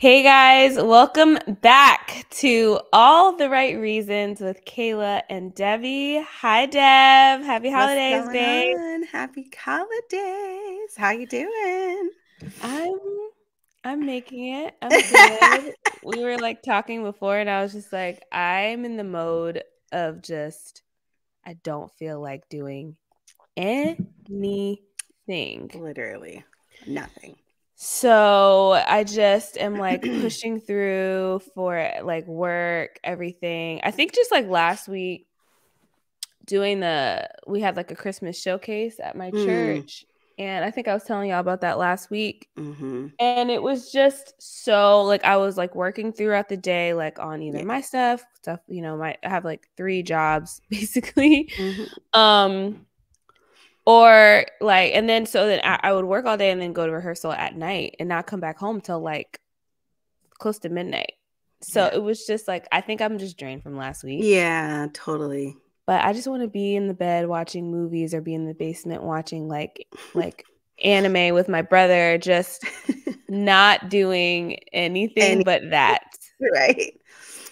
Hey guys, welcome back to All the Right Reasons with Kayla and Debbie. Hi Deb, happy holidays, babe. on? Happy holidays. How you doing? I'm I'm making it. I'm good. we were like talking before and I was just like I'm in the mode of just I don't feel like doing anything. Literally nothing. So I just am like pushing through for like work, everything. I think just like last week doing the we had like a Christmas showcase at my Mm. church. And I think I was telling y'all about that last week. hmm And it was just so like I was like working throughout the day, like on either Yeah. my stuff, stuff, you know, my I have like three jobs basically hmm um or like and then so then I, I would work all day and then go to rehearsal at night and not come back home till like close to midnight so Yeah. it was just like i think i'm just drained from last week Yeah, totally. but i just want to be in the bed watching movies or be in the basement watching like like anime with my brother just not doing anything Any- but that right.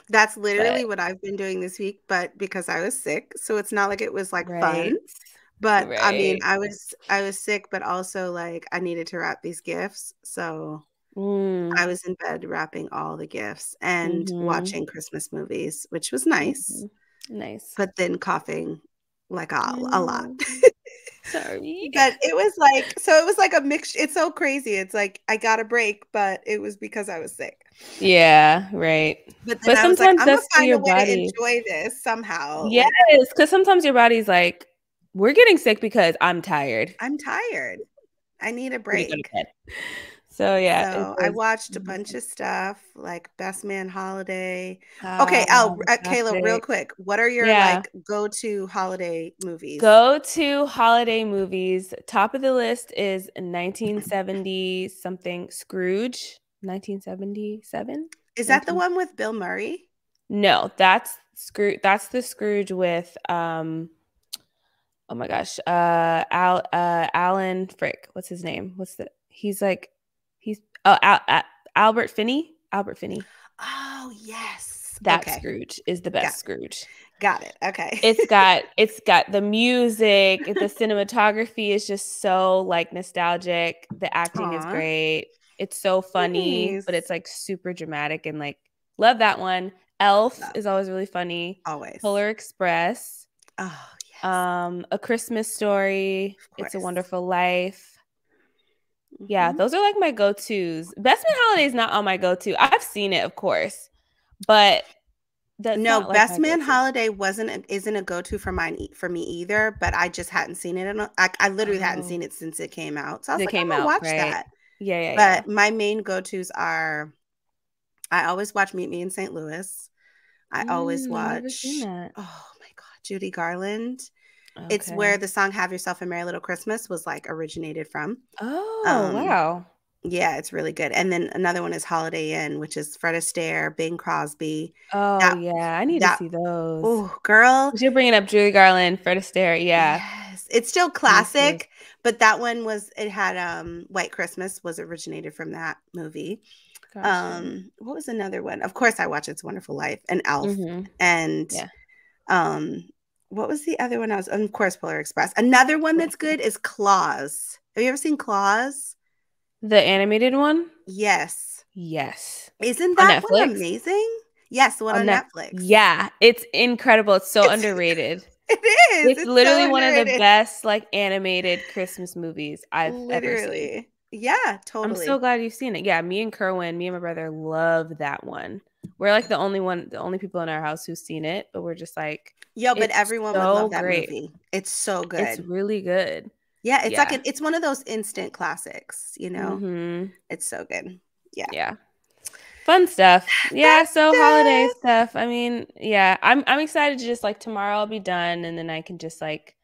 That's literally what I've been doing this week, but because I was sick, so it's not like it was like right fun. But I mean, I was I was sick, but also like I needed to wrap these gifts, so Mm, I was in bed wrapping all the gifts and Mhm. watching Christmas movies, which was nice. mhm. nice But then coughing like a, a lot. sorry but it was like so it was like a mix it's so crazy it's like i got a break but it was because i was sick yeah right but But like sometimes i'm gonna that's find your a way body. to enjoy this somehow Yes, because sometimes your body's like, we're getting sick because I'm tired. i'm tired i need a We're gonna go break. So yeah. so it i watched a bunch of stuff like best man holiday okay Ah, oh uh, kayla real quick what are your Yeah. like go-to holiday movies Go to holiday movies. Top of the list is 1970 something Scrooge. 1977. is that the one with bill murray No, that's Scrooge. That's the Scrooge with um. Oh my gosh, uh, Al, uh, Alan Frick. What's his name? What's the? He's like, he's oh Al, Al, Albert Finney. Albert Finney. oh yes That okay Scrooge is the best it. Scrooge. got it okay It's got it's got the music, the cinematography is just so like nostalgic. The acting is great. It's so funny, but it's like super dramatic and like love that one. Elf Love. is always really funny. always Polar Express, oh yes um, A Christmas Story, It's a. Wonderful Life. Yeah, Mhm. those are like my go-tos. Best Man Holiday is not on my go-to. I've seen it, of course, but that's no, like, Best Man go-to. Holiday wasn't a, isn't a go to for mine e- for me either. But I just hadn't seen it. In a, I, I literally hadn't Oh. seen it since it came out. So I was It like, came gonna out, watch right. that. Yeah, yeah, yeah. But my main go tos are, I always watch Meet Me in St. Louis. I always Mm, never watch. Oh Judy Garland. It's where the song "Have Yourself a Merry Little Christmas" was like originated from. Oh um, wow. Yeah, it's really good. And then another one is Holiday Inn, which is Fred Astaire, Bing Crosby. Oh that- yeah, I need that- to see those. Oh, girl. You're bringing up Julie Garland, Fred Astaire. Yeah. Yes. It's still classic, but that one was it had um White Christmas was originated from that movie. Gotcha. Um what was another one? Of course I watch It's a Wonderful Life and Elf Mhm. and Yeah. um what was the other one I was of course Polar Express. Another one that's good is Klaus. Have you ever seen Klaus? The animated one. Yes. Yes. Isn't On that one amazing? Yes, the one On on, Net- Netflix. Yeah, it's incredible. It's so It's- underrated. It is. It's, so literally one of the best like animated Christmas movies I've ever seen. Yeah, totally. I'm so glad you've seen it. Yeah, me and Kerwin, me and my brother love that one. We're like the only one, the only people in our house who've seen it, but we're just like, Yo, but It's everyone would love that great. movie. It's so good. it's really good. yeah, it's like an, it's one of those instant classics. You know, Mhm. it's so good. Yeah. Yeah. Fun stuff. Yeah, Fun so holiday stuff. I mean, yeah, I'm I'm excited to just like tomorrow I'll be done and then I can just like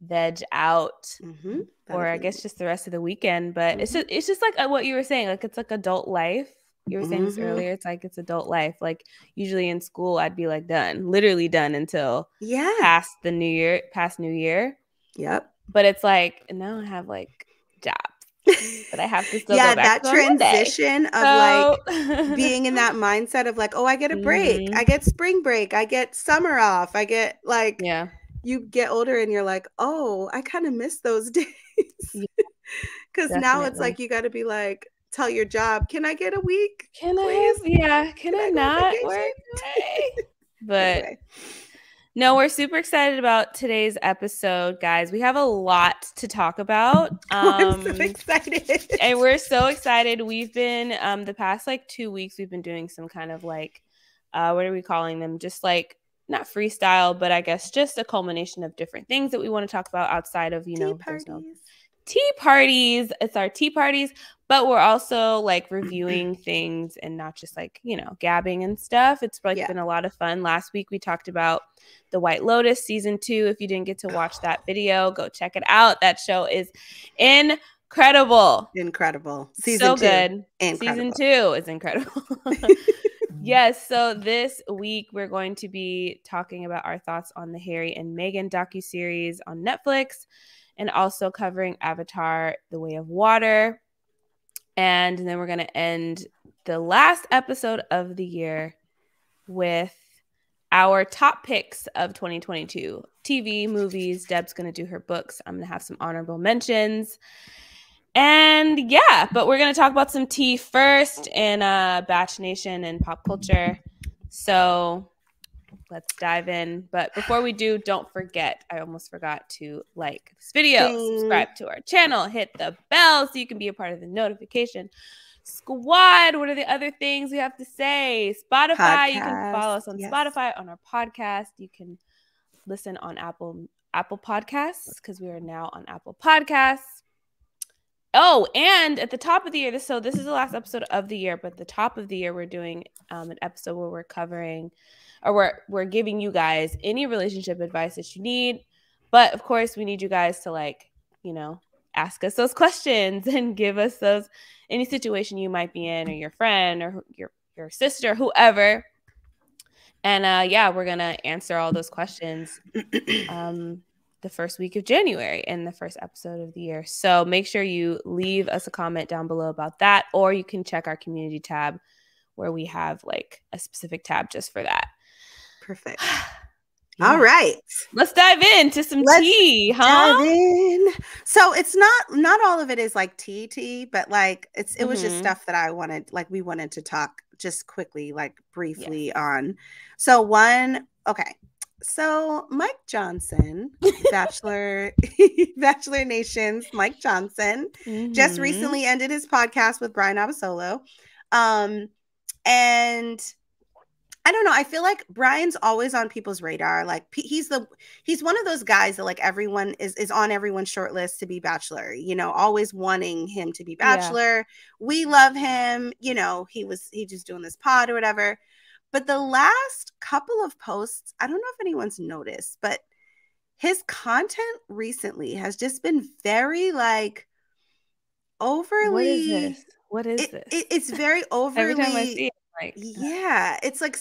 veg out Mm-hmm. or I guess just the rest of the weekend. But it's Mhm. just it's just like uh, what you were saying, like it's like adult life. You were saying this Mhm. earlier. It's like it's adult life. Like usually in school, I'd be like done, literally done until yeah. past the new year, past New Year. Yep. But it's like now I have like jobs. but I have to still yeah, that transition of So- like being in that mindset of like, oh, I get a break, Mhm. I get spring break, I get summer off, I get like yeah, you get older and you're like, oh, I kind of miss those days. Yeah, Because now it's like you got to be like, tell your job, can I get a week? can I Please? have, yeah, can, Can I, I not work today? but Anyway, no, we're super excited about today's episode, guys. We have a lot to talk about. I'm so Um, excited. and we're so excited. We've been um the past like two weeks, we've been doing some kind of like uh what are we calling them? Just like not freestyle, but I guess just a culmination of different things that we want to talk about outside of, you Tea know, no parties. Tea parties. It's our tea parties, but we're also like reviewing things and not just like, you know, gabbing and stuff. It's like Yeah. been a lot of fun. Last week we talked about The White Lotus season 2. If you didn't get to watch that video, go check it out. That show is incredible. Incredible. Season so two. good. Incredible. Season 2 is incredible. yes, so this week we're going to be talking about our thoughts on the Harry and Meghan docu-series on Netflix and also covering Avatar: The Way of Water. And then we're going to end the last episode of the year with our top picks of 2022 TV, movies. Deb's going to do her books. I'm going to have some honorable mentions. And yeah, but we're going to talk about some tea first in uh, Bach Nation and pop culture. So let's dive in. But before we do, don't forget, I almost forgot to like this video, subscribe to our channel, hit the bell so you can be a part of the notification squad. What are the other things we have to say? Spotify. You can follow us on yes. Spotify on our podcast. You can listen on Apple Apple Podcasts because we are now on Apple Podcasts. Oh, and at the top of the year, this so this is the last episode of the year, but the top of the year we're doing um, an episode where we're covering or we're we're giving you guys any relationship advice that you need. But of course, we need you guys to like, you know, ask us those questions and give us those any situation you might be in or your friend or your your sister, whoever. And uh yeah, we're going to answer all those questions um the first week of January in the first episode of the year. So make sure you leave us a comment down below about that or you can check our community tab where we have like a specific tab just for that. Perfect. Yeah. All right. Let's dive into some Let's tea, huh? Dive in. So it's not not all of it is like tea tea, but like it's it was just Mhm. stuff that I wanted like we wanted to talk just quickly, like briefly on. So one, okay. So Mike Johnson, Bachelor Bachelor Nation's Mike Johnson, just Mhm. recently ended his podcast with Brian Abasolo. Um, and I don't know. I feel like Brian's always on people's radar. Like he's the he's one of those guys that like everyone is is on everyone's short list to be bachelor. You know, always wanting him to be Yeah. bachelor. We love him. You know, he was he just doing this pod or whatever. But the last couple of posts, I don't know if anyone's noticed, but his content recently has just been very like overly What is this? What is it- this? it- it's very overly Every time I see like yeah it's like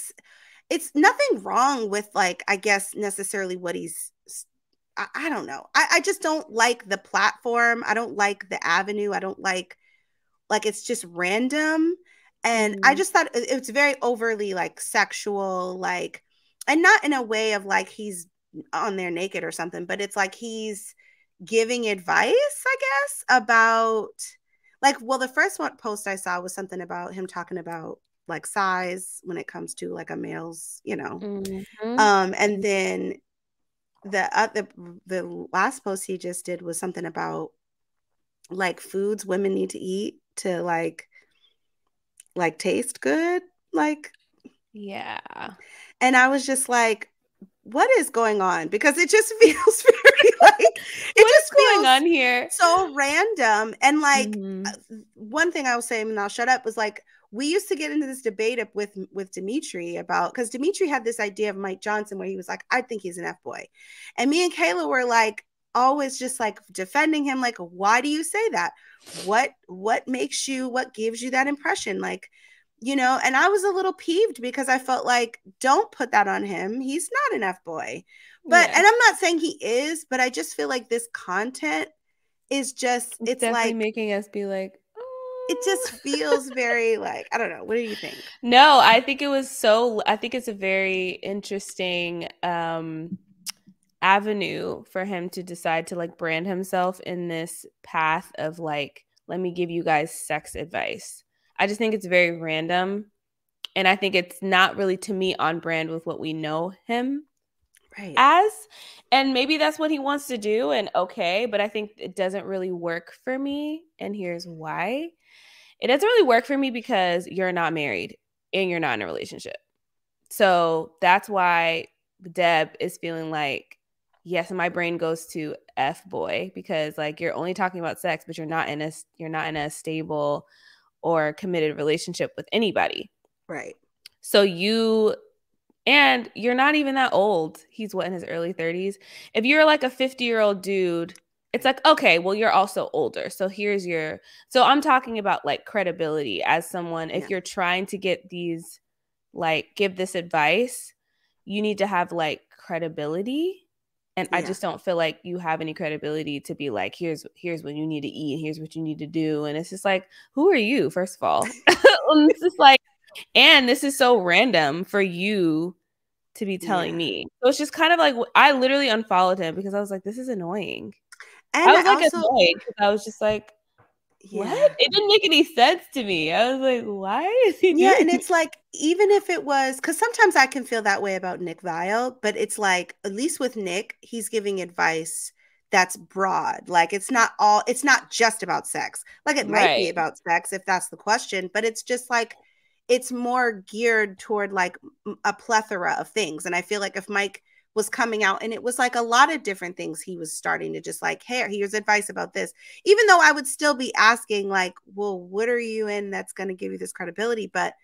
it's nothing wrong with like i guess necessarily what he's I don't know. I, I just don't like the platform. I don't like the avenue. I don't like like it's just random. And i Mhm. just thought it- it's very overly like sexual like and not in a way of like he's on there naked or something but it's like he's giving advice i guess about like well the first one post i saw was something about him talking about like size when it comes to like a male's you know Mhm. um and then the other the last post he just did was something about like foods women need to eat to like like taste good like yeah. and i was just like what is going on because it just feels very like it What's just going feels on here? so random and like Mhm. uh, one thing I was saying, and I'll shut up, was like we used to get into this debate up with with Dimitri about because Dimitri had this idea of Mike Johnson where he was like, I think he's an F boy, and me and Kayla were like always just like defending him, like, why do you say that? What what makes you what gives you that impression? Like, you know, and I was a little peeved because I felt like, don't put that on him. He's not an F boy. But Yeah. and I'm not saying he is, but I just feel like this content is just It's, it's, definitely like making us be like, it just feels very like I don't know. What do you think? No, I think it was so I think it's a very interesting um avenue for him to decide to like brand himself in this path of like let me give you guys sex advice. I just think it's very random and I think it's not really to me on brand with what we know him Right. as and maybe that's what he wants to do and okay but i think it doesn't really work for me and here's why it doesn't really work for me because you're not married and you're not in a relationship so that's why deb is feeling like yes my brain goes to f boy because like you're only talking about sex but you're not in a you're not in a stable or committed relationship with anybody Right. so you and you're not even that old. He's what in his early 30s. If you're like a 50 year old dude, it's like, okay, well, you're also older. So here's your. So I'm talking about like credibility as someone, if Yeah. you're trying to get these, like, give this advice, you need to have like credibility. And I just don't feel like you have any credibility to be like, here's here's what you need to eat, here's what you need to do. And it's just like, who are you, first of all? And it's just like, and this is so random for you to be telling Yeah. me. So it's just kind of like I literally unfollowed him because I was like, this is annoying. And I was like also, annoyed because I was just like, yeah. what? It didn't make any sense to me. I was like, why is he Yeah, and it's like even if it was because sometimes I can feel that way about Nick Viall, but it's like at least with Nick, he's giving advice that's broad. Like it's not all it's not just about sex. Like it might be about sex if that's the question, but it's just like it's more geared toward like a plethora of things. And I feel like if Mike was coming out and it was like a lot of different things he was starting to just like, hey, here's advice about this. Even though I would still be asking, like, well, what are you in that's going to give you this credibility? But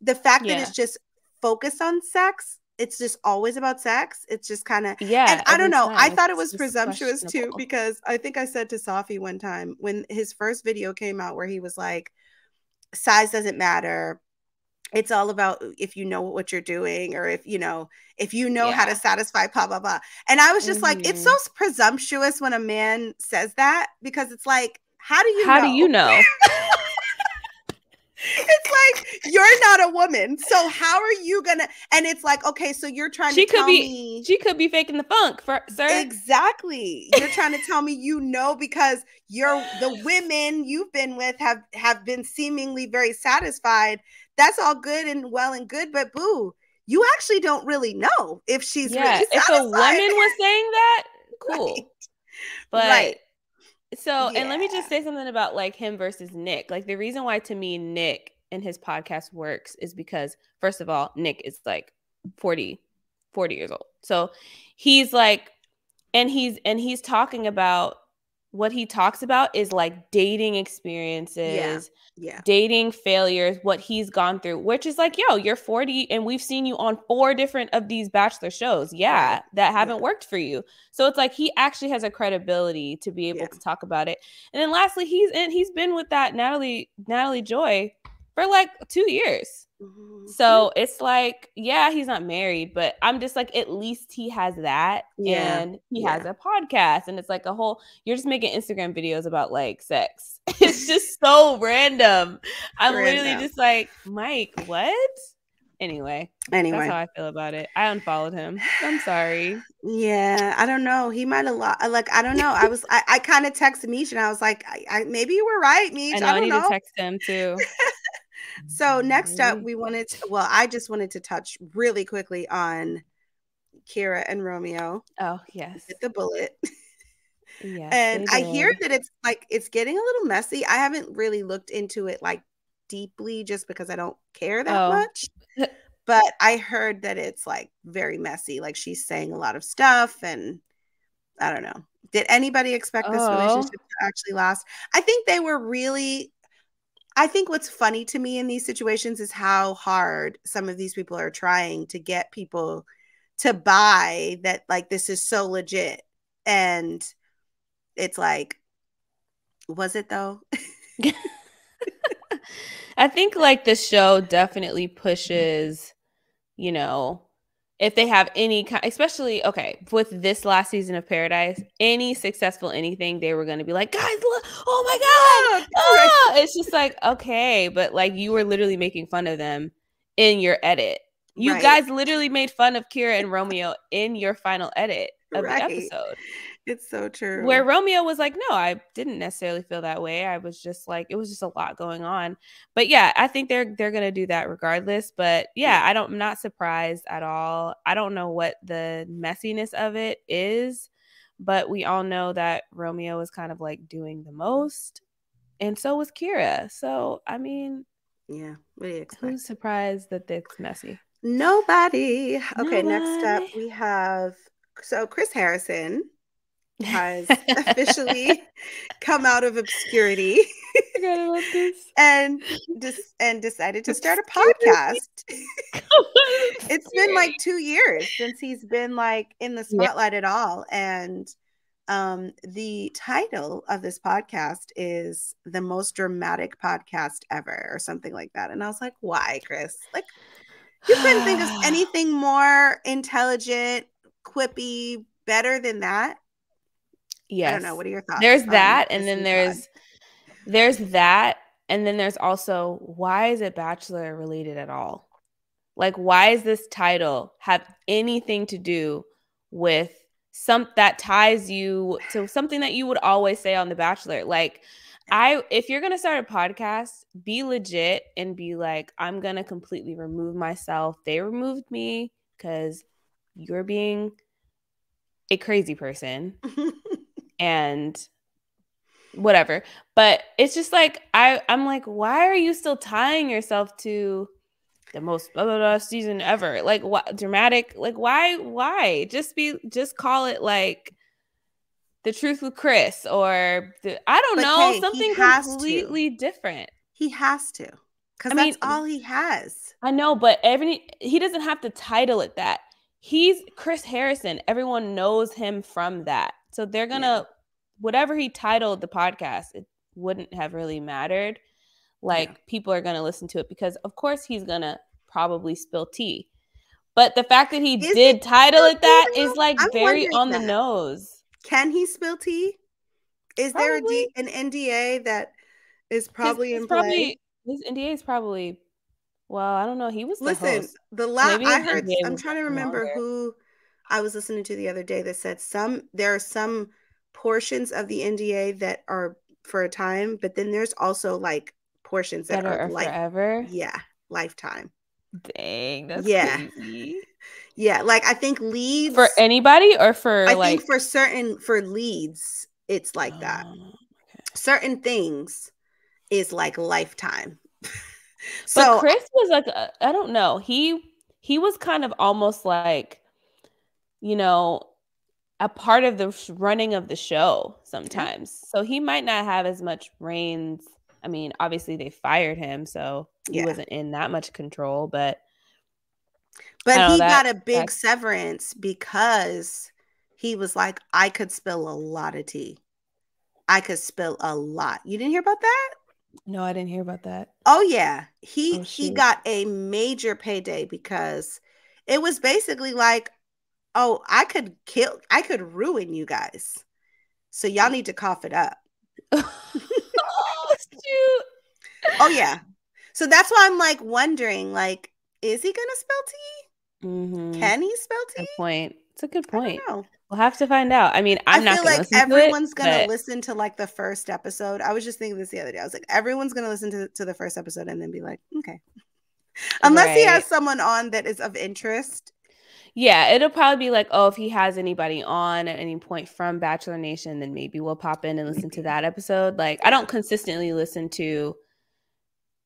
the fact that it's just focused on sex, it's just always about sex. It's just kind of Yeah. and I don't know. I thought it was just presumptuous too because I think I said to Safi one time when his first video came out where he was like, size doesn't matter. It's all about uh, if you know what you're doing or if you know if you know how to satisfy blah blah blah. And I was just like, it's mm-hmm. so presumptuous when a man says that because it's like, how do you How know? do you know? it's like you're not a woman, so how are you gonna? And it's like, okay, so you're trying She to could tell be- me She could be faking the funk, for, sir. Exactly. You're trying to tell me you know because you're the women you've been with have have been seemingly very satisfied. That's all good and well and good, but boo, you actually don't really know if she's yeah. really If a woman was saying that, cool. Right. But Right. so, and let me just say something about like him versus Nick. Like the reason why to me Nick and his podcast works is because first of all, Nick is like 40 40 years old. So, he's like and he's and he's talking about what he talks about is like dating experiences, Yeah. dating failures, what he's gone through, which is like, yo, you're 40 and we've seen you on four different of these bachelor shows. Yeah, Right. that haven't Yeah. worked for you. So it's like he actually has a credibility to be able Yeah. to talk about it. And then lastly, he's in he's been with that Natalie Natalie Joy for like two years. Mhm. So it's like, yeah, he's not married, but I'm just like, at least he has that. Yeah, And he yeah. has a podcast. And it's like a whole, you're just making Instagram videos about like sex. It's just so random. I'm literally just like, Mike, what? Anyway, anyway. that's how I feel about it. I unfollowed him. I'm sorry. Yeah, I don't know. He might have lot. Like I don't know. I was I, I kind of texted Meech and I was like, I, I maybe you were right, Meech. I I, know I, don't need know. to text him too. So next up, we wanted to, well, I just wanted to touch really quickly on Kira and Romeo Oh, yes. with the bullet. Yes. and I hear that it's like it's getting a little messy. I haven't really looked into it like deeply just because I don't care that Oh. much. But I heard that it's like very messy. Like she's saying a lot of stuff and I don't know. Did anybody expect this Oh. relationship to actually last? I think they were really I think what's funny to me in these situations is how hard some of these people are trying to get people to buy that like this is so legit. And it's like, was it though? I think like the show definitely pushes, you know, if they have any kind, especially okay, with this last season of Paradise, any successful anything, they were going to be like, guys, look, oh my god, ah! it's just like okay, but like you were literally making fun of them in your edit. You right. guys literally made fun of kira and Romeo in your final edit of right. the episode. It's so true. Where Romeo was like, no, I didn't necessarily feel that way. I was just like, it was just a lot going on. But yeah, I think they're they're gonna do that regardless. But yeah, I don't I'm not surprised at all. I don't know what the messiness of it is, but we all know that Romeo is kind of like doing the most. And so was Kira. So I mean, yeah, who's surprised that it's messy? Nobody. Okay, Nobody. next up we have so Chris Harrison has officially come out of obscurity and dis- and decided to start a podcast. it's been like two years since he's been like in the spotlight at all. And um, the title of this podcast is the most dramatic podcast ever, or something like that. And I was like, why, Chris? Like, you couldn't think of anything more intelligent, quippy, better than that. Yes. I don't know. What are your thoughts? There's that, and then there's there's that, and then there's also why is it Bachelor related at all? Like, why is this title have anything to do with some that ties you to something that you would always say on The Bachelor? Like, I if you're gonna start a podcast, be legit and be like, I'm gonna completely remove myself. They removed me because you're being a crazy person. and whatever. But it's just like I I'm like, why are you still tying yourself to the most blah blah blah season ever? Like what dramatic? Like why why? Just be just call it like the truth with Chris or the, I don't but know hey, something completely to. different. He has to because that's mean, all he has. I know, but every he doesn't have to title it that. He's Chris Harrison. Everyone knows him from that. So they're gonna yeah. whatever he titled the podcast, it wouldn't have really mattered. Like yeah. people are gonna listen to it because of course he's gonna probably spill tea. But the fact that he is did title it that is like I'm very on that. the nose. Can he spill tea? Is probably. there a D, an NDA that is probably his, in play? his NDA is probably well, I don't know. He was the listen. Host. The last I heard, I'm trying to remember longer. who I was listening to the other day that said some there are some portions of the NDA that are for a time, but then there's also like portions that, that are, are like, forever. Yeah, lifetime. Dang, that's yeah. Crazy. Yeah, like I think leads for anybody or for I like think for certain for leads, it's like oh, that. Okay. Certain things is like lifetime. so but Chris was like I don't know. He he was kind of almost like you know, a part of the running of the show mm-hmm. sometimes. So he might not have as much reins. I mean, obviously they fired him, so he yeah. wasn't in that much control, but but he that, got a big severance because he was like, I could spill a lot of tea. I could spill a lot. You didn't hear about that? No, I didn't hear about that. Oh yeah. He oh, he got a major payday because it was basically like, oh, I could kill, I could ruin you guys. So y'all need to cough it up. oh, shoot. Oh, yeah. So that's why I'm like wondering, like, is he gonna spell T? Mm-hmm. Can he spell T? Good point. It's a good point. We'll have to find out. I mean, I'm I feel not like everyone's to it, gonna but... listen to like the first episode. I was just thinking this the other day. I was like, everyone's gonna listen to, to the first episode and then be like, okay. Unless right. he has someone on that is of interest yeah, it'll probably be like, oh, if he has anybody on at any point from Bachelor Nation, then maybe we'll pop in and listen to mm-hmm. that episode. Like, I don't consistently listen to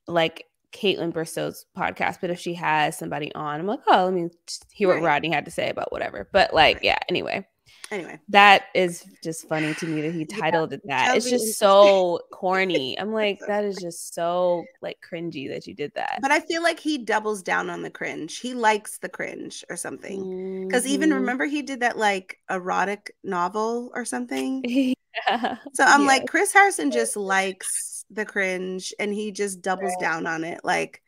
like Kaitlyn Bristowe's podcast, but if she has somebody on, I'm like, oh, let me hear what Rodney had to say about whatever. But like, yeah, anyway. Anyway, that is just funny to me that he titled yeah, it that. It's just so corny. I'm like, that is just so like cringy that you did that. But I feel like he doubles down on the cringe. He likes the cringe or something. Because mm-hmm. even remember he did that like erotic novel or something. Yeah. So I'm like, Chris Harrison just likes the cringe and he just doubles right. down on it. Like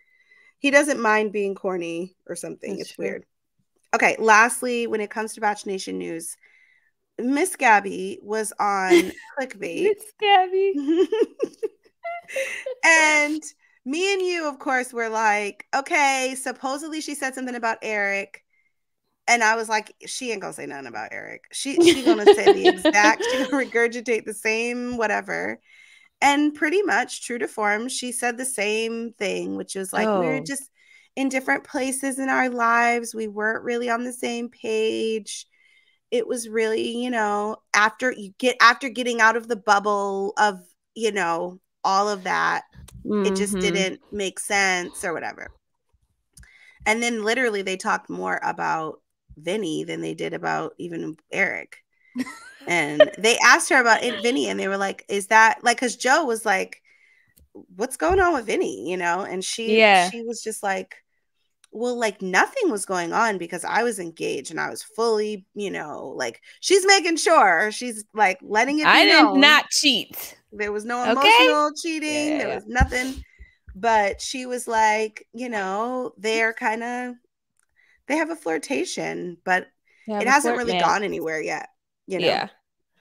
he doesn't mind being corny or something. That's it's true. weird. Okay. Lastly, when it comes to Bach Nation news, Miss Gabby was on clickbait. Miss Gabby. and me and you, of course, were like, okay, supposedly she said something about Erich. And I was like, she ain't gonna say nothing about Erich. She she gonna say the exact, she gonna regurgitate the same whatever. And pretty much true to form, she said the same thing, which was like oh. we were just in different places in our lives. We weren't really on the same page. It was really, you know, after you get after getting out of the bubble of, you know, all of that, mm-hmm. it just mm-hmm. didn't make sense or whatever. And then literally they talked more about Vinny than they did about even Erich. and they asked her about it, Vinny and they were like, is that like, cause Joe was like, what's going on with Vinny, you know? And she, yeah, she was just like, well, like nothing was going on because I was engaged and I was fully, you know, like she's making sure she's like letting it. I did not cheat. There was no emotional okay? cheating. Yeah. There was nothing. But she was like, you know, they're kind of they have a flirtation, but it hasn't really man. gone anywhere yet. You know? Yeah.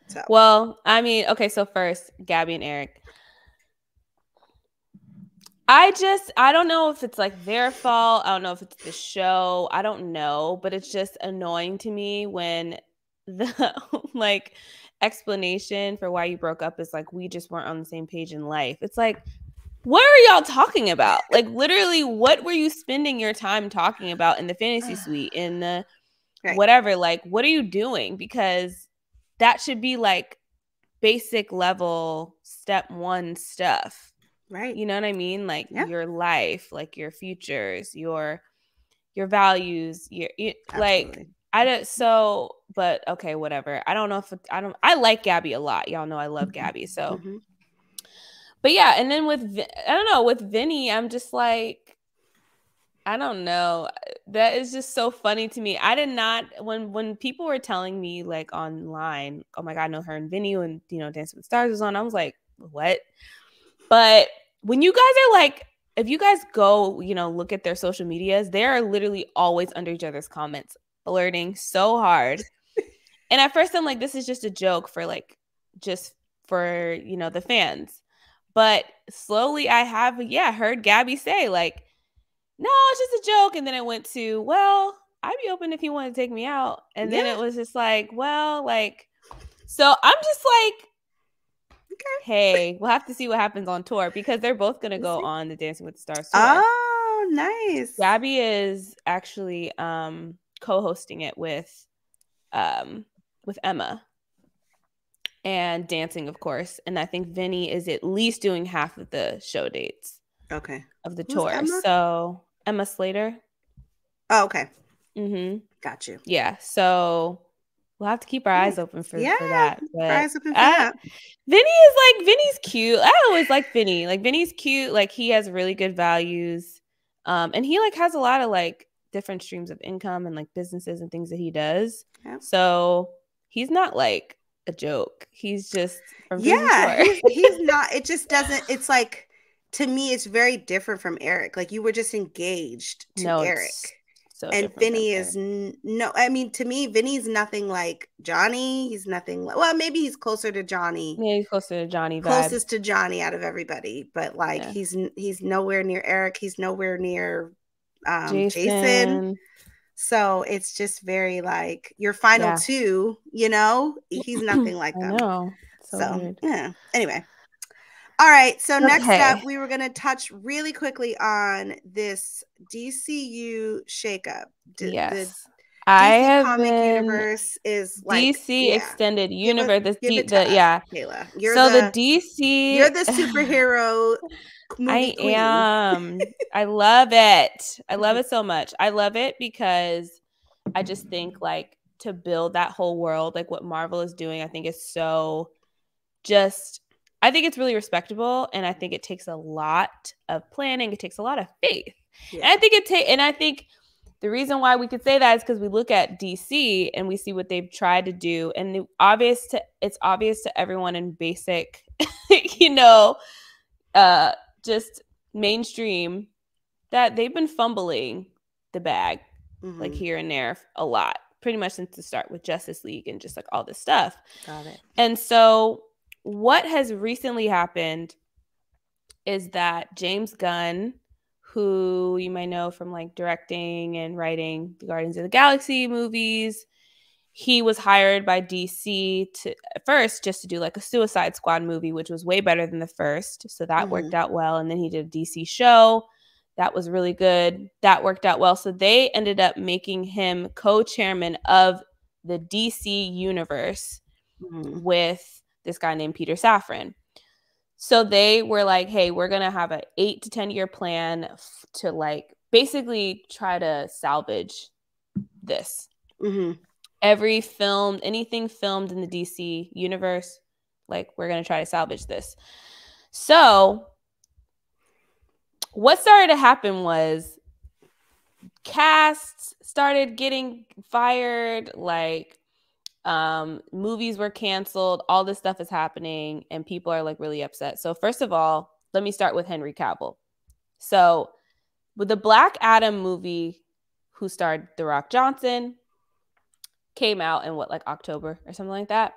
So. Well, I mean, okay, so first, Gabby and Erich. I just I don't know if it's like their fault. I don't know if it's the show. I don't know, but it's just annoying to me when the like explanation for why you broke up is like we just weren't on the same page in life. It's like what are y'all talking about? Like literally what were you spending your time talking about in the fantasy suite in the right. whatever like what are you doing because that should be like basic level step 1 stuff. Right. You know what I mean? Like yeah. your life, like your futures, your your values, your, your like I don't so but okay, whatever. I don't know if I don't I like Gabby a lot. Y'all know I love mm-hmm. Gabby. So mm-hmm. But yeah, and then with I don't know, with Vinny, I'm just like I don't know. That is just so funny to me. I did not when when people were telling me like online, oh my god, I know her and Vinny and you know Dancing with Stars was on. I was like, what? But when you guys are like, if you guys go, you know, look at their social medias, they are literally always under each other's comments flirting so hard. and at first I'm like, this is just a joke for like just for, you know, the fans. But slowly I have, yeah, heard Gabby say, like, no, it's just a joke. And then it went to, well, I'd be open if you want to take me out. And then it was just like, well, like, so I'm just like, okay. hey, we'll have to see what happens on tour because they're both gonna go on the Dancing with the Stars tour. Oh, nice. Gabby is actually um co-hosting it with um with Emma and dancing of course and I think Vinny is at least doing half of the show dates okay of the Who's tour Emma? so Emma Slater oh okay mm-hmm got you yeah so we'll have to keep our eyes open for, yeah, for that but eyes open for I, that Vinny is like Vinny's cute I always like Vinny like Vinny's cute like he has really good values um and he like has a lot of like different streams of income and like businesses and things that he does. Yeah. So he's not like a joke. He's just yeah. He's, he's not. It just doesn't. It's like to me, it's very different from Erich. Like you were just engaged to no, Erich. So and Vinny is n- no, I mean to me, Vinny's nothing like Johnny. He's nothing like well, maybe he's closer to Johnny. Yeah, he's closer to Johnny. Vibe. Closest to Johnny out of everybody, but like yeah. he's he's nowhere near Erich. He's nowhere near um, Jason. Jason. So it's just very like your final yeah. two, you know, he's nothing like that. So, so yeah. Anyway. All right. So okay. next up, we were going to touch really quickly on this DCU shakeup. D- yes. I have comic been, universe is like DC yeah. extended universe. Give it, the, the yeah, Kayla. You're so the, the DC. You're the superhero I queen. am. I love it. I love it mm-hmm. so much. I love it because I just think like to build that whole world, like what Marvel is doing, I think is so just I think it's really respectable and I think it takes a lot of planning. It takes a lot of faith. Yeah. And I think it take and I think the reason why we could say that is because we look at DC and we see what they've tried to do and the obvious to it's obvious to everyone in basic you know uh just mainstream that they've been fumbling the bag like Mhm. here and there a lot, pretty much since the start with Justice League and just like all this stuff. Got it. And so, what has recently happened is that James Gunn, who you might know from like directing and writing the Guardians of the Galaxy movies, he was hired by DC to at first just to do like a Suicide Squad movie, which was way better than the first. So that worked out well. And then he did a DC show that was really good. That worked out well. So they ended up making him co chairman of the DC universe Mhm. with this guy named Peter Safran. So they were like, "Hey, we're gonna have an eight to ten year plan f- to like basically try to salvage this. Mhm. Every film, anything filmed in the DC universe, like we're gonna try to salvage this." So what started to happen was casts started getting fired like um movies were canceled all this stuff is happening and people are like really upset. So first of all let me start with henry cavill. So with the black adam movie who starred the rock johnson came out in what like october or something like that?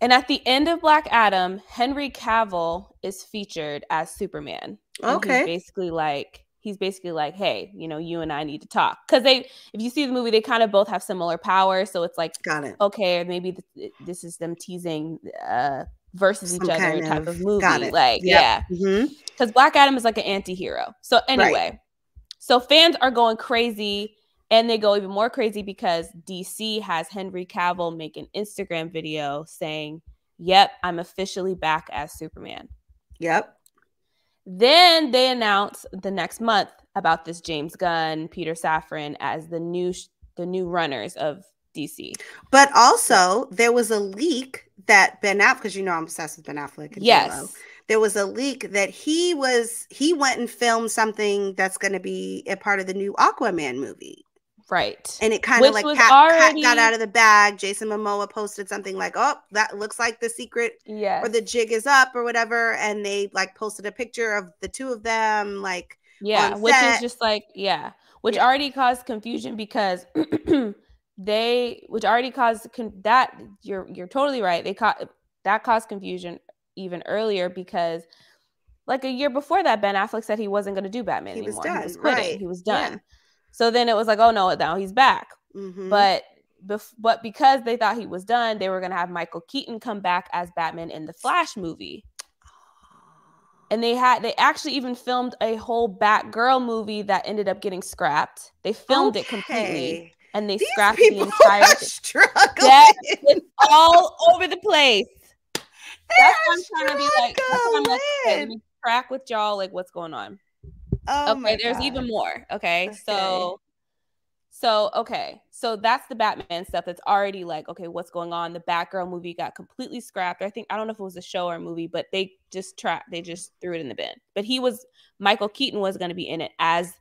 And at the end of black adam henry cavill is featured as superman. Okay. basically like he's basically like hey you know you and i need to talk. Because they if you see the movie they kind of both have similar powers so it's like Got it. okay maybe th- this is them teasing uh versus each other type of- of movie like Yep. yeah. Because black adam is like an anti-hero. So anyway so fans are going crazy and they go even more crazy because dc has henry cavill make an instagram video saying yep i'm officially back as superman. Yep. Then they announced the next month about this James Gunn, Peter Safran as the new sh- the new runners of DC. But also, there was a leak that Ben Affleck, because you know I'm obsessed with Ben Affleck. Yes. There was a leak that he was he went and filmed something that's going to be a part of the new Aquaman movie, Right. and it kind of like was cat, cat got out of the bag. Jason Momoa posted something like, "Oh, that looks like the secret yes. or the jig is up or whatever," and they like posted a picture of the two of them, like yeah, which is just like yeah, which Yeah. already caused confusion because they which already caused con- that you're you're totally right. They caught that caused confusion even earlier because like a year before that Ben Affleck said he wasn't going to do Batman He was anymore. he was done, quitting. right. He was Yeah. So then it was like, oh no, now he's back. mhm. but bef- but because they thought he was done, they were gonna have Michael Keaton come back as Batman in the Flash movie, and they had they actually even filmed a whole Batgirl movie that ended up getting scrapped. They filmed it completely, and they These scrapped the entire it's all over the place. That's They're what I'm trying to be like. That's what I'm like. Okay, track with y'all like what's going on. Oh okay there's God. even more okay, Okay. so so okay so that's the batman stuff that's already like okay what's going on the batgirl movie got completely scrapped i think i don't know if it was a show or a movie but they just trapped they just threw it in the bin but he was michael keaton was going to be in it as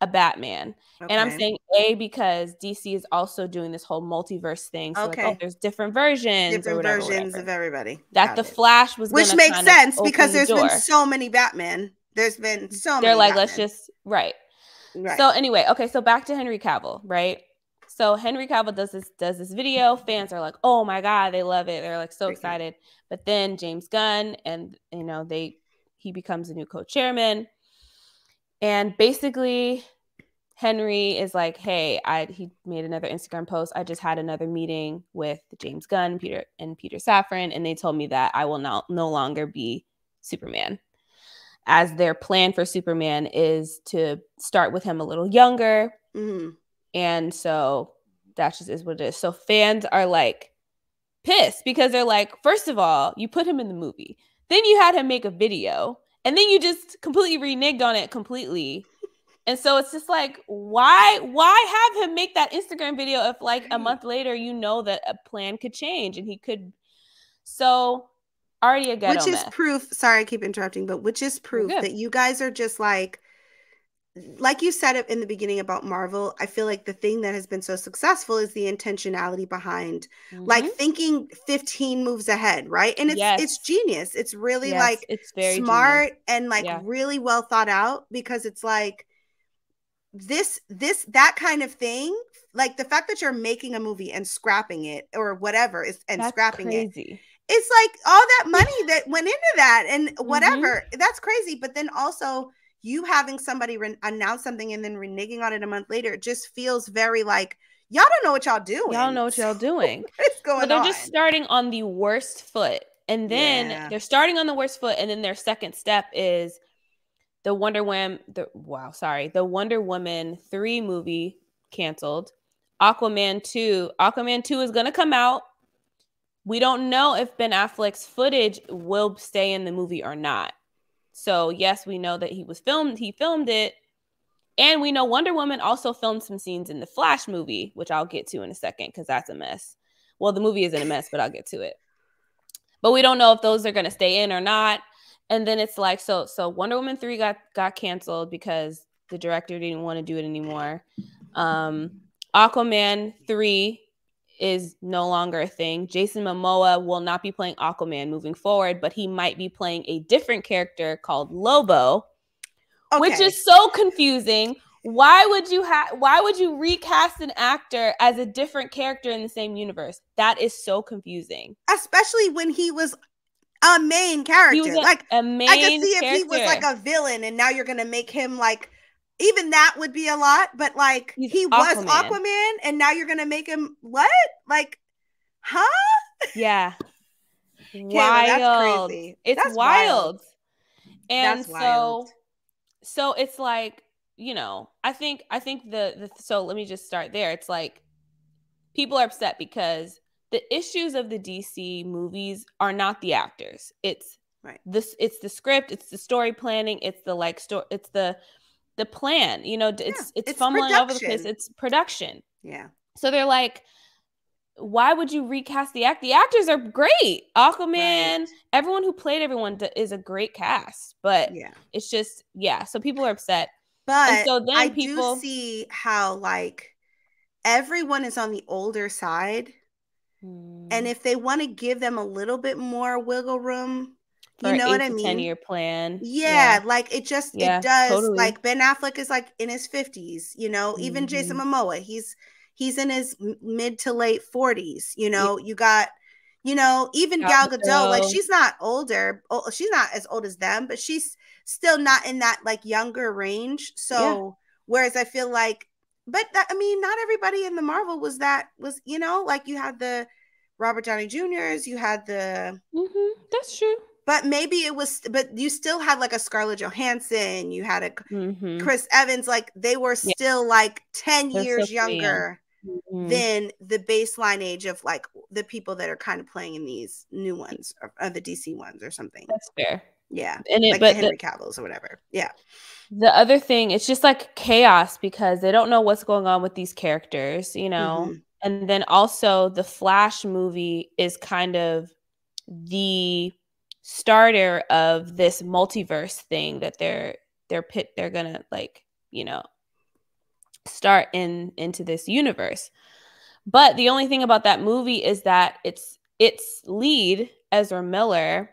a batman and i'm saying a because dc is also doing this whole multiverse thing so like, oh, Okay. there's different versions different whatever, versions whatever. of everybody. that Got the it. flash was which makes sense because the there's been so many Batman. There's been so many. they're like let's just right right. So anyway, okay, so back to Henry Cavill, right? So Henry Cavill does this does this video. Fans are like, "Oh my god, they love it. They're like so excited." But then James Gunn and you know, they he becomes a new co-chairman. And basically Henry is like, "Hey, I he made another Instagram post. I just had another meeting with James Gunn, Peter and Peter Safran, and they told me that I will not no longer be Superman." As their plan for Superman is to start with him a little younger, Mhm. and so that just is what it is. So fans are like pissed because they're like, first of all, you put him in the movie, then you had him make a video, and then you just completely reneged on it completely. And so it's just like, why, why have him make that Instagram video if like a month later you know that a plan could change and he could so already a ghetto which is mess. proof. Sorry, I keep interrupting, but which is proof that you guys are just like, like you said it in the beginning about Marvel. I feel like the thing that has been so successful is the intentionality behind, like Mhm. thinking 15 moves ahead, right? And it's Yes. it's genius. It's really Yes, like it's very genius. smart and like Yeah. really well thought out because it's like this this that kind of thing like the fact that you're making a movie and scrapping it or whatever is and That's scrapping it crazy. It's like all that money that went into that and Mm-hmm. whatever that's crazy but then also you having somebody re- announce something and then reneging on it a month later it just feels very like y'all don't know what y'all doing Y'all know what y'all doing. what's going But they're on just starting on the worst foot. And then Yeah. they're starting on the worst foot. And then their second step is the Wonder Woman, the wow, sorry, the Wonder Woman 3 movie canceled. Aquaman 2. Aquaman 2 is gonna come out. We don't know if Ben Affleck's footage will stay in the movie or not. So yes, we know that he was filmed, he filmed it. And we know Wonder Woman also filmed some scenes in the Flash movie, which I'll get to in a second because that's a mess. Well, the movie isn't a mess, but I'll get to it. But we don't know if those are going to stay in or not. And then it's like so so Wonder Woman 3 got got canceled because the director didn't want to do it anymore. Um Aquaman 3 is no longer a thing. Jason Momoa will not be playing Aquaman moving forward, but he might be playing a different character called Lobo which is so confusing. Why would you have why would you recast an actor as a different character in the same universe? That is so confusing. especially when he was a main character He was a, like a main I could see if character. he was like a villain and now you're gonna make him like even that would be a lot, but like He's he was Aquaman. Aquaman and now you're gonna make him what? Like, huh? yeah. Kayla, that's wild. crazy. It's That's wild. wild. And That's so wild. so it's like, you know, I think I think the, the so let me just start there. It's like people are upset because the issues of the DC movies are not the actors. It's Right. this it's the script, it's the story planning, it's the like story it's the the plan. You know, it's it's, it's fumbling over the place. It's production. Yeah. So they're like, why would you recast the act? The actors are great. Aquaman, Right. everyone who played everyone is a great cast, but Yeah. it's just yeah. So people are upset. But so then I people- do see how like everyone is on the older side. Mm. And if they want to give them a little bit more wiggle room, For you know what I mean? Ten year plan. Yeah, like it just Yeah, it does. totally. Like Ben Affleck is like in his fifties, you know. Even Jason Mm-hmm. Momoa, he's he's in his mid to late forties. You know, you got, you know, even Gal Gal Gadot, like she's not older. Oh, she's not as old as them, but she's still not in that like younger range. So whereas I feel like, but that I mean, not everybody in the Marvel was that was you know like you had the Robert Downey Juniors, you had the Mhm, That's true. But maybe it was but you still had like a scarlett johansson you had a Mhm, chris evans like they were Yeah. still like 10 They're years still pretty young. younger mhm. than the baseline age of like the people that are kind of playing in these new ones or, or the dc ones or something That's fair. yeah And it, like but the the, henry cavills or whatever yeah the other thing, it's just like chaos because they don't know what's going on with these characters, you know. Mhm. And then also the Flash movie is kind of the starter of this multiverse thing that they're they're pit they're gonna like, you know, start in into this universe. But the only thing about that movie is that it's its lead, Ezra Miller,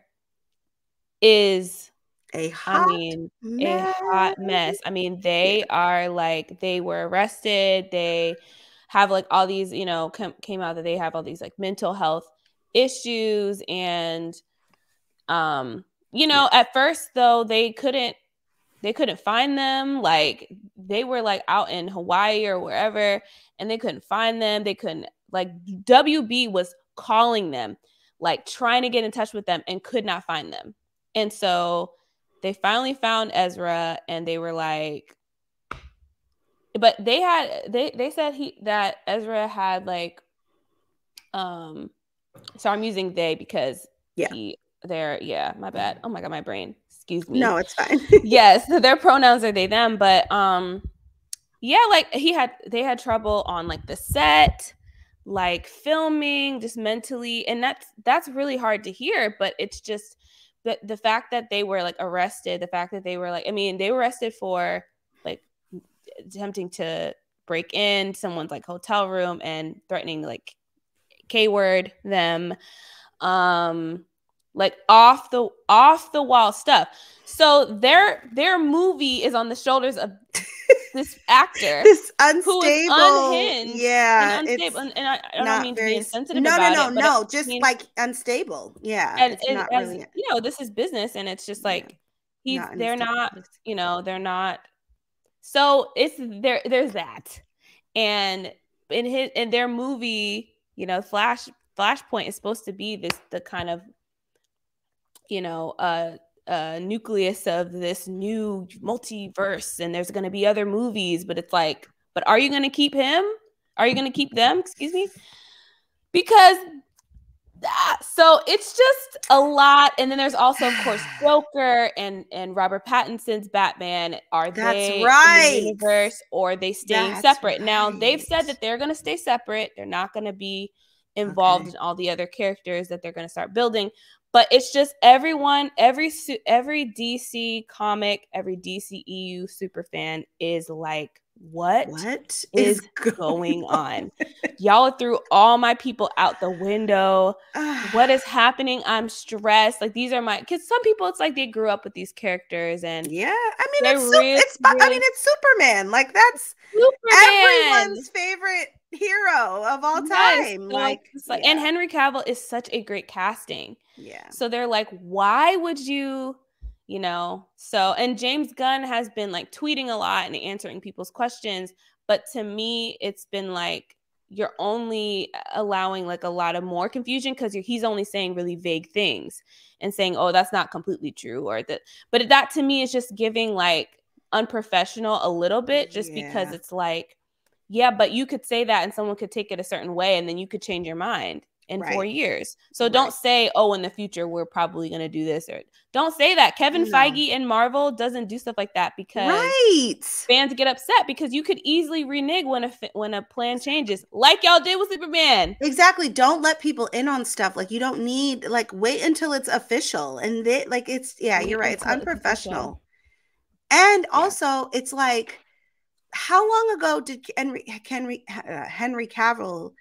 is a hot I mean a hot mess. I mean, they are like they were arrested. They have like all these, you know, com- came out that they have all these like mental health issues and um you know, at first though they couldn't they couldn't find them like they were like out in Hawaii or wherever and they couldn't find them. They couldn't like WB was calling them like trying to get in touch with them and could not find them. And so they finally found Ezra and they were like but they had they they said he that Ezra had like um so I'm using they because Yeah. he they're yeah, my bad. Oh my god, my brain. Excuse me. no it's fine yes, their pronouns are they them, but um yeah, like he had they had trouble on like the set, like filming, just mentally, and that's that's really hard to hear, but it's just the the fact that they were like arrested, the fact that they were like I mean, they were arrested for like attempting to break in someone's like hotel room and threatening like K word them um like off the off the wall stuff. So their their movie is on the shoulders of this actor this who is unstable. unhinged Yeah, and unstable. it's And, and I, I don't mean to be insensitive No, no, no, it, no. Just means- like unstable. Yeah, and, it's and not as really. you know, this is business, and it's just Yeah, like he's not they're not you know they're not so it's there there's that and in his in their movie you know flash flashpoint is supposed to be this the kind of you know a, uh nucleus of this new multiverse and there's going to be other movies but it's like but are you going to keep him? Are you going to keep them? Excuse me. Because so it's just a lot and then there's also of course joker and and robert pattinson's batman. Are That's they in right. the universe or are they staying That's separate? Now they've said that they're going to stay separate. They're not going to be involved Okay. in all the other characters that they're going to start building but it's just everyone every every dc comic every dceu super fan is like what What is is going on? y'all threw all my people out the window. What is happening? I'm stressed. Like these are my because some people it's like they grew up with these characters and Yeah, I mean it's really- it's I mean it's Superman. Like that's Superman. everyone's favorite hero of all time. so like, like- and henry cavill is such a great casting. Yeah, so they're like why would you you know? So and james gunn has been like tweeting a lot and answering people's questions but to me it's been like you're only allowing like a lot of more confusion because he's only saying really vague things and saying oh that's not completely true or that but that to me is just giving like unprofessional a little bit just because it's like yeah but you could say that and someone could take it a certain way and then you could change your mind in four years so Right. don't say oh in the future we're probably going to do this or don't say that kevin No. feige and marvel doesn't do stuff like that because right. fans get upset because you could easily renege when a when a plan changes like y'all did with superman Exactly. Don't let people in on stuff. Like you don't need like wait until it's official. And they like it's yeah, Wait you're right. It's it's unprofessional. official. And Yeah. also it's like how long ago did Henry Henry uh, Henry Cavill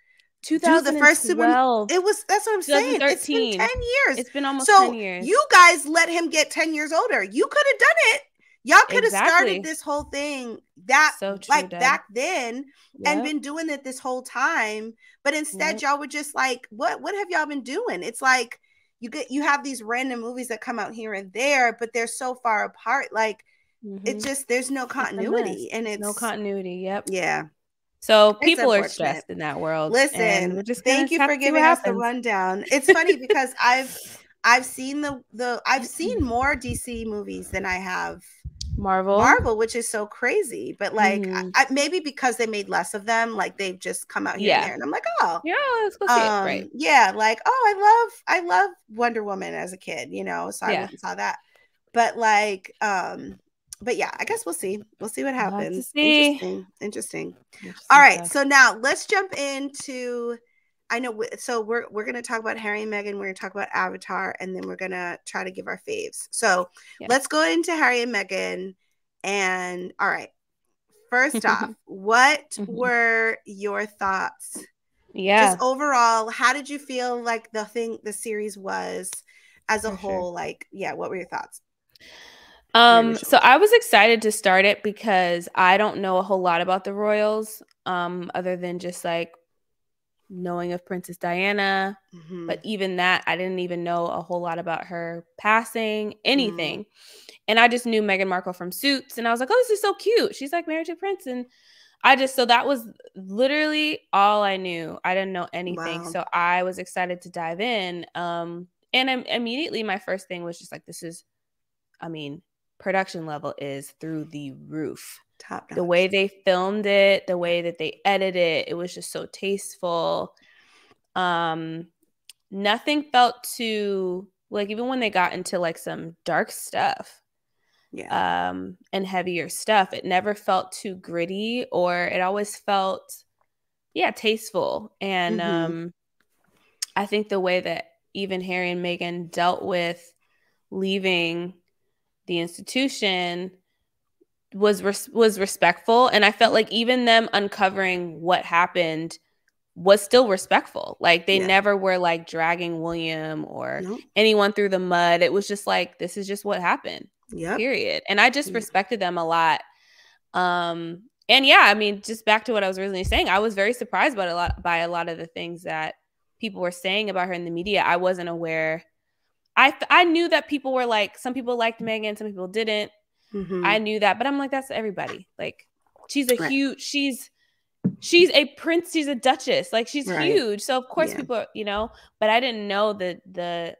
do the first Superman? It was that's what I'm saying. It's been 10 years. it's been almost so 10 years you guys let him get 10 years older. You could have done it. Y'all could have Exactly. started this whole thing that So true, like Deb. back then and been doing it this whole time. But instead, Yep. y'all were just like, what what have y'all been doing? It's like you get you have these random movies that come out here and there, but they're so far apart. Like Mhm. it's just there's no continuity. And it's no continuity yep yeah. so people are stressed in that world Listen, we're just thank you for to see what giving us the rundown. It's funny because I've I've seen the the I've seen more DC movies than I have marvel Marvel, which is so crazy. But like, I, Mhm. I, maybe because they made less of them, like they've just come out here Yeah. and there, and I'm like, oh, yeah let's go see it um, right yeah, like, oh, I love, I love Wonder Woman as a kid, you know, so I Yeah. went and saw that. But like, um, but yeah, I guess we'll see. We'll see what happens. see. Interesting, interesting. Interesting All right, so now let's jump into. I know. So we're we're gonna talk about Harry and Meghan. We're gonna talk about Avatar, and then we're gonna try to give our faves. So let's go into Harry and Meghan. And all right, first off, what Mhm. were your thoughts? yeah Just overall, how did you feel like the thing, the series was as a For sure. whole? Like, yeah, what were your thoughts? Um, so I was excited to start it because I don't know a whole lot about the royals, um, other than just like knowing of Princess Diana. Mhm. But even that, I didn't even know a whole lot about her passing, Mm. anything. And I just knew Meghan Markle from Suits, and I was like, "Oh, this is so cute. She's like married to a prince." And I just so that was literally all I knew. I didn't know anything, Wow. so I was excited to dive in. Um, and im- immediately my first thing was just like, "This is, I mean, production level is through the roof." top the way they filmed it the way that they edited it it was just so tasteful um nothing felt too like even when they got into like some dark stuff yeah, um and heavier stuff it never felt too gritty or it always felt yeah tasteful and Mhm. um i think the way that even harry and meghan dealt with leaving the institution was res- was respectful and i felt like even them uncovering what happened was still respectful like they Yeah. never were like dragging william or Nope. anyone through the mud it was just like this is just what happened yeah period and i just Yeah. respected them a lot Um, and yeah, I mean, just back to what I was originally saying, I was very surprised by a lot by a lot of the things that people were saying about her in the media. I wasn't aware. I I knew that people were like some people liked Meghan, some people didn't. Mm-hmm. I knew that, but I'm like that's everybody. Like she's a right. huge she's she's a prince, she's a duchess. Like she's right. huge. So of course yeah. people, you know, but I didn't know the the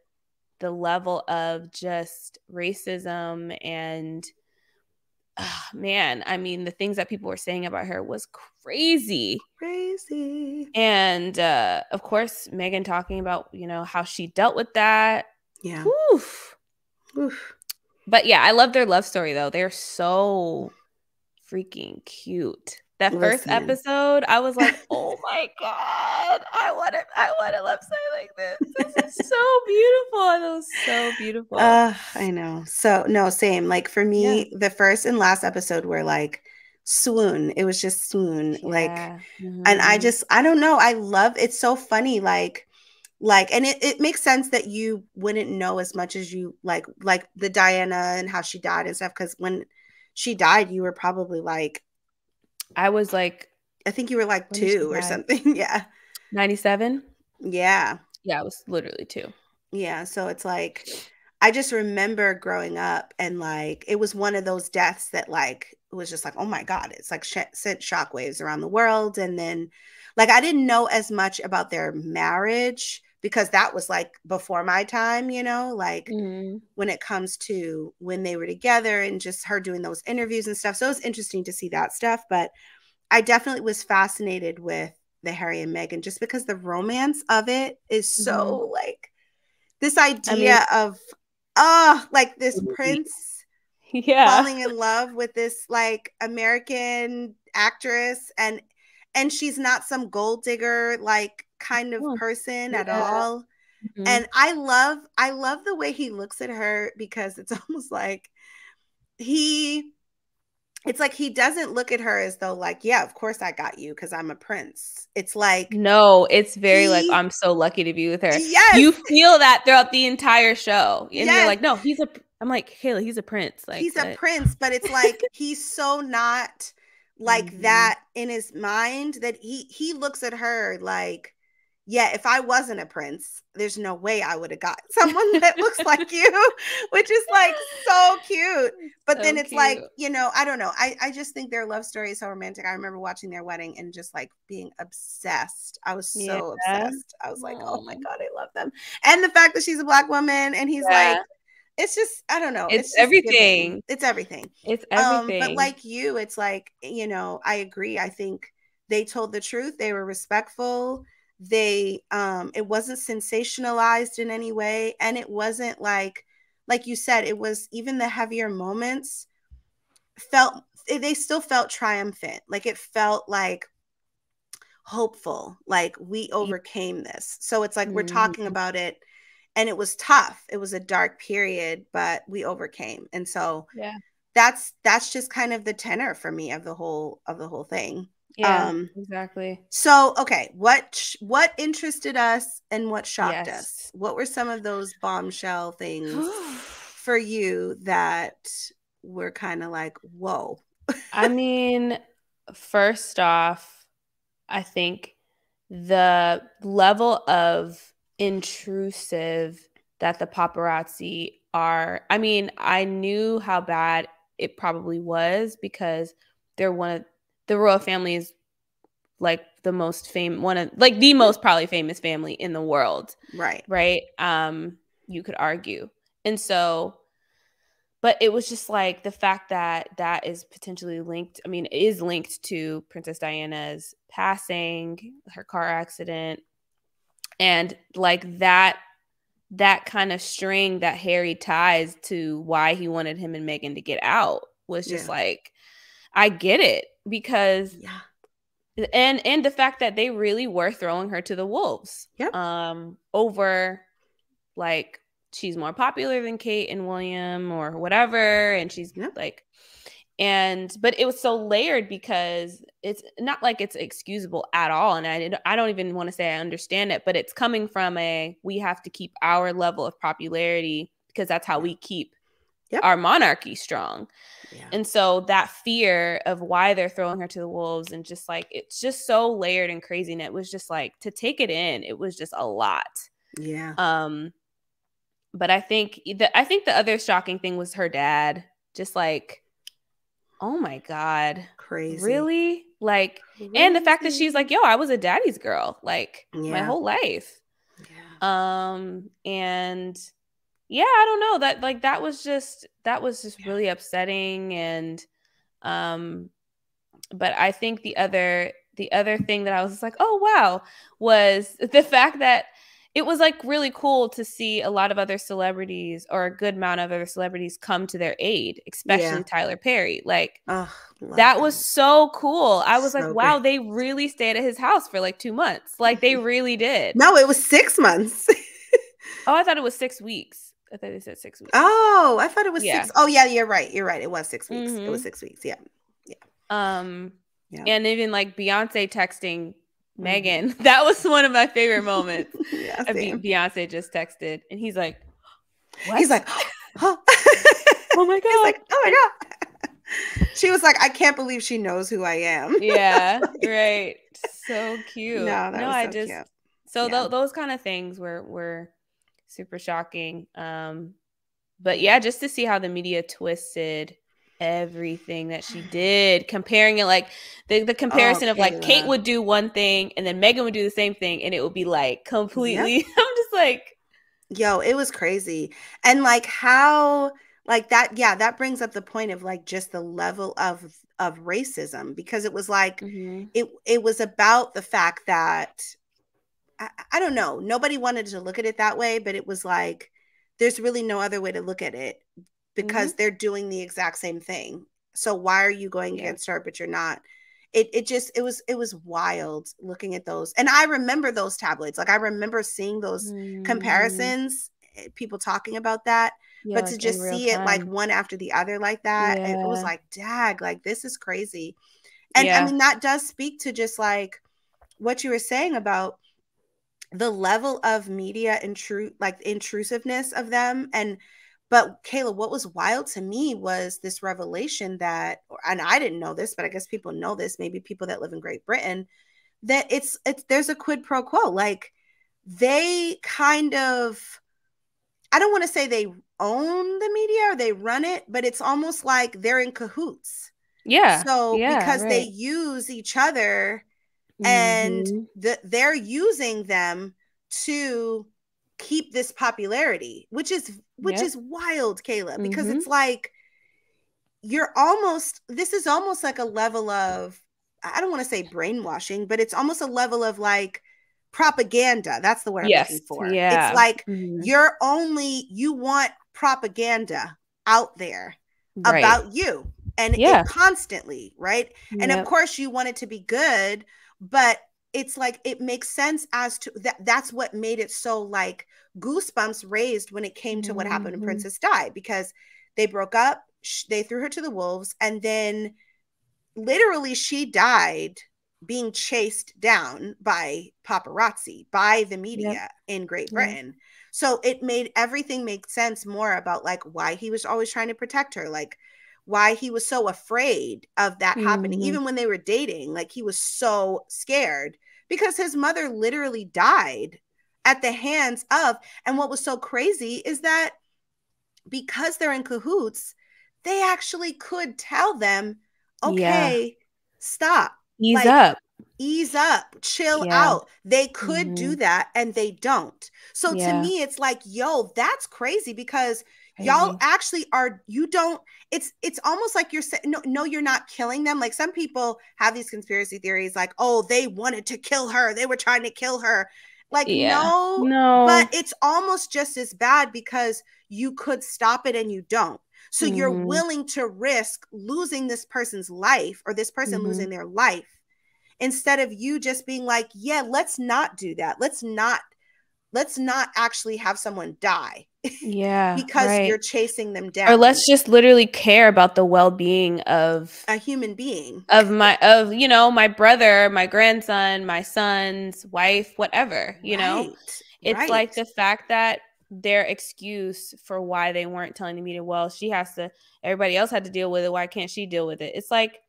the level of just racism and oh, man, I mean, the things that people were saying about her was crazy. Crazy. And uh, of course, Meghan talking about, you know, how she dealt with that. Yeah. Oof. Oof. But yeah, I love their love story though. They're so freaking cute. That first Listen. episode, I was like, "Oh my god, I want it! I want a love story like this. This is so beautiful. It was so beautiful." Uh, I know. So no, same. Like for me, yeah. the first and last episode were like swoon. It was just swoon. Yeah. Like, mm-hmm. and I mm-hmm. just, I don't know. I love. It's so funny. Like like and it, it makes sense that you wouldn't know as much as you like like the diana and how she died and stuff because when she died you were probably like I was like, I think you were like two or something. yeah. 97? Yeah. Yeah, it was literally two. Yeah. So it's like, I just remember growing up and like, it was one of those deaths that like, it was just like, oh my God, it's like sh- sent shockwaves around the world. And then, like, I didn't know as much about their marriage because that was like before my time, you know, like mm-hmm. when it comes to when they were together and just her doing those interviews and stuff. So it was interesting to see that stuff. But I definitely was fascinated with the Harry and Meghan just because the romance of it is so mm-hmm. like this idea I mean, of oh, like this prince yeah falling in love with this like American actress and and she's not some gold digger like kind of oh, person yeah. at all. Mm-hmm. And I love I love the way he looks at her because it's almost like he it's like he doesn't look at her as though like yeah of course i got you because i'm a prince it's like no it's very he, like i'm so lucky to be with her yes you feel that throughout the entire show and yes. you're like no he's a i'm like kayla he's a prince like he's a prince but it's like he's so not like mm-hmm. that in his mind that he he looks at her like yeah, if I wasn't a prince, there's no way I would have got someone that looks like you, which is like so cute. But so then it's cute. like, you know, I don't know. I, I just think their love story is so romantic. I remember watching their wedding and just like being obsessed. I was so yeah. obsessed. I was like, Aww. oh my God, I love them. And the fact that she's a black woman and he's yeah. like, it's just I don't know. It's, it's everything. Giving. It's everything. It's everything. Um, but like you, it's like you know. I agree. I think they told the truth. They were respectful they um it wasn't sensationalized in any way and it wasn't like like you said it was even the heavier moments felt they still felt triumphant like it felt like hopeful like we overcame this so it's like we're talking mm-hmm. about it and it was tough it was a dark period but we overcame and so yeah that's that's just kind of the tenor for me of the whole of the whole thing yeah, um, exactly. So, okay, what what interested us and what shocked yes. us? What were some of those bombshell things for you that were kind of like, whoa? I mean, first off, I think the level of intrusive that the paparazzi are. I mean, I knew how bad it probably was because they're one of the royal family is like the most famous one of like the most probably famous family in the world. Right. Right? Um you could argue. And so but it was just like the fact that that is potentially linked i mean it is linked to princess diana's passing her car accident and like that that kind of string that harry ties to why he wanted him and meghan to get out was just yeah. like i get it because yeah and and the fact that they really were throwing her to the wolves yep. um over like she's more popular than Kate and William or whatever and she's yep. like and but it was so layered because it's not like it's excusable at all and I I don't even want to say I understand it but it's coming from a we have to keep our level of popularity because that's how we keep yep. our monarchy strong. Yeah. And so that fear of why they're throwing her to the wolves and just like it's just so layered and crazy. And it was just like to take it in, it was just a lot. Yeah. Um, but I think the I think the other shocking thing was her dad. Just like, oh my God. Crazy. Really? Like, Crazy. and the fact that she's like, yo, I was a daddy's girl, like yeah. my whole life. Yeah. Um, and yeah, I don't know. That like that was just that was just really upsetting and um but I think the other the other thing that I was like, "Oh wow," was the fact that it was like really cool to see a lot of other celebrities or a good amount of other celebrities come to their aid, especially yeah. Tyler Perry. Like oh, that was so cool. I was so like, wow, they really stayed at his house for like two months. Like they really did. No, it was six months. oh, I thought it was six weeks. I thought they said six weeks. Oh, I thought it was yeah. six. Oh, yeah, you're right. You're right. It was six weeks. Mm-hmm. It was mm-hmm. six weeks. Yeah. Yeah. Um, yeah. and even like Beyonce texting mm-hmm. Meghan, that was one of my favorite moments. yeah, Beyonce just texted, and he's like, what? He's like, huh? oh my god! He's like, oh my god! She was like, I can't believe she knows who I am. yeah, right. So cute. No, no, so I just cute. so yeah. th- those kind of things were were super shocking. Um, but yeah, just to see how the media twisted everything that she did, comparing it like the, the comparison oh, of like Kate would do one thing and then Meghan would do the same thing, and it would be like completely. Yep. I'm just like, yo, it was crazy, and like how like that yeah that brings up the point of like just the level of of racism because it was like mm-hmm. it it was about the fact that I, I don't know. Nobody wanted to look at it that way, but it was like there's really no other way to look at it because mm-hmm. they're doing the exact same thing. So why are you going yeah. against her, but you're not? It it just it was it was wild looking at those. And I remember those tabloids. Like I remember seeing those mm. comparisons, eh, people talking about that. Yeah, but like to just see time. it like one after the other like that, yeah. it was like, dag, like this is crazy. And I mean, that does speak to just like what you were saying about the level of media intru like intrusiveness of them and but Kayla, what was wild to me was this revelation that, and I didn't know this, but I guess people know this, maybe people that live in Great Britain, that it's it's there's a quid pro quo. Like they kind of, I don't want to say they own the media or they run it, but it's almost like they're in cahoots. Yeah. So yeah, because right. they use each other and mm-hmm. the, they're using them to keep this popularity which is which yep. is wild kayla because mm-hmm. it's like you're almost this is almost like a level of i don't want to say brainwashing but it's almost a level of like propaganda that's the word yes. i'm looking for yeah it's like mm-hmm. you're only you want propaganda out there right. about you and yeah. it constantly right yep. and of course you want it to be good but it's like it makes sense as to that that's what made it so like goosebumps raised when it came to mm-hmm. what happened when mm-hmm. princess died because they broke up sh- they threw her to the wolves and then literally she died being chased down by paparazzi by the media yep. in great britain yep. so it made everything make sense more about like why he was always trying to protect her like why he was so afraid of that mm-hmm. happening even when they were dating like he was so scared because his mother literally died at the hands of and what was so crazy is that because they're in cahoots they actually could tell them okay yeah. stop ease like, up ease up chill yeah. out they could mm-hmm. do that and they don't so yeah. to me it's like yo that's crazy because y'all actually are you don't it's it's almost like you're saying no no you're not killing them. Like some people have these conspiracy theories like oh they wanted to kill her. They were trying to kill her. Like yeah. no no. but it's almost just as bad because you could stop it and you don't. So mm-hmm. you're willing to risk losing this person's life or this person mm-hmm. losing their life instead of you just being like yeah let's not do that. Let's not let's not actually have someone die yeah because right. you're chasing them down or let's just literally care about the well-being of a human being of my of you know my brother my grandson my son's wife whatever you right. know it's right. like the fact that their excuse for why they weren't telling the media, well, she has to, everybody else had to deal with it. Why can't she deal with it? It's like,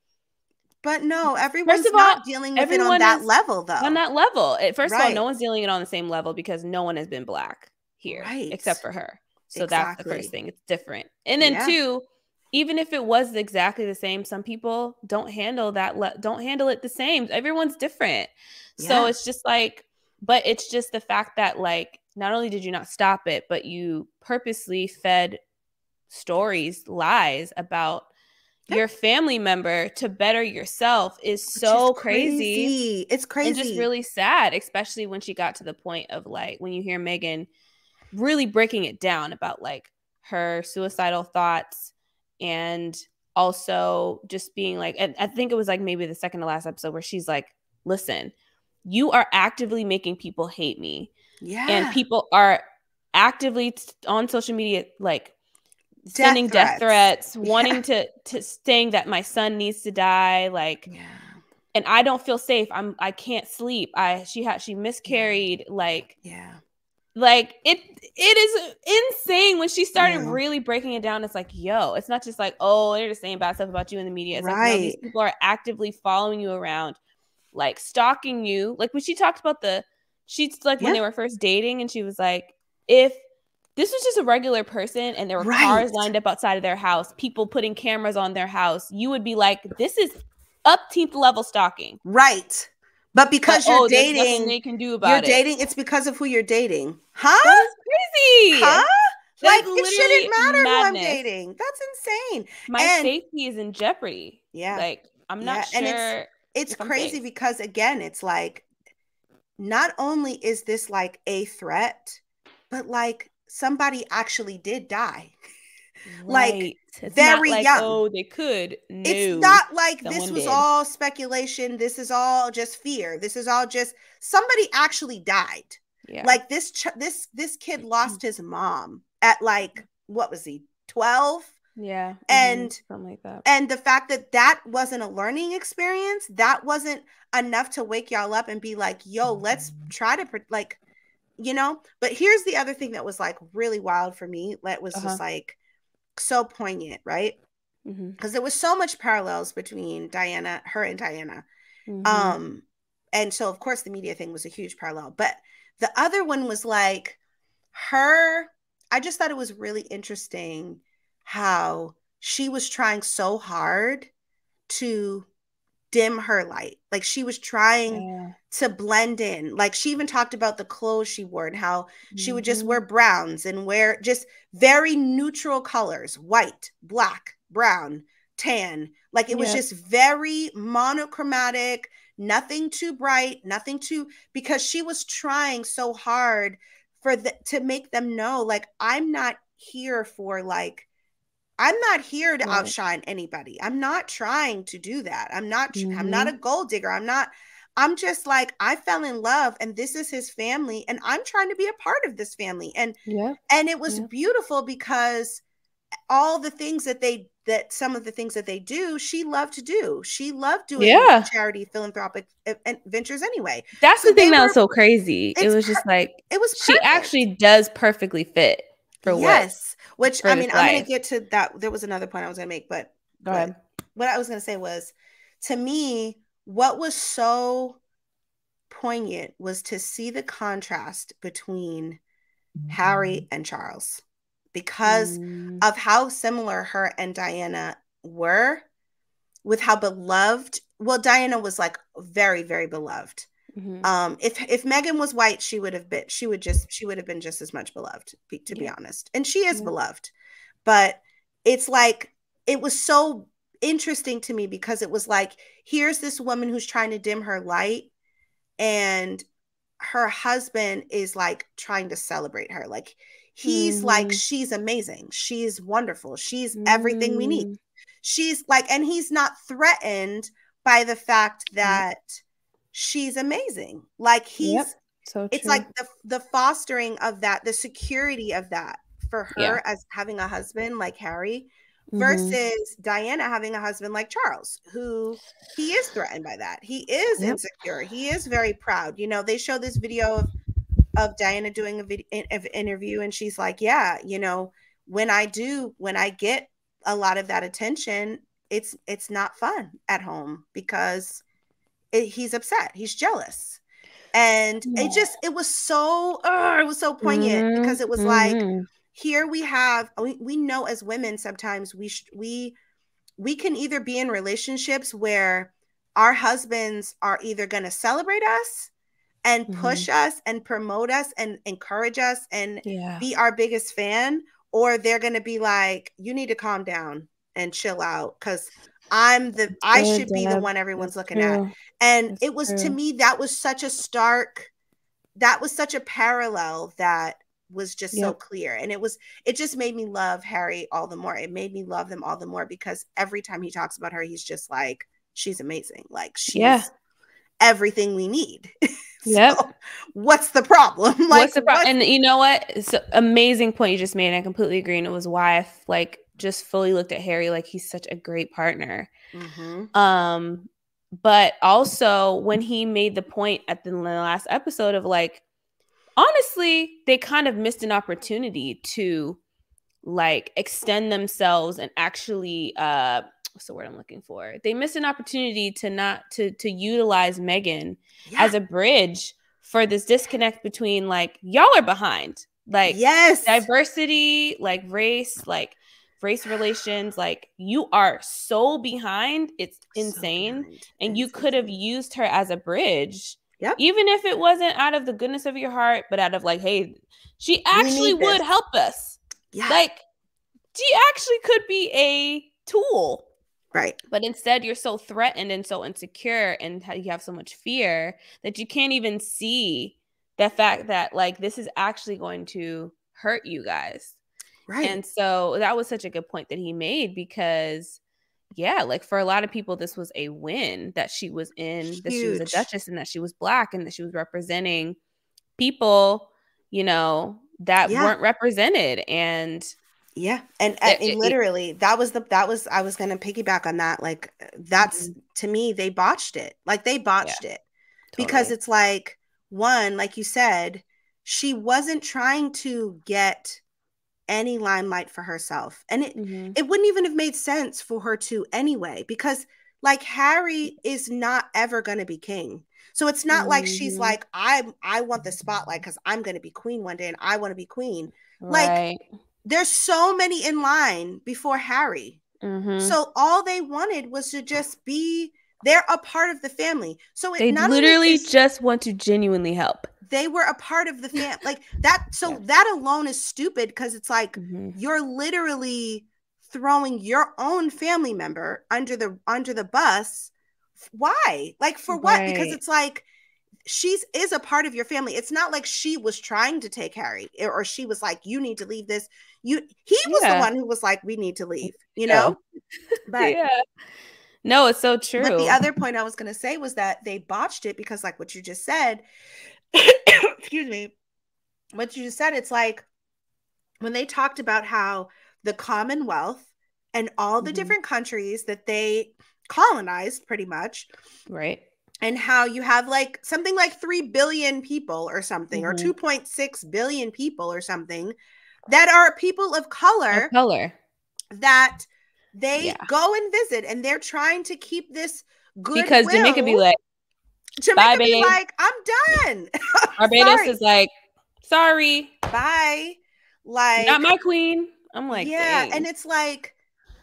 but no, everyone's of not all, dealing with it on that level, though. On that level. First right. of all, no one's dealing it on the same level because no one has been black here right. except for her. So exactly. that's the first thing. It's different. And then yeah. two, even if it was exactly the same, some people don't handle that le- don't handle it the same. Everyone's different. Yeah. So it's just like but it's just the fact that like not only did you not stop it, but you purposely fed stories, lies about your family member to better yourself is so is crazy. crazy. It's crazy. And just really sad, especially when she got to the point of like when you hear Meghan really breaking it down about like her suicidal thoughts and also just being like and I think it was like maybe the second to last episode where she's like, listen, you are actively making people hate me. Yeah. And people are actively on social media like sending threats. death threats, wanting to to saying that my son needs to die, like yeah. and I don't feel safe. I'm I can't sleep. I she had she miscarried, like yeah. Like it it is insane when she started yeah. really breaking it down. It's like, yo, it's not just like, oh, they're just saying bad stuff about you in the media. It's right. like, no, these people are actively following you around, like stalking you. Like when she talked about the she's like when they were first dating, and she was like, if this was just a regular person and there were right. cars lined up outside of their house, people putting cameras on their house, you would be like, this is upteenth level stalking. Right. But because but, you're oh, dating, they can do about you're it. dating. It's because of who you're dating, huh? That's crazy, huh? like it shouldn't matter madness. who I'm dating. That's insane. My and, safety is in jeopardy. Yeah, like I'm not yeah. sure. And it's it's crazy because again, it's like not only is this like a threat, but like somebody actually did die. Right. like it's very like, young. Oh, they could. No, it's not like this was did. all speculation. This is all just fear. This is all just somebody actually died. Yeah. Like this ch- this this kid lost his mom at like what was he? 12? Yeah. And mm-hmm. something like that. And the fact that that wasn't a learning experience, that wasn't enough to wake y'all up and be like, "Yo, let's try to like you know but here's the other thing that was like really wild for me that was uh-huh. just like so poignant right because mm-hmm. there was so much parallels between diana her and diana mm-hmm. um and so of course the media thing was a huge parallel but the other one was like her i just thought it was really interesting how she was trying so hard to dim her light. Like she was trying yeah. to blend in. Like she even talked about the clothes she wore and how mm-hmm. she would just wear mm-hmm. browns and wear just very neutral colors white, black, brown, tan. Like it was just very monochromatic, nothing too bright, nothing too, because she was trying so hard for the to make them know like I'm not here for like I'm not here to right. outshine anybody. I'm not trying to do that. I'm not mm-hmm. I'm not mm-hmm. a gold digger. I'm not I'm just like I fell in love and this is his family and I'm trying to be a part of this family. And yeah. and it was yeah. beautiful because all the things that they that some of the things that they do, she loved to do. She loved doing yeah. charity philanthropic ventures anyway. That's so the thing that was so crazy. It was just like it was perfect. she actually does perfectly fit for yes. What? Which I mean, I'm going to get to that. There was another point I was going to make, but go but ahead. What I was going to say was, to me, what was so poignant was to see the contrast between Harry mm-hmm. and Charles because mm. of how similar her and Diana were with how beloved well Diana was like very very beloved Mm-hmm. Um, if if Meghan was white, she would have been she would just she would have been just as much beloved, to yeah. be honest. And she is yeah. beloved, but it's like it was so interesting to me because it was like here's this woman who's trying to dim her light, and her husband is like trying to celebrate her. Like he's mm-hmm. like she's amazing, she's wonderful, she's mm-hmm. everything we need. Mm. She's like, and he's not threatened by the fact that she's amazing. Like he's yep. so it's like the the fostering of that, the security of that for her yeah. as having a husband like Harry mm-hmm. versus mm-hmm. Diana having a husband like Charles, who he is threatened by that. He is yep. insecure. He is very proud. You know, they show this video of of Diana doing a video interview, and she's like, "Yeah, you know, when I do, when I get a lot of that attention, it's it's not fun at home because it, he's upset, he's jealous." And yeah. it just it was so uh, it was so poignant mm-hmm. because it was mm-hmm. like here we have we, we know as women sometimes we sh- we we can either be in relationships where our husbands are either going to celebrate us and mm-hmm. push mm-hmm. us and promote us and encourage us and yeah. be our biggest fan or they're going to be like you need to calm down and chill out cuz I'm the I should be the one everyone's looking at and it was to me that was such a stark that was such a parallel that was just yep. so clear and it was it just made me love harry all the more it made me love them all the more because every time he talks about her he's just like she's amazing like she's yeah. everything we need Yeah. So what's the problem? like, what's the problem? And you know what? It's an amazing point you just made. and I completely agree. And it was why I like just fully looked at Harry like he's such a great partner. Mm-hmm. Um, but also when he made the point at the, last episode of like, honestly, they kind of missed an opportunity to like extend themselves and actually uh what's the word I'm looking for? They missed an opportunity to not to to utilize Meghan yeah. as a bridge for this disconnect between like y'all are behind. Like yes, diversity, like race, like race relations, like you are so behind. It's insane. So and it's you could have used her as a bridge. Yep. Even if it wasn't out of the goodness of your heart, but out of like, hey, she actually would help us. Yeah. Like she actually could be a tool Right. But instead, you're so threatened and so insecure and you have so much fear that you can't even see the fact that, like, this is actually going to hurt you guys. Right. And so that was such a good point that he made because, yeah, like for a lot of people, this was a win that she was in, Huge. that she was a duchess and that she was black and that she was representing people, you know, that yeah. weren't represented. And yeah, and, and it, literally it, that was the that was I was gonna piggyback on that. Like that's mm-hmm. to me they botched it. Like they botched yeah, it totally. because it's like one, like you said, she wasn't trying to get any limelight for herself, and it mm-hmm. it wouldn't even have made sense for her to anyway because like Harry is not ever gonna be king. So it's not mm-hmm. like she's like I I want the spotlight because I'm gonna be queen one day and I want to be queen. Right. Like there's so many in line before Harry. Mm-hmm. So all they wanted was to just be they're a part of the family. So they literally just want to genuinely help. They were a part of the family. like that so yeah. that alone is stupid because it's like mm-hmm. you're literally throwing your own family member under the under the bus. Why? Like for what? Right. Because it's like she's is a part of your family. It's not like she was trying to take Harry or she was like, you need to leave this. You he was yeah. the one who was like, we need to leave, you know? but yeah. No, it's so true. But the other point I was gonna say was that they botched it because, like what you just said, excuse me, what you just said, it's like when they talked about how the Commonwealth and all the mm-hmm. different countries that they colonized pretty much. Right and how you have like something like 3 billion people or something mm-hmm. or 2.6 billion people or something that are people of color of color that they yeah. go and visit and they're trying to keep this good because Jamaica be like Jamaica bye, be like I'm done Barbados is like sorry bye like not my queen I'm like yeah Dang. and it's like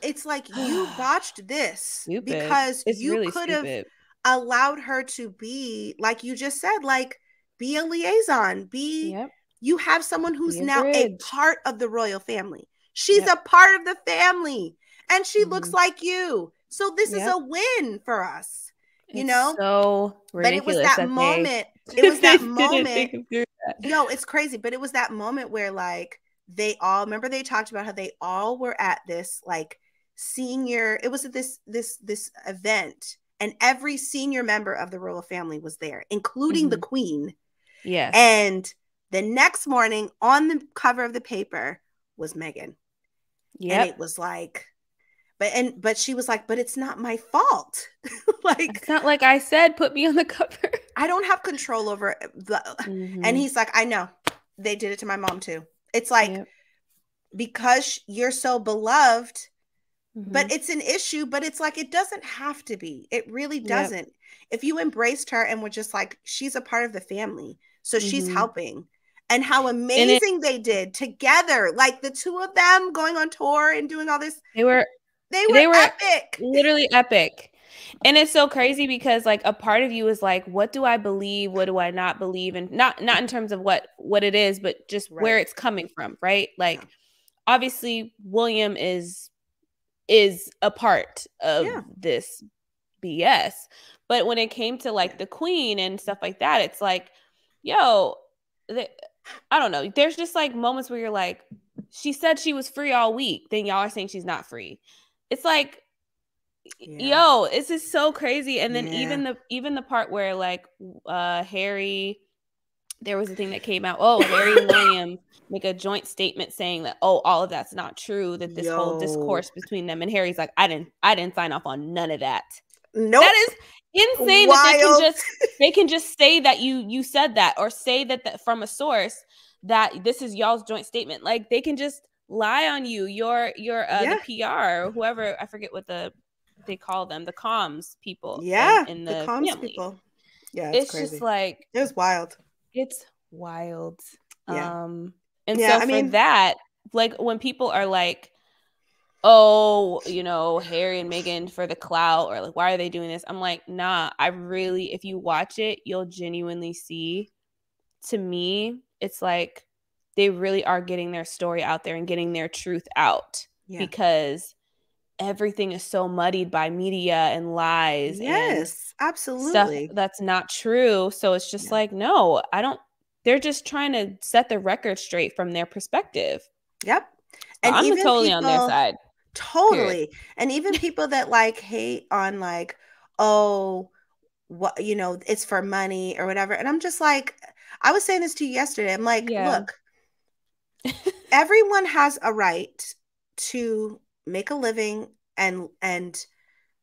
it's like you botched this stupid. because it's you really could have allowed her to be like you just said like be a liaison be yep. you have someone who's a now bridge. a part of the royal family she's yep. a part of the family and she mm-hmm. looks like you so this yep. is a win for us you it's know so but it was that, that moment it was that moment no it's crazy but it was that moment where like they all remember they talked about how they all were at this like senior it was at this this this event and every senior member of the royal family was there, including mm-hmm. the queen. Yeah. And the next morning on the cover of the paper was Meghan. Yeah. And it was like, but and but she was like, but it's not my fault. like it's not like I said, put me on the cover. I don't have control over the Mhm. and he's like, I know. They did it to my mom too. It's like Yep. because you're so beloved, but Mhm. it's an issue, but it's like it doesn't have to be. It really doesn't. If you embraced her and were just like, she's a part of the family, so she's Mhm. helping. And how amazing they did together, like the two of them going on tour and doing all this. they were They were, They were- epic. literally epic. And it's so crazy because like a part of you is like, what do I believe? What do I not believe? And not not in terms of what what it is, but just where it's coming from, right? Like obviously William is is a part of Yeah. this BS. But when it came to like the queen and stuff like that, it's like, yo, I don't know. There's just like moments where you're like, she said she was free all week, then y'all are saying she's not free. It's like, Yeah. yo, this is so crazy. And then Yeah. even the even the part where like uh Harry, there was a thing that came out. Oh, Harry and William make a joint statement saying that oh, all of that's not true. That this whole discourse between them and Harry's like, I didn't, I didn't sign off on none of that. Nope. That is insane that they can just they can just say that you you said that or say that, that from a source that this is y'all's joint statement. Like they can just lie on you. Your your uh, Yeah. the PR whoever I forget what the they call them the comms people. yeah, in, the, the, comms family. people. Yeah, It's, it's, just like it was wild. it's wild. Yeah. Um and Yeah, so I for mean- that, like when people are like, Oh, you know, Harry and Meghan for the clout, or like, why are they doing this? I'm like, nah, I really, if you watch it, you'll genuinely see to me, it's like they really are getting their story out there and getting their truth out Yeah. because everything is so muddied by media and lies and Yes, stuff absolutely. that's not true. So it's just Yeah. like, no, I don't. They're just trying to set the record straight from their perspective. Yep. So I'm totally on their people- side. Totally. And even people that like hate on like, oh, what you know, it's for money or whatever. And I'm just like, I was saying this to you yesterday. I'm like, Yeah. look, everyone has a right to make a living and and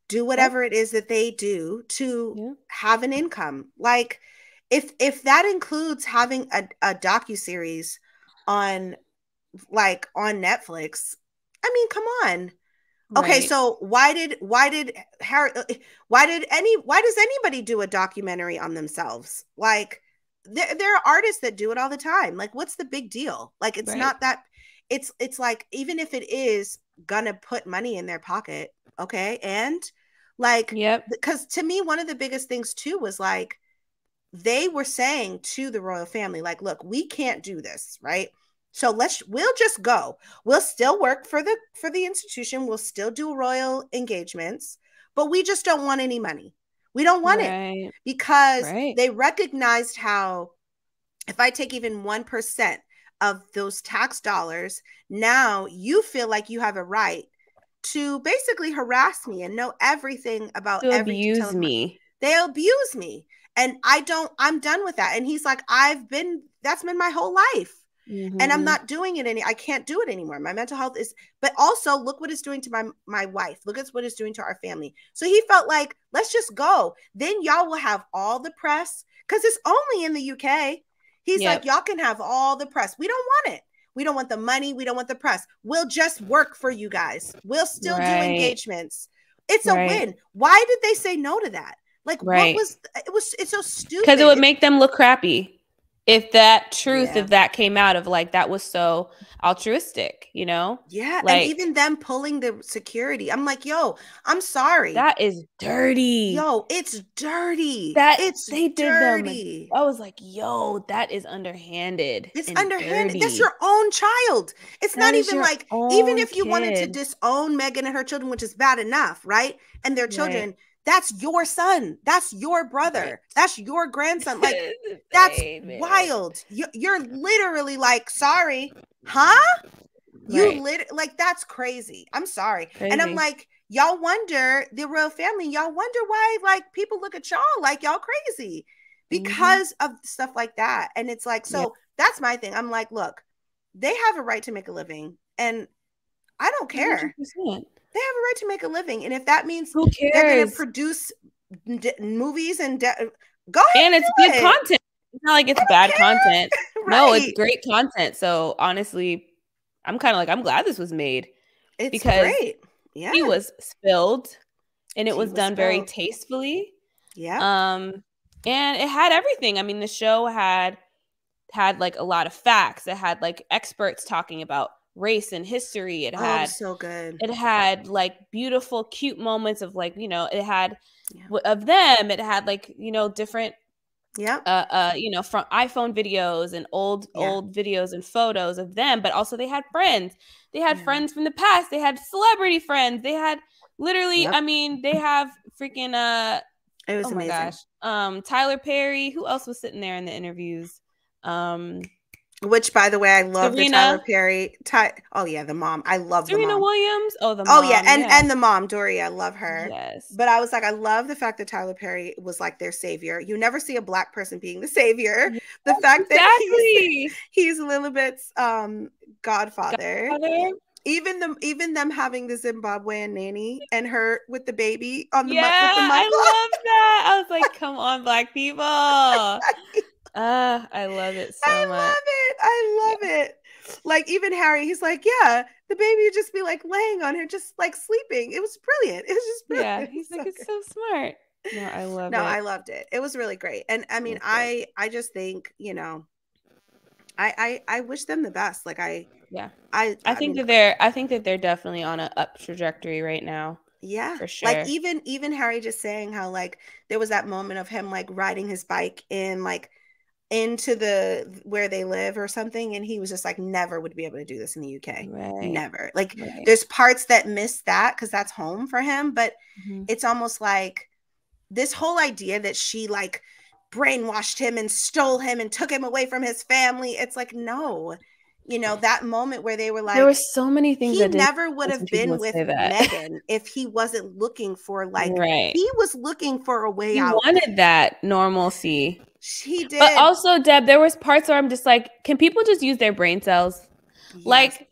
do whatever it is that they do to Yeah. have an income. Like if if that includes having a, a docu-series on like on Netflix, I mean, come on. Okay, so why did why did Harry why did any why does anybody do a documentary on themselves? Like there, there are artists that do it all the time. Like what's the big deal? Like it's Right. not that it's it's like even if it is gonna put money in their pocket, okay? And like Yep. because to me one of the biggest things too was like they were saying to the royal family like look we can't do this right so let's we'll just go we'll still work for the for the institution we'll still do royal engagements but we just don't want any money we don't want it because Right. they recognized how if I take even 1% of those tax dollars, now you feel like you have a right to basically harass me and know everything about To every abuse me. They abuse me. And I don't, I'm done with that. And he's like, I've been, that's been my whole life and I'm Mhm. not doing it any I can't do it anymore. My mental health is but also look what it's doing to my my wife. Look at what it's doing to our family. So he felt like let's just go. Then y'all will have all the press cuz it's only in the UK. He's Yep. like y'all can have all the press. We don't want it. We don't want the money, we don't want the press. We'll just work for you guys. We'll still do engagements. It's a Right. win. Why did they say no to that? Like Right. what was it was it's so stupid. because it would make them look crappy if that truth Yeah. if that came out of like that was so altruistic you know Yeah, Like- and even them pulling the security. I'm like, yo, I'm sorry. that is dirty yo, it's dirty. That- it's they did them i was like yo that is underhanded It's and underhanded. That's your own child. It's That not even like even if you wanted to disown Meghan and her children, which is bad enough, right? And their children, that's your son. That's your brother. That's your grandson. Like that's wild. You, you're literally like, sorry, huh? You Right. lit like that's crazy. I'm sorry. And I'm like, y'all wonder the royal family, y'all wonder why like people look at y'all like y'all crazy Mm-hmm. because of stuff like that. And it's like, so Yep. that's my thing. I'm like, look, they have a right to make a living, and I don't care. 100%. They have a right to make a living, and if that means they're going to produce d- movies and de- Go ahead. and it's good content. It's not like it's bad content. No, it's great content. So honestly, I'm kind of like I'm glad this was made. It's because great. Yeah. He was spilled, and it was was done very tastefully. yeah. Um, and it had everything. I mean, the show had had like a lot of facts. It had like experts talking about race and history. It oh, had so good. it had like beautiful, cute moments of like you know it had Yeah. of them. It had like you know different Yeah. uh, uh, you know, from iPhone videos and old, Yeah. old videos and photos of them, but also they had friends. They had Yeah. friends from the past. They had celebrity friends. They had literally, Yep. I mean, they have freaking uh It was oh amazing. gosh. Um Tyler Perry. Who else was sitting there in the interviews? Um Which, by the way, I love the Tyler Perry. Ty- oh yeah, the mom. I love the Serena mom. Williams. Oh, the oh yeah, mom, and and the mom, Doria. I love her. yes. But I was like, I love the fact that Tyler Perry was like their savior. You never see a black person being the savior. The fact that he's, exactly. he's Lilibet's um godfather. Father. Even them, even them having the Zimbabwean nanny and her with the baby on the mu- Yeah, with the I love that. I was like, come on, black people. Uh, I love it so I much. love it. I love it. Like even Harry, he's like, yeah, the baby would just be like laying on her, just like sleeping. It was brilliant. It was just brilliant. Yeah, he's like, it's so smart. No, I love no, it. I loved it. It was really great. And I mean. I I just think, you know, I I I wish them the best. Like I Yeah. I I think mean, that they're I think that they're definitely on an up trajectory right now. yeah, for sure. like even even Harry just saying how like there was that moment of him like riding his bike in like into the where they live or something, and he was just like never would be able to do this in the UK. Right. Never. Like right. there's parts that miss that because that's home for him, but Mhm. it's almost like this whole idea that she like brainwashed him and stole him and took him away from his family. It's like, no, you know, that moment where they were like, there were so many things he never would have been with. Meghan if he wasn't looking for like, right. he was looking for a way He out. wanted that normalcy. He did. But also, Deb, there was parts where I'm just like, can people just use their brain cells? Yes. Like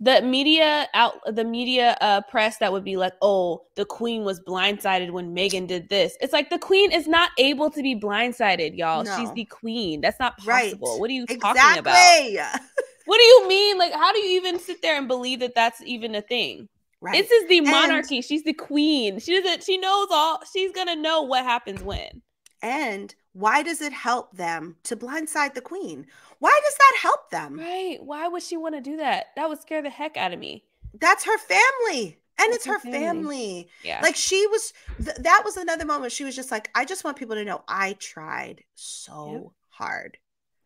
the media out the media uh press that would be like, oh, the queen was blindsided when Meghan did this. It's like the queen is not able to be blindsided, y'all. She's the queen. That's not Right. possible. What are you exactly. talking about? What do you mean? Like, how do you even sit there and believe that that's even a thing? Right. This is the And- monarchy. She's the queen. She doesn't. She knows all. She's gonna know what happens when. And why does it help them to blindside the queen? Why does that help them? Right? Why would she want to do that? That would scare the heck out of me. That's her family. And That's it's her her family. family. Yeah. Like she was, th- that was another moment. She was just like, I just want people to know I tried so Yep. hard.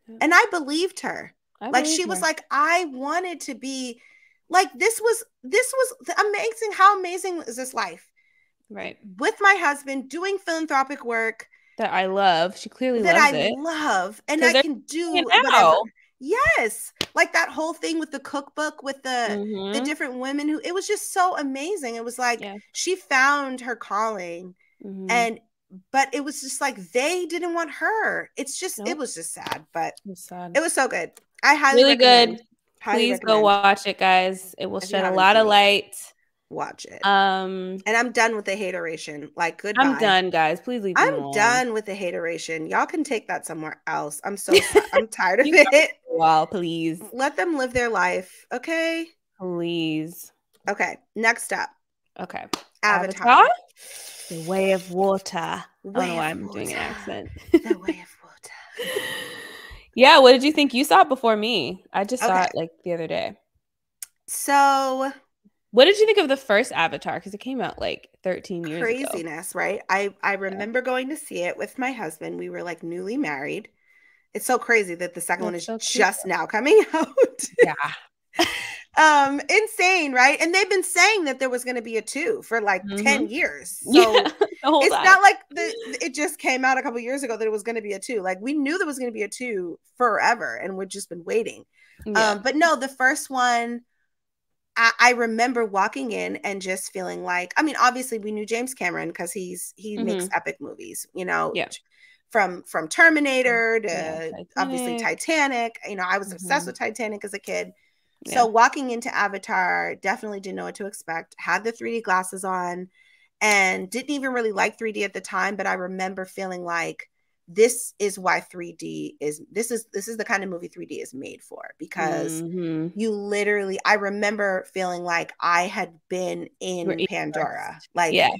Yep. And I believed her. I like she was like, I wanted to be like, this was, this was amazing. How amazing is this life? right. With my husband doing philanthropic work That I love. She clearly that loves I it. love and I can do whatever. Yes. Like that whole thing with the cookbook with the, the Mhm. different women who it was just so amazing. It was like Yeah. she found her calling Mhm. and but it was just like they didn't want her. It's just it was just sad, but It's sad. it was so good. I highly really recommend. good. Highly Please recommend. go watch it, guys. It will If shed a lot of light. it. Watch it. Um, and I'm done with the hateration. Like goodbye. I'm done, guys. Please leave. I'm alone. done with the hateration. Y'all can take that somewhere else. I'm so I'm tired of it. Well, please, Let them live their life. Okay. please. Okay. Next up, Okay. Avatar. Avatar? The Way of Water. I don't know why I'm doing an accent. The way of water. yeah. What did you think? You saw it before me. I just saw Okay. it like the other day. So What did you think of the first Avatar? Because it came out like 13 years ago. craziness, right? I I remember going to see it with my husband. We were like newly married. It's so crazy that the second one is so just now coming out. Yeah. um, insane, right? And they've been saying that there was going to be a two for like Mhm. 10 years. So yeah. It's not like the it just came out a couple years ago that it was going to be a two. Like we knew there was going to be a two forever, and we've just been waiting. Yeah. Um, but no, the first one, I, I remember walking in and just feeling like, I mean, obviously we knew James Cameron because he's he makes epic movies, you know, Mm-hmm. Yeah. from from Terminator to Yeah, obviously Titanic. You know, I was obsessed Mhm. with Titanic as a kid. Yeah. So walking into Avatar, definitely didn't know what to expect. Had the 3D glasses on and didn't even really like 3D at the time, but I remember feeling like this is why 3D is this is this is the kind of movie 3D is made for because Mhm. you literally I remember feeling like I had been in Pandora. immersed. Like Yeah.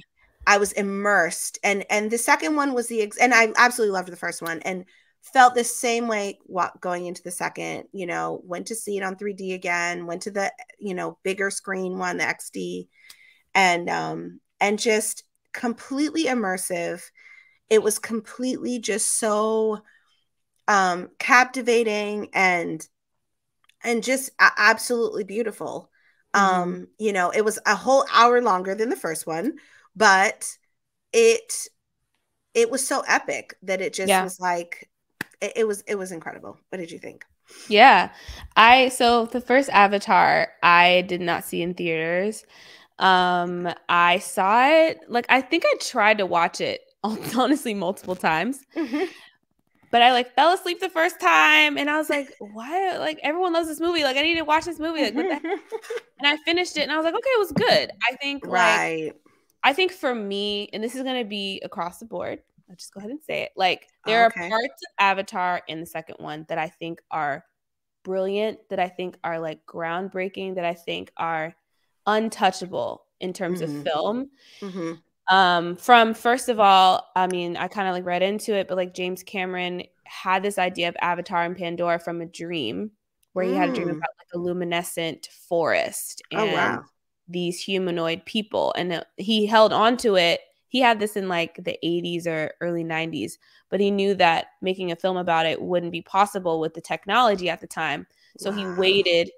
I was immersed and and the second one was the ex- and I absolutely loved the first one and felt the same way wa- going into the second, you know, went to see it on 3D again, went to the, you know, bigger screen one, the XD and um and just completely immersive. It was completely just so um captivating and and just absolutely beautiful. Um, you know, it was a whole hour longer than the first one, but it it was so epic that it just Yeah. was like it, it was it was incredible. What did you think? Yeah. I so the first Avatar I did not see in theaters. Um I saw it like I think I tried to watch it honestly multiple times, but I like fell asleep the first time and I was like, why like everyone loves this movie. Like I need to watch this movie. Like what the? And I finished it and I was like, okay, it was good. I think like right. I think for me, and this is going to be across the board, I'll just go ahead and say it. Like, there Okay. are parts of Avatar in the second one that I think are brilliant, that I think are like groundbreaking, that I think are untouchable in terms Mhm. of film. hmm Um, from first of all, I mean, I kind of like read into it, but like James Cameron had this idea of Avatar and Pandora from a dream where he had a dream Mm. about like a luminescent forest and Oh wow. these humanoid people and uh, he held on to it he had this in like the 80s or early 90s but he knew that making a film about it wouldn't be possible with the technology at the time so he waited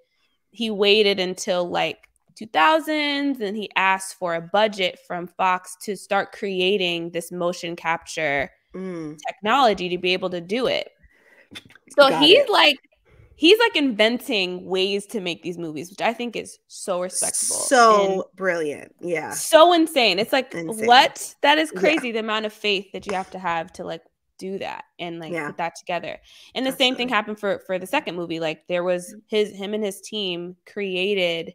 he waited until like 2000s and he asked for a budget from fox to start creating this motion capture Mm. technology to be able to do it so Got he's it. like he's like inventing ways to make these movies which i think is so respectable So brilliant. Yeah. so insane. It's like Insane. what? That is Yeah. crazy. The amount of faith that you have to have to like do that and like Yeah. put that together. And the same thing happened for for the second movie. Like there was his him and his team created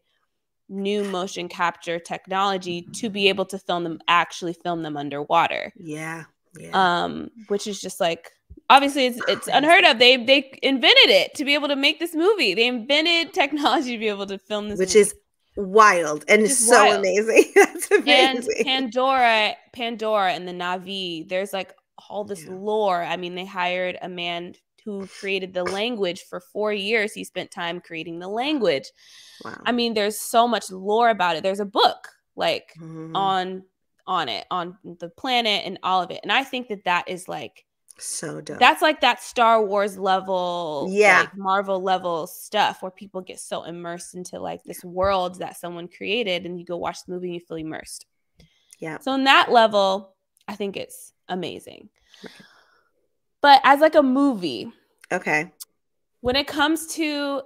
new motion capture technology to be able to film them actually film them underwater. Yeah. Yeah. Um which is just like obviously it's it's unheard of. They they invented it to be able to make this movie. They invented technology to be able to film this Which movie. is wild and it's so wild. amazing. That's and. Pandora, Pandora, and the Na'vi. There's like all this Yeah. lore. I mean, they hired a man who created the language for four years. He spent time creating the language. wow. I mean, there's so much lore about it. There's a book like Mhm. on on it on the planet and all of it. And I think that that is like so dope. that's like that Star Wars level, Yeah. like Marvel level stuff where people get so immersed into like this world that someone created, and you go watch the movie and you feel immersed. yeah. So on that level, I think it's amazing. Right. But as like a movie, Okay. when it comes to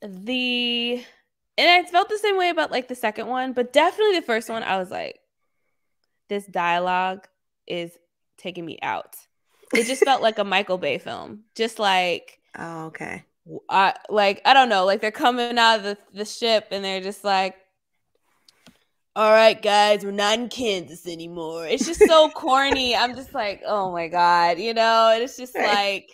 the and I felt the same way about like the second one, but definitely the first one, I was like, this dialogue is taking me out. It just felt like a Michael Bay film. Just like Oh, okay. I like I don't know, like they're coming out of the, the ship and they're just like, "All right, guys, we're not in Kansas anymore." It's just so corny. I'm just like, "Oh my god," you know. And it's just Right. like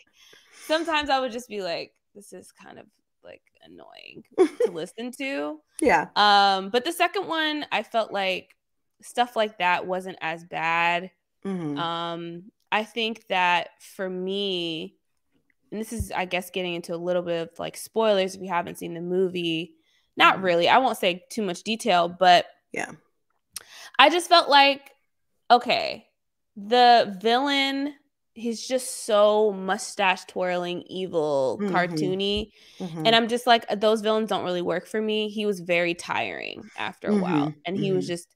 sometimes I would just be like, "This is kind of like annoying to listen to." Yeah. Um, but the second one, I felt like stuff like that wasn't as bad. Mhm. Um, I think that for me, and this is, I guess, getting into a little bit of like spoilers if you haven't seen the movie. Not Mhm. really. I won't say too much detail, but Yeah. I just felt like, okay, the villain, he's just so mustache twirling, evil, Mhm. cartoony. Mhm. And I'm just like, those villains don't really work for me. He was very tiring after a while. Mhm, And he was mhm. just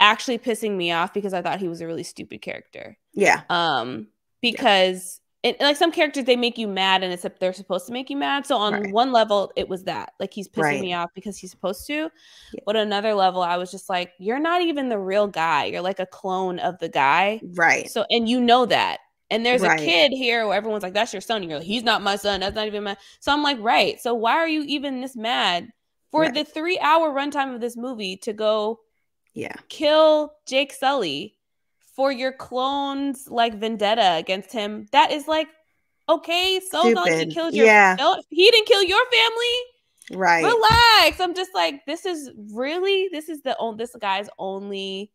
actually pissing me off because I thought he was a really stupid character. yeah. Um, because it, like some characters they make you mad and it's they're supposed to make you mad. So on Right. one level, it was that. Like he's pissing Right. me off because he's supposed to. Yeah. But another level, I was just like, you're not even the real guy. You're like a clone of the guy. Right. So and you know that. And there's Right. a kid here where everyone's like, "That's your son." And you're like, "He's not my son. That's not even my." So I'm like, right. So why are you even this mad for the three hour runtime of this movie to go Yeah. kill Jake Sully for your clones like vendetta against him. That is like okay, so long he killed your Yeah. no, he didn't kill your family. Right. Relax. I'm just like, this is really this is the only this guy's only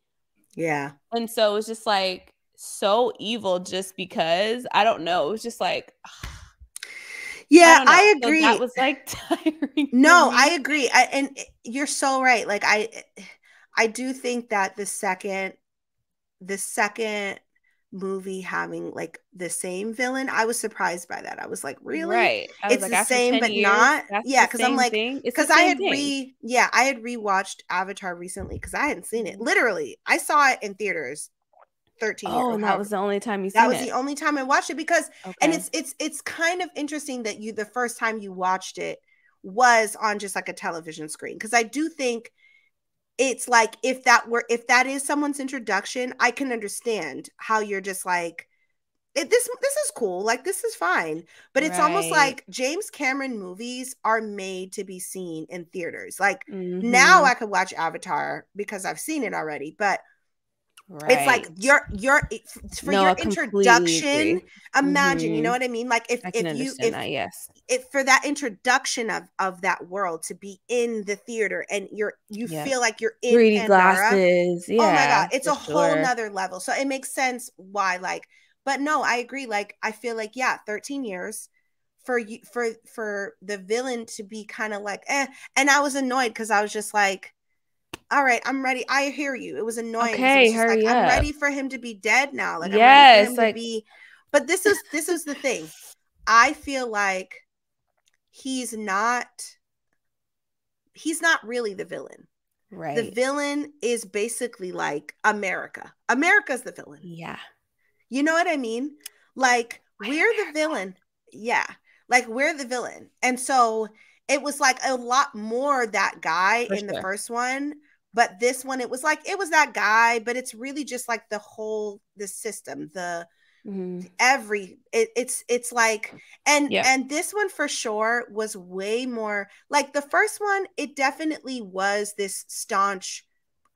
Yeah. and so it's just like so evil just because I don't know. It was just like Yeah. I, So agree. that was like tiring. no. I agree. I, and eh, you're so right. Like I eh, I do think that the second the second movie having like the same villain, I was surprised by that. I was like, really? Right. It's the same, but years, not- yeah, the 'cause I'm like- thing. It's the because I had thing. re yeah, I had rewatched Avatar recently because I hadn't seen it. Mhm. Literally, I saw it in theaters 13. Oh, and that was the only time you that was it. the only time I watched it because and it's it's it's kind of interesting that you the first time you watched it was on just like a television screen because I do think it's like if that were if that is someone's introduction, I can understand how you're just like it, this this is cool like this is fine. But it's almost like james cameron movies are made to be seen in theaters. Like now Mhm. i could watch avatar because i've seen it already but it's like your your for No, your introduction agree. imagine you know Mhm. what i mean like if if you if that. Yes. it for that introduction of of that world to be in the theater and you're you Yeah. feel like you're in 3D Pandora. glasses. Yeah. oh my god it's a whole sure. nother level so it makes sense why like but no i agree like i feel like yeah 13 years for you for for the villain to be kind of like eh and i was annoyed because i was just like all right i'm ready i hear you it was annoying. Okay, hurry like, i'm ready for him to be dead now like i'm Yes, ready for him like- to be but this is this is the thing i feel like he's not he's not really the villain Right. the villain is basically like America. America's the villain. yeah. You know what I mean? Like we're the villain. Yeah. Like we're the villain. And so it was like a lot more that guy For in the first one, but this one it was like it was that guy, but it's really just like the whole the system, the Mhm. every it, it's it's like and Yeah. and this one for sure was way more like the first one it definitely was this staunch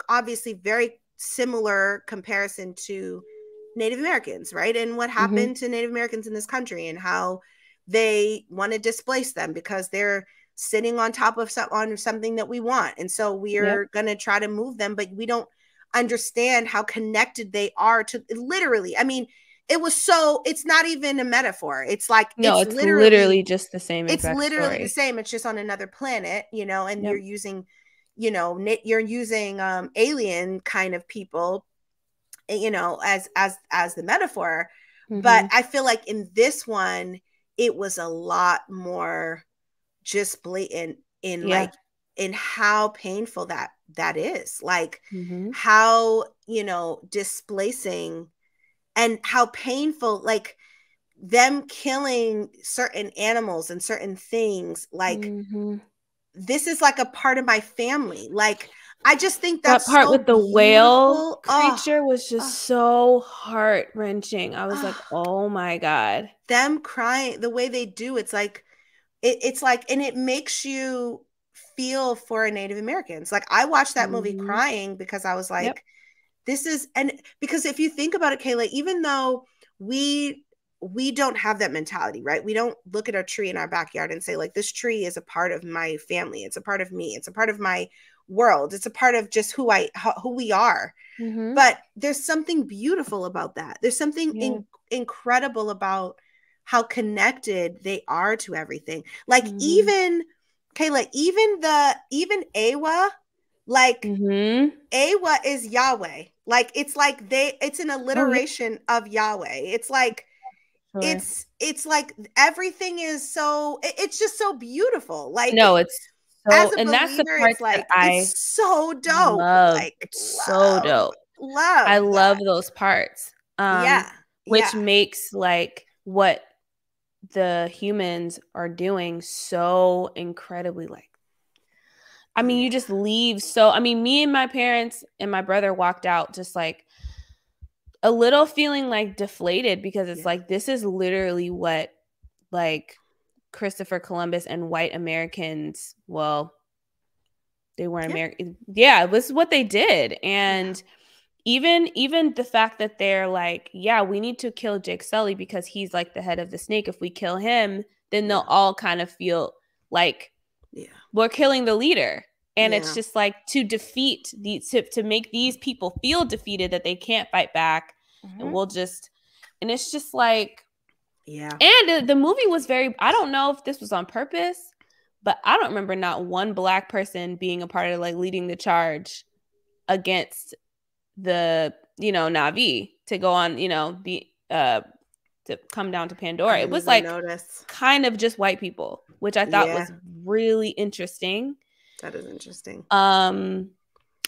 obviously very similar comparison to native americans right and what happened to native americans in this country and how they want to displace them because they're sitting on top of some, on something that we want and so we're going to try to move them but we don't understand how connected they are to literally i mean it was so it's not even a metaphor it's like No, it's, literally, just the same. it's literally story. the same it's just on another planet you know and Yep. you're using you know you're using um alien kind of people eh, you know as as as the metaphor but Mhm. i feel like in this one it was a lot more just blatant in Yeah. like in how painful that that is like Mhm. how you know displacing and how painful like them killing certain animals and certain things like Mhm. this is like a part of my family like i just think that part so with the whale beautiful. Oh, creature was just oh. so heart wrenching. I was like, oh my god. them crying the way they do it's like it, it's like and it makes you feel for native americans like i watched that movie Mhm. crying because i was like Yep. this is and because if you think about it kayla even though we we don't have that mentality right we don't look at a tree in our backyard and say like this tree is a part of my family it's a part of me it's a part of my world it's a part of just who i who we are Mhm. but there's something beautiful about that there's something Yeah. in- incredible about how connected they are to everything like Mhm. even kayla even the even Eywa like Mhm. Eywa is yahweh like it's like they it's an alliteration of yahweh it's like Sure. it's it's like everything is so it- it's just so beautiful like no, it's as a and that's the believer, part it's like I it's so dope love. like It's so love, dope. love I love that. those parts. Um, yeah which yeah. makes like what the humans are doing so incredibly like I mean, you just leave so I mean, me and my parents and my brother walked out just like a little feeling like deflated because it's Yeah. like this is literally what like Christopher Columbus and white Americans, well, they weren't Yeah. American. Yeah, this is what they did. And even even the fact that they're like, yeah, we need to kill Jake Sully because he's like the head of the snake. If we kill him, then they'll all kind of feel like Yeah. we're killing the leader. And it's just like to defeat these to, to make these people feel defeated that they can't fight back. And mm-hmm. we'll just and it's just like Yeah. and the, the movie was very I don't know if this was on purpose, but I don't remember not one black person being a part of like leading the charge against the, you know, Na'vi to go on, you know, be uh to come down to Pandora. It was like notice. kind of just white people, which I thought Yeah. was really interesting. That is interesting. Um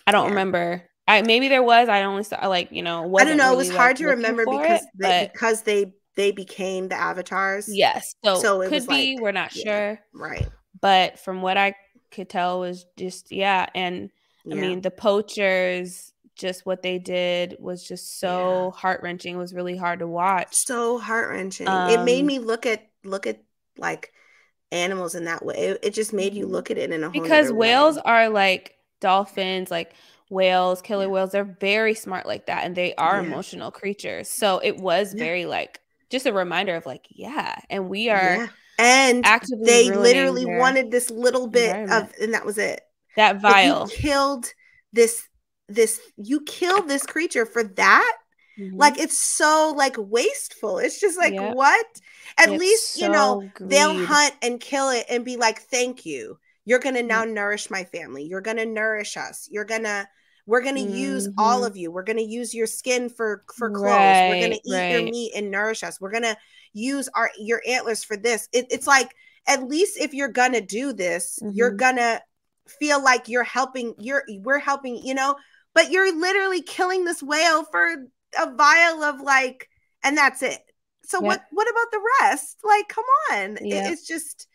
I don't Yeah. remember. I maybe there was. I only saw like, you know, I don't know. it really, was like, hard to remember because it, they, because they they became the avatars. yes. So, so it could was be, like- we're not yeah. sure. Right. but from what I could tell was just yeah, and I mean the poachers, just what they did was just so heart wrenching. It was really hard to watch. so heart wrenching. it made Um, me look at look at like animals in that way. It, it just made you Mhm. look at it in a whole Because whales way. are like dolphins, like whales, killer Yeah. whales, they're very smart like that and they are Yeah. emotional creatures. So it was Yeah. very like just a reminder of like, yeah, and we are yeah. and actively they literally wanted this little bit of, and that was it. that vile. killed this this you killed this creature for that? Mhm. like it's so like wasteful. It's just like Yep. what? At It's least you know so they'll hunt and kill it and be like thank you. You're gonna Yep. now nourish my family. You're gonna nourish us. You're gonna we're gonna use all Mhm. of you. We're gonna use your skin for for clothes. We're gonna Right, eat your meat and nourish us. We're gonna use our your antlers for this. It, it's like at least if you're gonna do this you're Mhm. gonna feel like you're helping you're we're helping you know but you're literally killing this whale for a vial of like and that's it. So what what about the rest? Like come on. It- it's just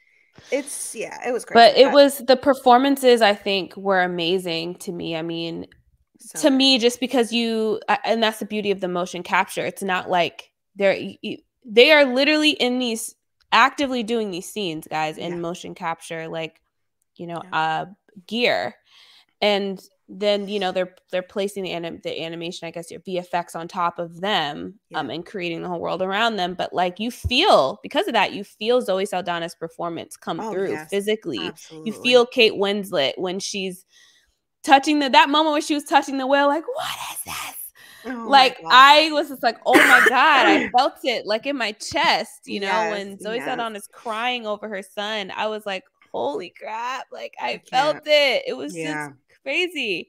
it's yeah it was great but it was the performances i think were amazing to me. I mean to me just because you and that's the beauty of the motion capture. It's not like they're y- y- they are literally in these actively doing these scenes guys in Yeah. motion capture like you know uh gear. And then you know they're they're placing the anim- the animation i guess your vfx on top of them um and creating the whole world around them but like you feel because of that you feel zoe saldana's performance come Oh, through yes. physically Absolutely. you feel Kate Winslet when she's touching the that moment when she was touching the whale, like, what is this? Oh like I was just like, oh my god, I felt it like in my chest, you know, Yes, when Zoe yes. Saldana's crying over her son. I was like, holy crap, like I, I felt it. It was Yeah. just crazy.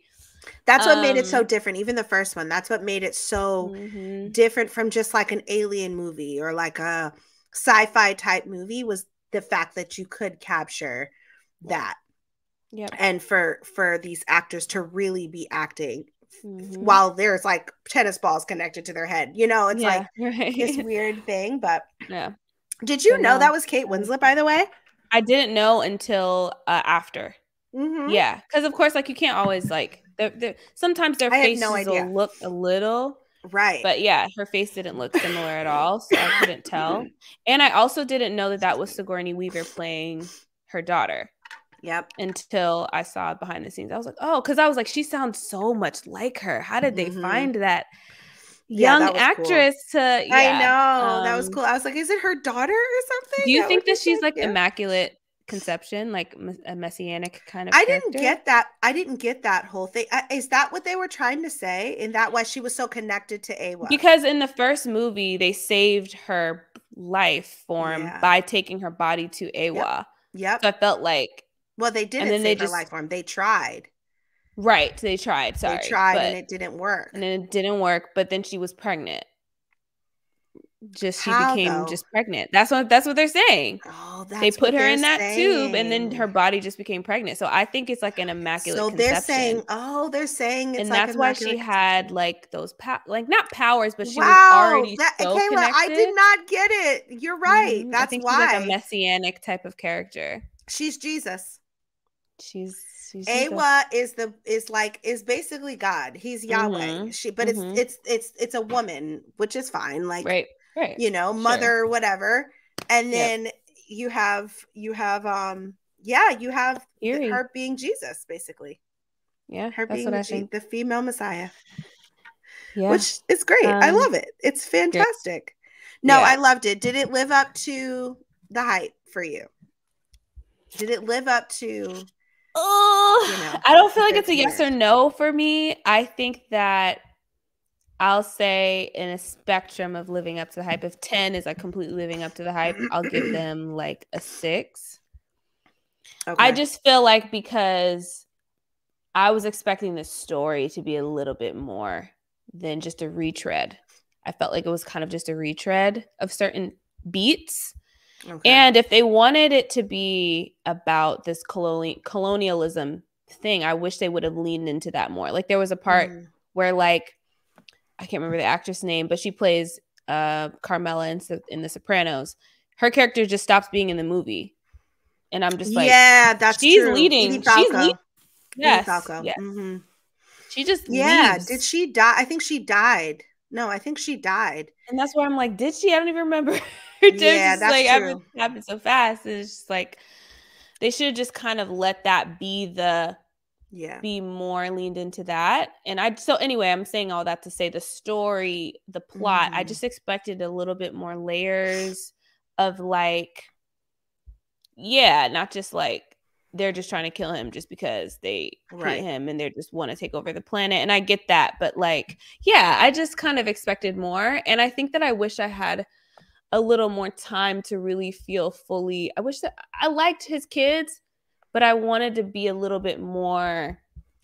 that's what made it so um, different even the first one that's what made it so Mhm. different from just like an alien movie or like a sci-fi type movie was the fact that you could capture that Yep. and for for these actors to really be acting Mhm. while there's like tennis balls connected to their head you know it's yeah, like right. this weird thing but yeah. did you know that was kate winslet by the way I didn't know until uh, after. Mhm. Yeah, because of course, like you can't always like. They're, they're, sometimes their I faces no will look a little, right but yeah, her face didn't look similar at all, so I couldn't tell. And I also didn't know that that was Sigourney Weaver playing her daughter yep until I saw behind the scenes. I was like, oh, because I was like, she sounds so much like her. How did they Mhm. find that Yeah, young that was cool. actress to? i yeah, know that was um, cool i was like is it her daughter or something Do you That think that she's just like yeah. immaculate conception, like a messianic kind of? I didn't get that. I didn't get that whole thing. Is that what they were trying to say? And that why she was so connected to Eywa? Because in the first movie, they saved her life form Yeah. by taking her body to Eywa. yep. So I felt like, Well, they didn't and then save they her just- life form. They tried. right, they tried. Sorry, they tried, but, and it didn't work. and then it didn't work. But then she was pregnant. Just she How, became though? just pregnant. That's what that's what they're saying. oh, that's they put her in that tube, and then her body just became pregnant. So I think it's like an immaculate. So they're conception. saying, oh, they're saying, it's and like that's why she had like those pow- like not powers, but she wow, was already that, so Kayla, connected. I did not get it. You're right. Mhm. I That's why she's like a messianic type of character. she's Jesus. She's she's Jesus. Eywa is the is like is basically God. He's Yahweh. Mhm, She, but mhm. it's it's it's it's a woman, which is fine. Like right, right. you know, Sure. mother, whatever. And Yep. then you have you have um yeah, you have Eerie. her being Jesus, basically. yeah, Her being the, the female Messiah. yeah. which is great. Um, I love it. It's fantastic. Great. No, yeah. I loved it. Did it live up to the hype for you? Did it live up to? Oh, you know, I don't feel like it's a yes or no for me. I think that I'll say in a spectrum of living up to the hype, if 10 is like completely living up to the hype, I'll give them like a six. Okay. I just feel like because I was expecting the story to be a little bit more than just a retread. I felt like it was kind of just a retread of certain beats. Okay. And if they wanted it to be about this colonial colonialism thing, I wish they would have leaned into that more. Like there was a part mm. where like I can't remember the actress name, but she plays uh Carmela in, in The Sopranos. Her character just stops being in the movie, and I'm just like, yeah, that's she's true. leading. She's leading. Yes, yes. Mm-hmm. She just yeah. Leaves. Did she die? I think she died. No, I think she died. And that's why I'm like, did she? I don't even remember. yeah, that's like, true. Everything happened so fast. It's just like they should have just kind of let that be the yeah be more leaned into that and i so anyway i'm saying all that to say the story the plot mm. i mm-hmm. just expected a little bit more layers of like yeah not just like they're just trying to kill him just because they right. hate him and they just want to take over the planet and i get that but like yeah i just kind of expected more and i think that i wish i had a little more time to really feel fully i wish that i liked his kids but I wanted to be a little bit more.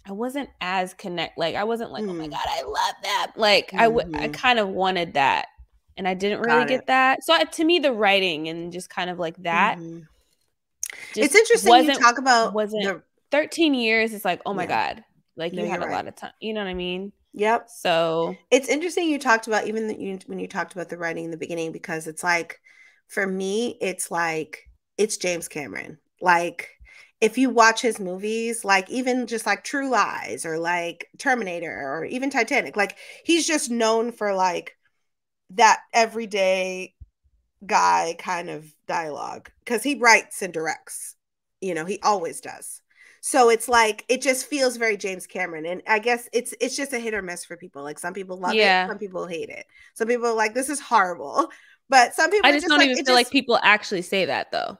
I wasn't as connect. Like I wasn't like, mm. oh my mm. god, I love that. Like mm-hmm. I, w- I kind of wanted that, and I didn't really get that. So to me, the writing and just kind of like that. Mm-hmm. It's interesting you talk about wasn't the... 13 years. It's like, oh my yeah. god, like no, you had a right. lot of time. You know what I mean? Yep. So it's interesting you talked about even the, you, when you talked about the writing in the beginning because it's like for me it's like it's James Cameron. Like if you watch his movies, like even just like True Lies or like Terminator or even Titanic, like he's just known for like that everyday guy kind of dialogue because he writes and directs, you know, he always does. So it's like it just feels very James Cameron, and I guess it's it's just a hit or miss for people. Like some people love yeah. it, some people hate it. Some people are like this is horrible, but some people I just, just don't like, even feel just, like people actually say that though.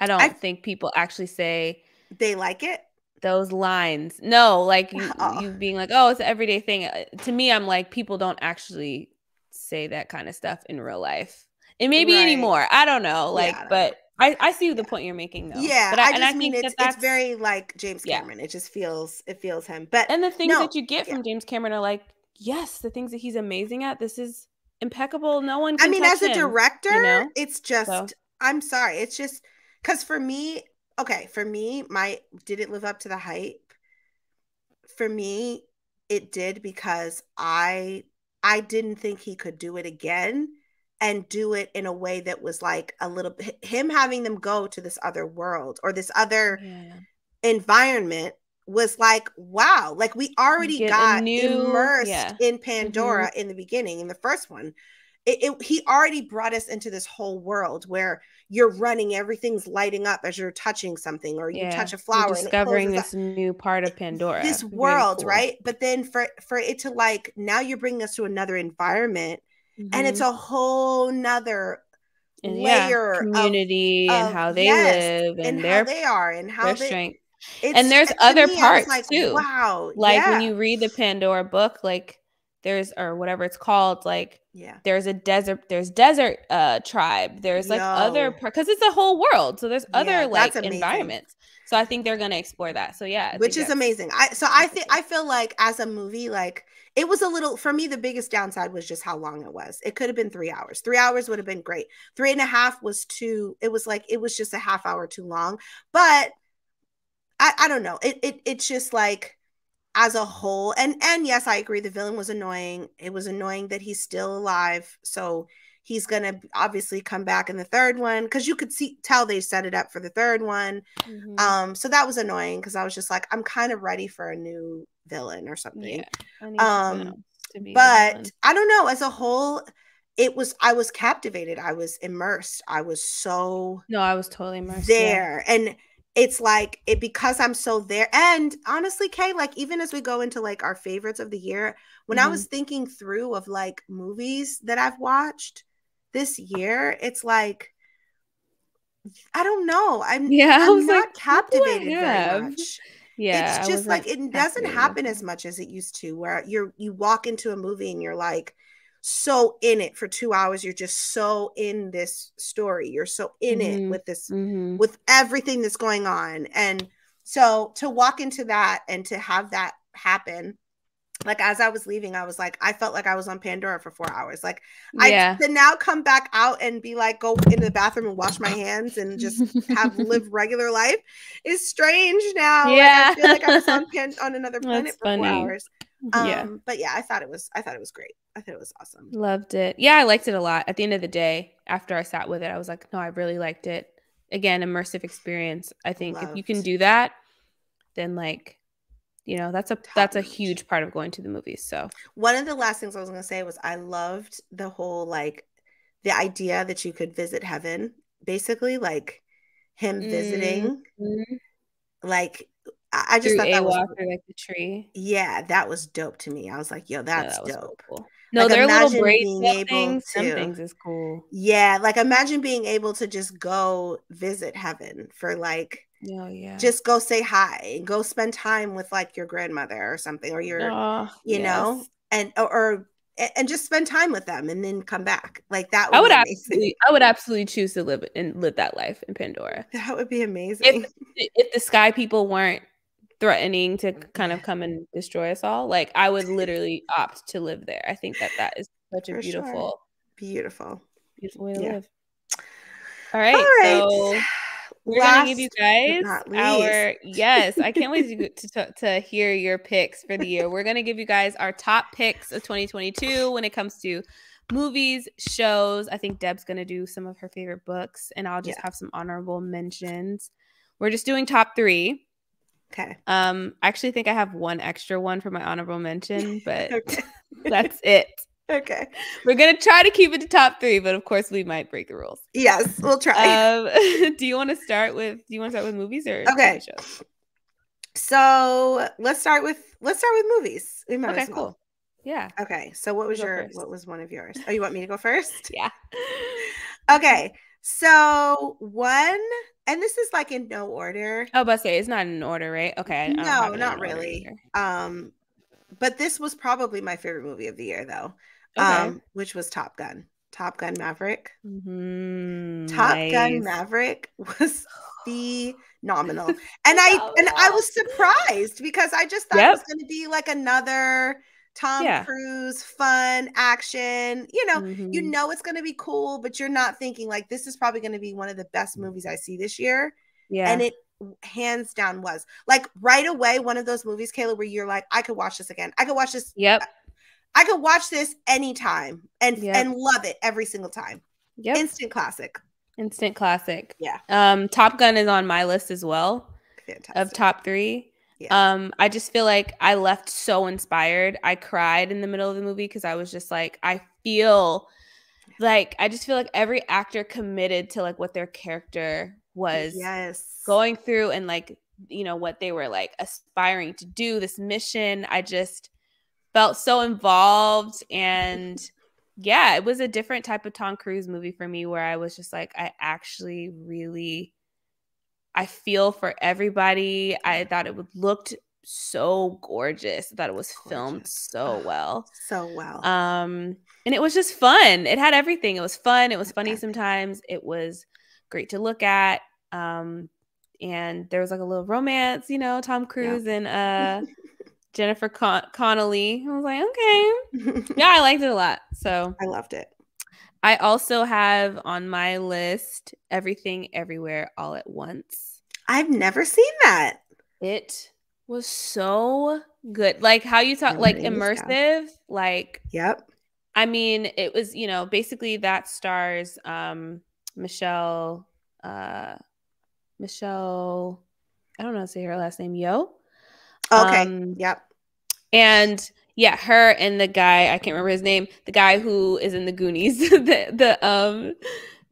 I don't I, think people actually say they like it. Those lines. No, like you, oh. you being like, oh, it's an everyday thing. Uh, to me, I'm like, people don't actually say that kind of stuff in real life. And maybe right. anymore. I don't know. Like, yeah, I but know. I, I see the point you're making though. Yeah, but I, I just I mean it's it's very like James Cameron. Yeah. It just feels it feels him. But and the things no, that you get from. James Cameron are like, yes, the things that he's amazing at. This is impeccable. No one. I mean, as a him, director, you know? it's just. So. I'm sorry. It's just because for me, okay, for me, my did it live up to the hype? For me, it did because I I didn't think he could do it again and do it in a way that was like a little him having them go to this other world or this other yeah. environment was like wow like we already got new, immersed yeah. in pandora mm-hmm. in the beginning in the first one it, it, he already brought us into this whole world where you're running, everything's lighting up as you're touching something, or you yeah. touch a flower. Discovering this up. new part of Pandora, this world, cool. right? But then for for it to like now you're bringing us to another environment, mm-hmm. and it's mm-hmm. a whole nother and layer yeah, community of, and of, how they yes, live and, and their, they are and how their they, strength. and there's other me, parts like, too. Wow, like yeah. when you read the Pandora book, like there's or whatever it's called like yeah. there's a desert there's desert uh tribe. There's like Yo. other because it's a whole world. So there's other yeah, like environments. So i think they're gonna explore that. So yeah which is amazing. I so i think i feel like as a movie like it was a little for me the biggest downside was just how long it was. It could have been three hours. Three hours would have been great. Three and a half was too it was like it was just a half hour too long. But i i don't know. It, it it's just like as a whole and and yes i agree the villain was annoying it was annoying that he's still alive so he's gonna obviously come back in the third one because you could see tell they set it up for the third one mm-hmm. um so that was annoying because i was just like i'm kind of ready for a new villain or something yeah, um but i don't know as a whole it was i was captivated i was immersed i was so no i was totally immersed there yeah. and it's like it because I'm so there. And honestly, Kay, like even as we go into like our favorites of the year, when mm-hmm. I was thinking through of like movies that I've watched this year, it's like I don't know. I'm yeah, I'm not like, captivated very much. Yeah, it's just like it doesn't happen as much as it used to, where you're you walk into a movie and you're like so in it for two hours. You're just so in this story. You're so in mm-hmm. it with this mm-hmm. with everything that's going on, and so to walk into that and to have that happen like as I was leaving, I was like, I felt like I was on Pandora for four hours. Like yeah. I to now come back out and be like, go into the bathroom and wash my hands and just have live regular life is strange now. Yeah, like, I feel like I was on pan- on another planet That's for funny. four hours. Um, yeah, but yeah, I thought it was I thought it was great. I thought it was awesome. Loved it. Yeah, I liked it a lot. At the end of the day, after I sat with it, I was like, no, I really liked it. Again, immersive experience. I think Loved. if you can do that, then like you know that's a Top that's a huge part of going to the movies so one of the last things i was going to say was i loved the whole like the idea that you could visit heaven basically like him visiting mm-hmm. like I, just thought that was like the tree. Yeah, that was dope to me. I was like, yo, that's yeah, that dope. Cool. No, like, they're little braids things. To, some things is cool. Yeah, like imagine being able to just go visit heaven for like Oh yeah. Just go say hi. Go spend time with like your grandmother or something, or your, oh, you yes. know, and or, or, and just spend time with them and then come back. Like that. Would I would absolutely, I would absolutely choose to live and live that life in Pandora. That would be amazing. If, if the sky people weren't threatening to kind of come and destroy us all, like I would literally opt to live there. I think that that is such a For beautiful, sure. beautiful, beautiful way to yeah. live. All right. All right. So we're Last, gonna give you guys our yes. I can't wait to, to to hear your picks for the year. We're gonna give you guys our top picks of 2022 when it comes to movies, shows. I think Deb's gonna do some of her favorite books, and I'll just yeah. have some honorable mentions. We're just doing top three. Okay. Um, I actually think I have one extra one for my honorable mention, but that's it. Okay. We're gonna try to keep it to top three, but of course we might break the rules. Yes, we'll try. Um, do you want to start with do you want to start with movies or okay? So let's start with let's start with movies. okay, well. cool. Yeah. Okay. So what was your first. what was one of yours? Oh, you want me to go first? yeah. okay. So one, and this is like in no order. Oh, but say it's not in order, right? Okay. No, not really. Um, but this was probably my favorite movie of the year, though okay. um, which was Top Gun. Top Gun Maverick. Mm-hmm, Top nice. Gun Maverick was phenomenal, and I and I was surprised because I just thought yep. it was going to be like another Tom yeah. Cruise fun action. You know, mm-hmm. you know it's going to be cool, but you're not thinking like this is probably going to be one of the best movies I see this year. Yeah, and it hands down was like right away one of those movies, Kayla, where you're like, I could watch this again. I could watch this. Yep. I could watch this anytime and yep. and love it every single time. Yeah, Instant classic. Instant classic. Yeah. Um, Top Gun is on my list as well. Fantastic. Of top three. Yeah. Um, I just feel like I left so inspired. I cried in the middle of the movie because I was just like, I feel like I just feel like every actor committed to like what their character was yes going through and like you know what they were like aspiring to do this mission. I just felt so involved and yeah, it was a different type of Tom Cruise movie for me where I was just like I actually really I feel for everybody. I thought it would looked so gorgeous. I thought it was gorgeous. filmed so well. So well. Um and it was just fun. It had everything. It was fun. It was funny sometimes. It was great to look at. Um and there was like a little romance, you know, Tom Cruise yeah. and uh Jennifer Con- Connelly. I was like, okay. yeah, I liked it a lot. So I loved it. I also have on my list Everything Everywhere All at Once. I've never seen that. It was so good. Like how you talk, like immersive. Like, yep. I mean, it was, you know, basically that stars um Michelle, uh, Michelle, I don't know how to say her last name, Yeoh. Okay. Um, yep. And yeah, her and the guy I can't remember his name, the guy who is in the Goonies, the the um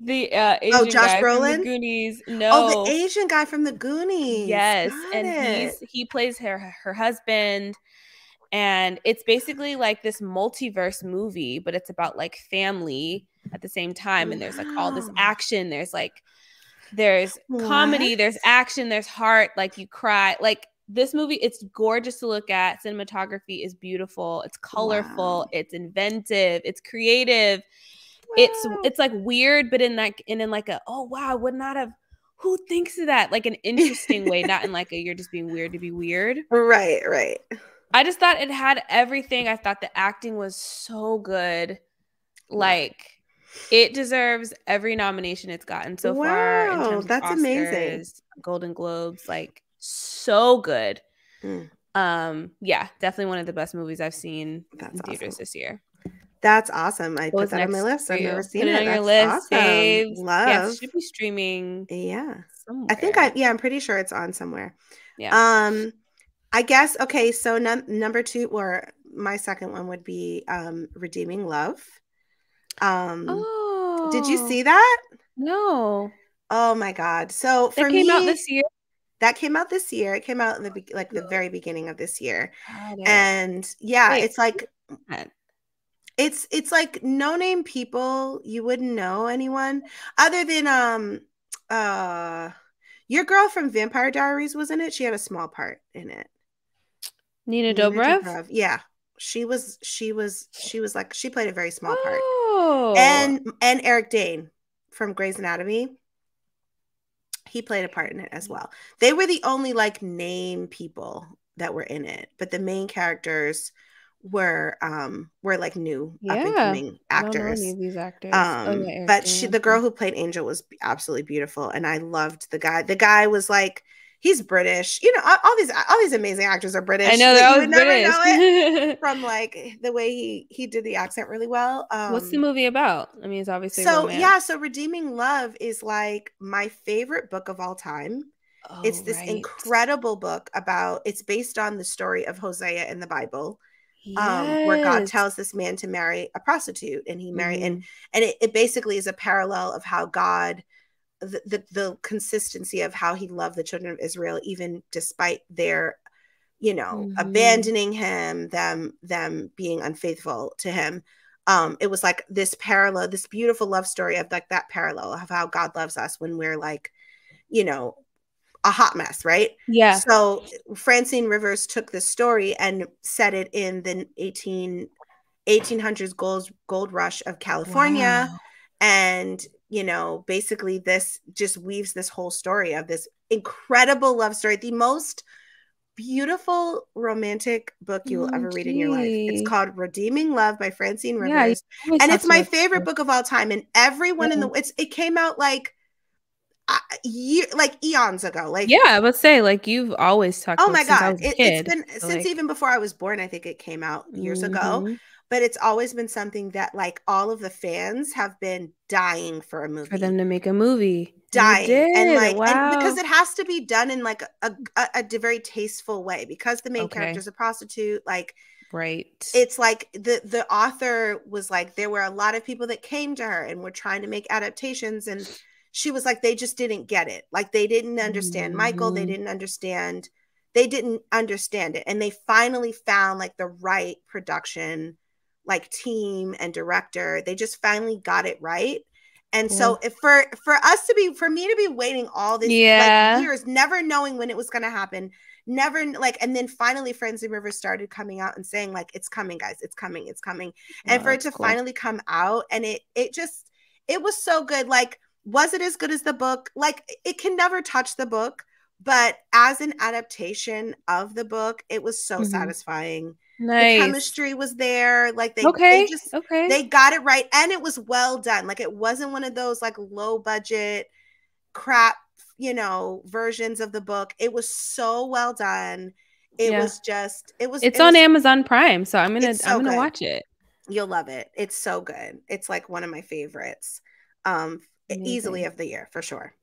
The uh, Asian Oh, Josh guy from Brolin? the Goonies. No. Oh, the Asian guy from the Goonies. Yes, Got and it. he's he plays her her husband, and it's basically like this multiverse movie, but it's about like family at the same time, and there's like all this action. There's like there's comedy, there's action, there's heart. Like you cry. Like this movie, it's gorgeous to look at. Cinematography is beautiful. It's colorful. Wow. It's inventive. It's creative. It's Wow. it's like weird, but in like and in like a oh wow, I would not have. Who thinks of that? Like an interesting way, not in like a you're just being weird to be weird. right, right. I just thought it had everything. I thought the acting was so good. Like it deserves every nomination it's gotten so far. In terms of that's amazing. Golden Globes, like so good. Mm. Um, yeah, definitely one of the best movies I've seen That's in theaters awesome. this year. That's awesome. I put that on my list. I've never Put seen it it. on your list. awesome. Love. It should be streaming yeah. somewhere. I think I yeah, I'm pretty sure it's on somewhere. Yeah. Um I guess okay, so num- number 2 or my second one would be um Redeeming Love. Um Oh, did you see that? No, Oh my god. So for came me out this year. That came out this year. It came out in the be- like the very beginning of this year. And yeah, Wait. it's like it's it's like no name people you wouldn't know anyone other than um uh your girl from vampire diaries was in it she had a small part in it Nina Nina Dobrev. Dobrev. yeah she was she was she was like she played a very small part Oh, and and eric dane from grey's anatomy he played a part in it as well. They were the only like name people that were in it but the main characters were um were like new up and Yeah. coming I don't know actors. these actors. um Oh, yeah, but she the girl who played angel was absolutely beautiful and i loved the guy. The guy was like he's british you know all, all these all these amazing actors are british I know You- they're never British. know it from like the way he he did the accent really well um What's the movie about? I mean, it's obviously so romance. yeah so redeeming love is like my favorite book of all time it's Oh, this right. incredible book about it's based on the story of hosea in the bible um, where god tells this man to marry a prostitute and he married and Mhm. and it, it basically is a parallel of how god the, the the consistency of how he loved the children of israel even despite their you know Mhm. abandoning him them them being unfaithful to him um it was like this parallel this beautiful love story of like that parallel of how god loves us when we're like you know a hot mess right yeah. so Francine Rivers took this story and set it in the 18 1800s gold gold rush of California Wow. and you know basically this just weaves this whole story of this incredible love story the most beautiful romantic book you will ever read in your life. It's called Redeeming Love by Francine Rivers. always and it's my favorite book of all time and everyone in the it's it came out like uh, year like eons ago like Yeah, I would say like you've always talked. Oh about my it since I god, it, it's been so, since like, even before I was born. I think it came out years ago, mhm, but it's always been something that like all of the fans have been dying for a movie, for them to make a movie. Dying, and like and because it has to be done in like a a, a, very tasteful way because the main Okay. is a prostitute. Like right. it's like the the author was like there were a lot of people that came to her and were trying to make adaptations and she was like they just didn't get it like they didn't understand michael they Mhm. didn't understand they didn't understand it and they finally found like the right production like team and director they just finally got it right. And so if for for us to be for me to be waiting all this Yeah. like years never knowing when it was going to happen never like and then finally Francine Rivers started coming out and saying like it's coming guys. It's coming. It's coming. And for it to cool. finally come out and it it just it was so good. Like was it as good as the book? Like it can never touch the book but as an adaptation of the book it was so Mhm. satisfying the chemistry was there like they, okay. they just okay. they got it right and it was well done like it wasn't one of those like low budget crap you know versions of the book it was so well done it Yeah. was just it was it's it on was- Amazon Prime, so I'm gonna so I'm gonna good. watch it. You'll love it. It's so good. It's like one of my favorites. Um easily of the year for sure.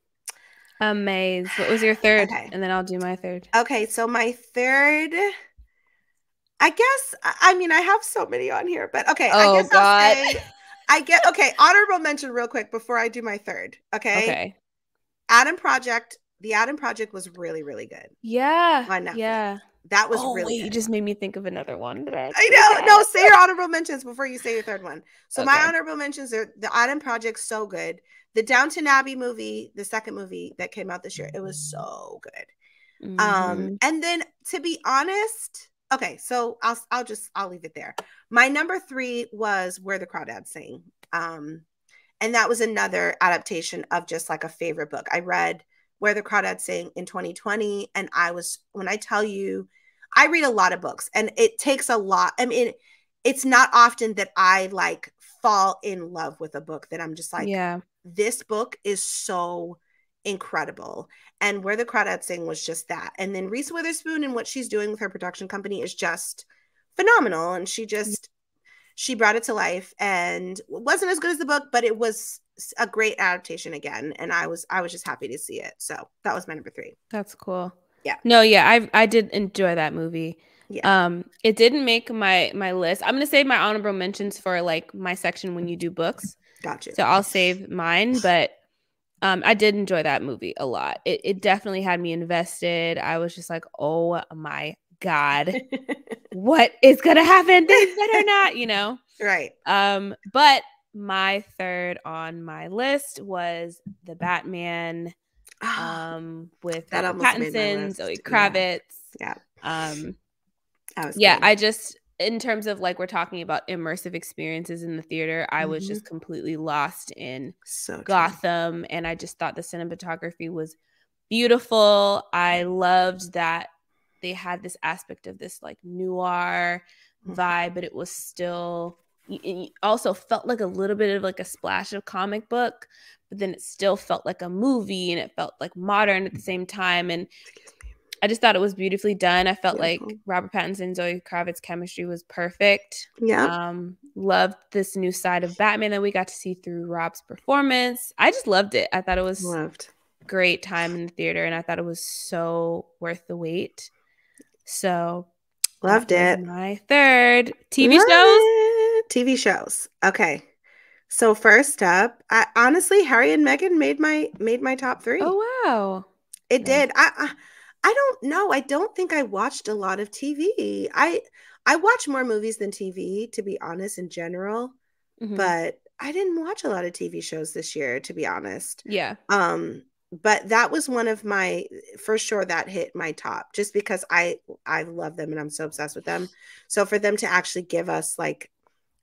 Amazed. What was your third? Okay. And then I'll do my third. Okay, so my third I guess I I mean I have so many on here, but okay, I Oh, guess God. I'll say I get okay. Honorable mention, real quick, before I do my third. Okay. Okay. Adam Project. The Adam Project was really, really good. Yeah. On Netflix. Yeah. That was oh, really. wait, you just made me think of another one. That I, I know. No, say your honorable mentions before you say your third one. So my honorable mentions are the Adam Project, so good. The Downton Abbey movie, the second movie that came out this year, it was so good. Mhm. Um, and then to be honest, okay, so I'll I'll just I'll leave it there. My number three was Where the Crawdads Sing. Um, and that was another adaptation of just like a favorite book. I read Where the Crawdads Sing in 2020, and I was when I tell you, I read a lot of books, and it takes a lot. I mean, it's not often that I like fall in love with a book that I'm just like, yeah. this book is so incredible. And Where the Crawdads Sing was just that. And then Reese Witherspoon and what she's doing with her production company is just phenomenal. And she just she brought it to life and wasn't as good as the book, but it was a great adaptation again. And I was I was just happy to see it. So that was my number three. That's cool. Yeah. No, yeah, I I did enjoy that movie. Yeah. Um, it didn't make my my list. I'm gonna save my honorable mentions for like my section when you do books. Gotcha. So I'll save mine, but um, I did enjoy that movie a lot. It it definitely had me invested. I was just like, oh my god, what is gonna happen? They better not, you know. right. Um, but my third on my list was the Batman um with That Pattinson. Zoe Kravitz. Yeah. Um I was yeah. I just in terms of like we're talking about immersive experiences in the theater, I was Mm-hmm. just completely lost in so true. Gotham and I just thought the cinematography was beautiful. I loved that they had this aspect of this like noir Mhm. vibe, but it was still it it also felt like a little bit of like a splash of comic book, but then it still felt like a movie and it felt like modern at the same time. And I just thought it was beautifully done. I felt like Robert Pattinson and Zoe Kravitz chemistry was perfect. Yeah. Um, loved this new side of Batman that we got to see through Rob's performance. I just loved it. I thought it was Loved. great time in the theater, and I thought it was so worth the wait. So Loved it. My third TV shows. it. TV shows. Okay. So first up, I honestly Harry and Meghan made my made my top three. Oh wow! it nice. did. I, I I don't know. I don't think I watched a lot of TV. I I watch more movies than TV, to be honest, in general. Mhm. But I didn't watch a lot of TV shows this year, to be honest. yeah, Um, but that was one of my for sure that hit my top just because I I love them and I'm so obsessed with them. So for them to actually give us like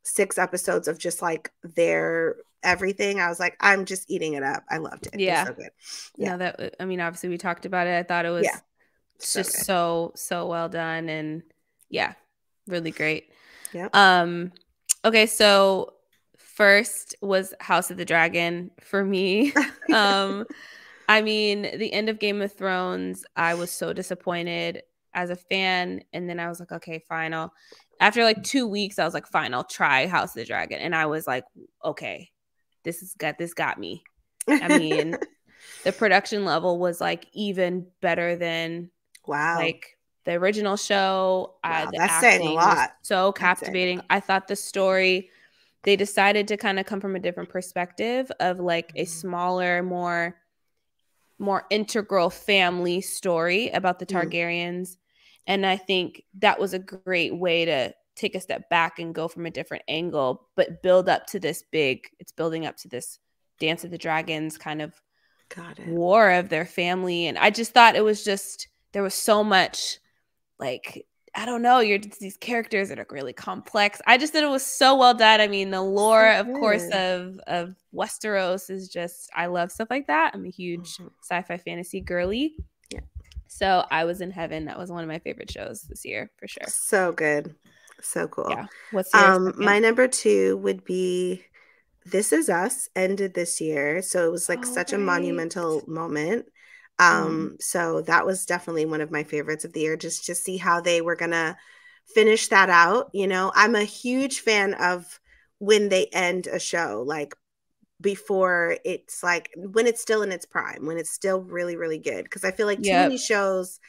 six episodes of just like their everything, I was like, I'm just eating it up. I loved it. It Yeah. so good. Yeah. no, that I mean, obviously we talked about it. I thought it was Yeah. So just so so well done, and yeah, really great. Yeah. Um, okay, so first was House of the Dragon for me. um i mean the end of game of thrones i was so disappointed as a fan and then i was like okay fine i'll after like two weeks i was like fine i'll try house of the dragon and i was like okay this has got this got me i mean the production level was like even better than wow. like the original show. Wow, uh, the that's saying a lot. So a captivating. I thought the story they decided to kind of come from a different perspective of like a Mhm. smaller, more more integral family story about the Mhm. Targaryens, and I think that was a great way to take a step back and go from a different angle, but build up to this big. It's building up to this Dance of the Dragons kind of Got it. war of their family and i just thought it was just there was so much like i don't know you're just these characters that are really complex i just thought it was so well done i mean the lore of course of of westeros is just i love stuff like that i'm a huge Mhm. sci-fi fantasy girly Yeah. so i was in heaven that was one of my favorite shows this year for sure So good. So cool. yeah what's Um, second? my number two would be This Is Us ended this year. So it was like Oh, such a monumental moment. Um, so that was definitely one of my favorites of the year, just to see how they were gonna finish that out. You know, I'm a huge fan of when they end a show, like before it's like when it's still in its prime, when it's still really, really good. Cause I feel like too many shows,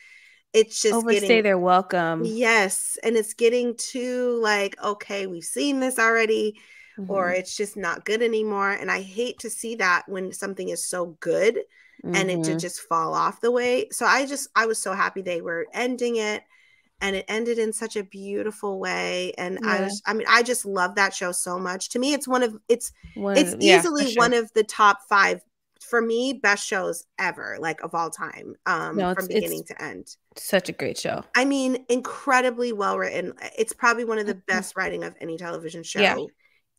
it's just overstay getting their welcome Yes, and it's getting too like okay, we've seen this already. or Mhm. it's just not good anymore. And I hate to see that when something is so good and it to Mhm. just fall off the way. So I just I was so happy they were ending it and it ended in such a beautiful way and I Yeah. was I mean I just love that show so much. To me it's one of it's One it's the- yeah, easily sure. one of the top 5 for me best shows ever like of all time um No, from beginning to end. such a great show. I mean, incredibly well written. It's probably one of the Mhm. best writing of any television show. Yeah.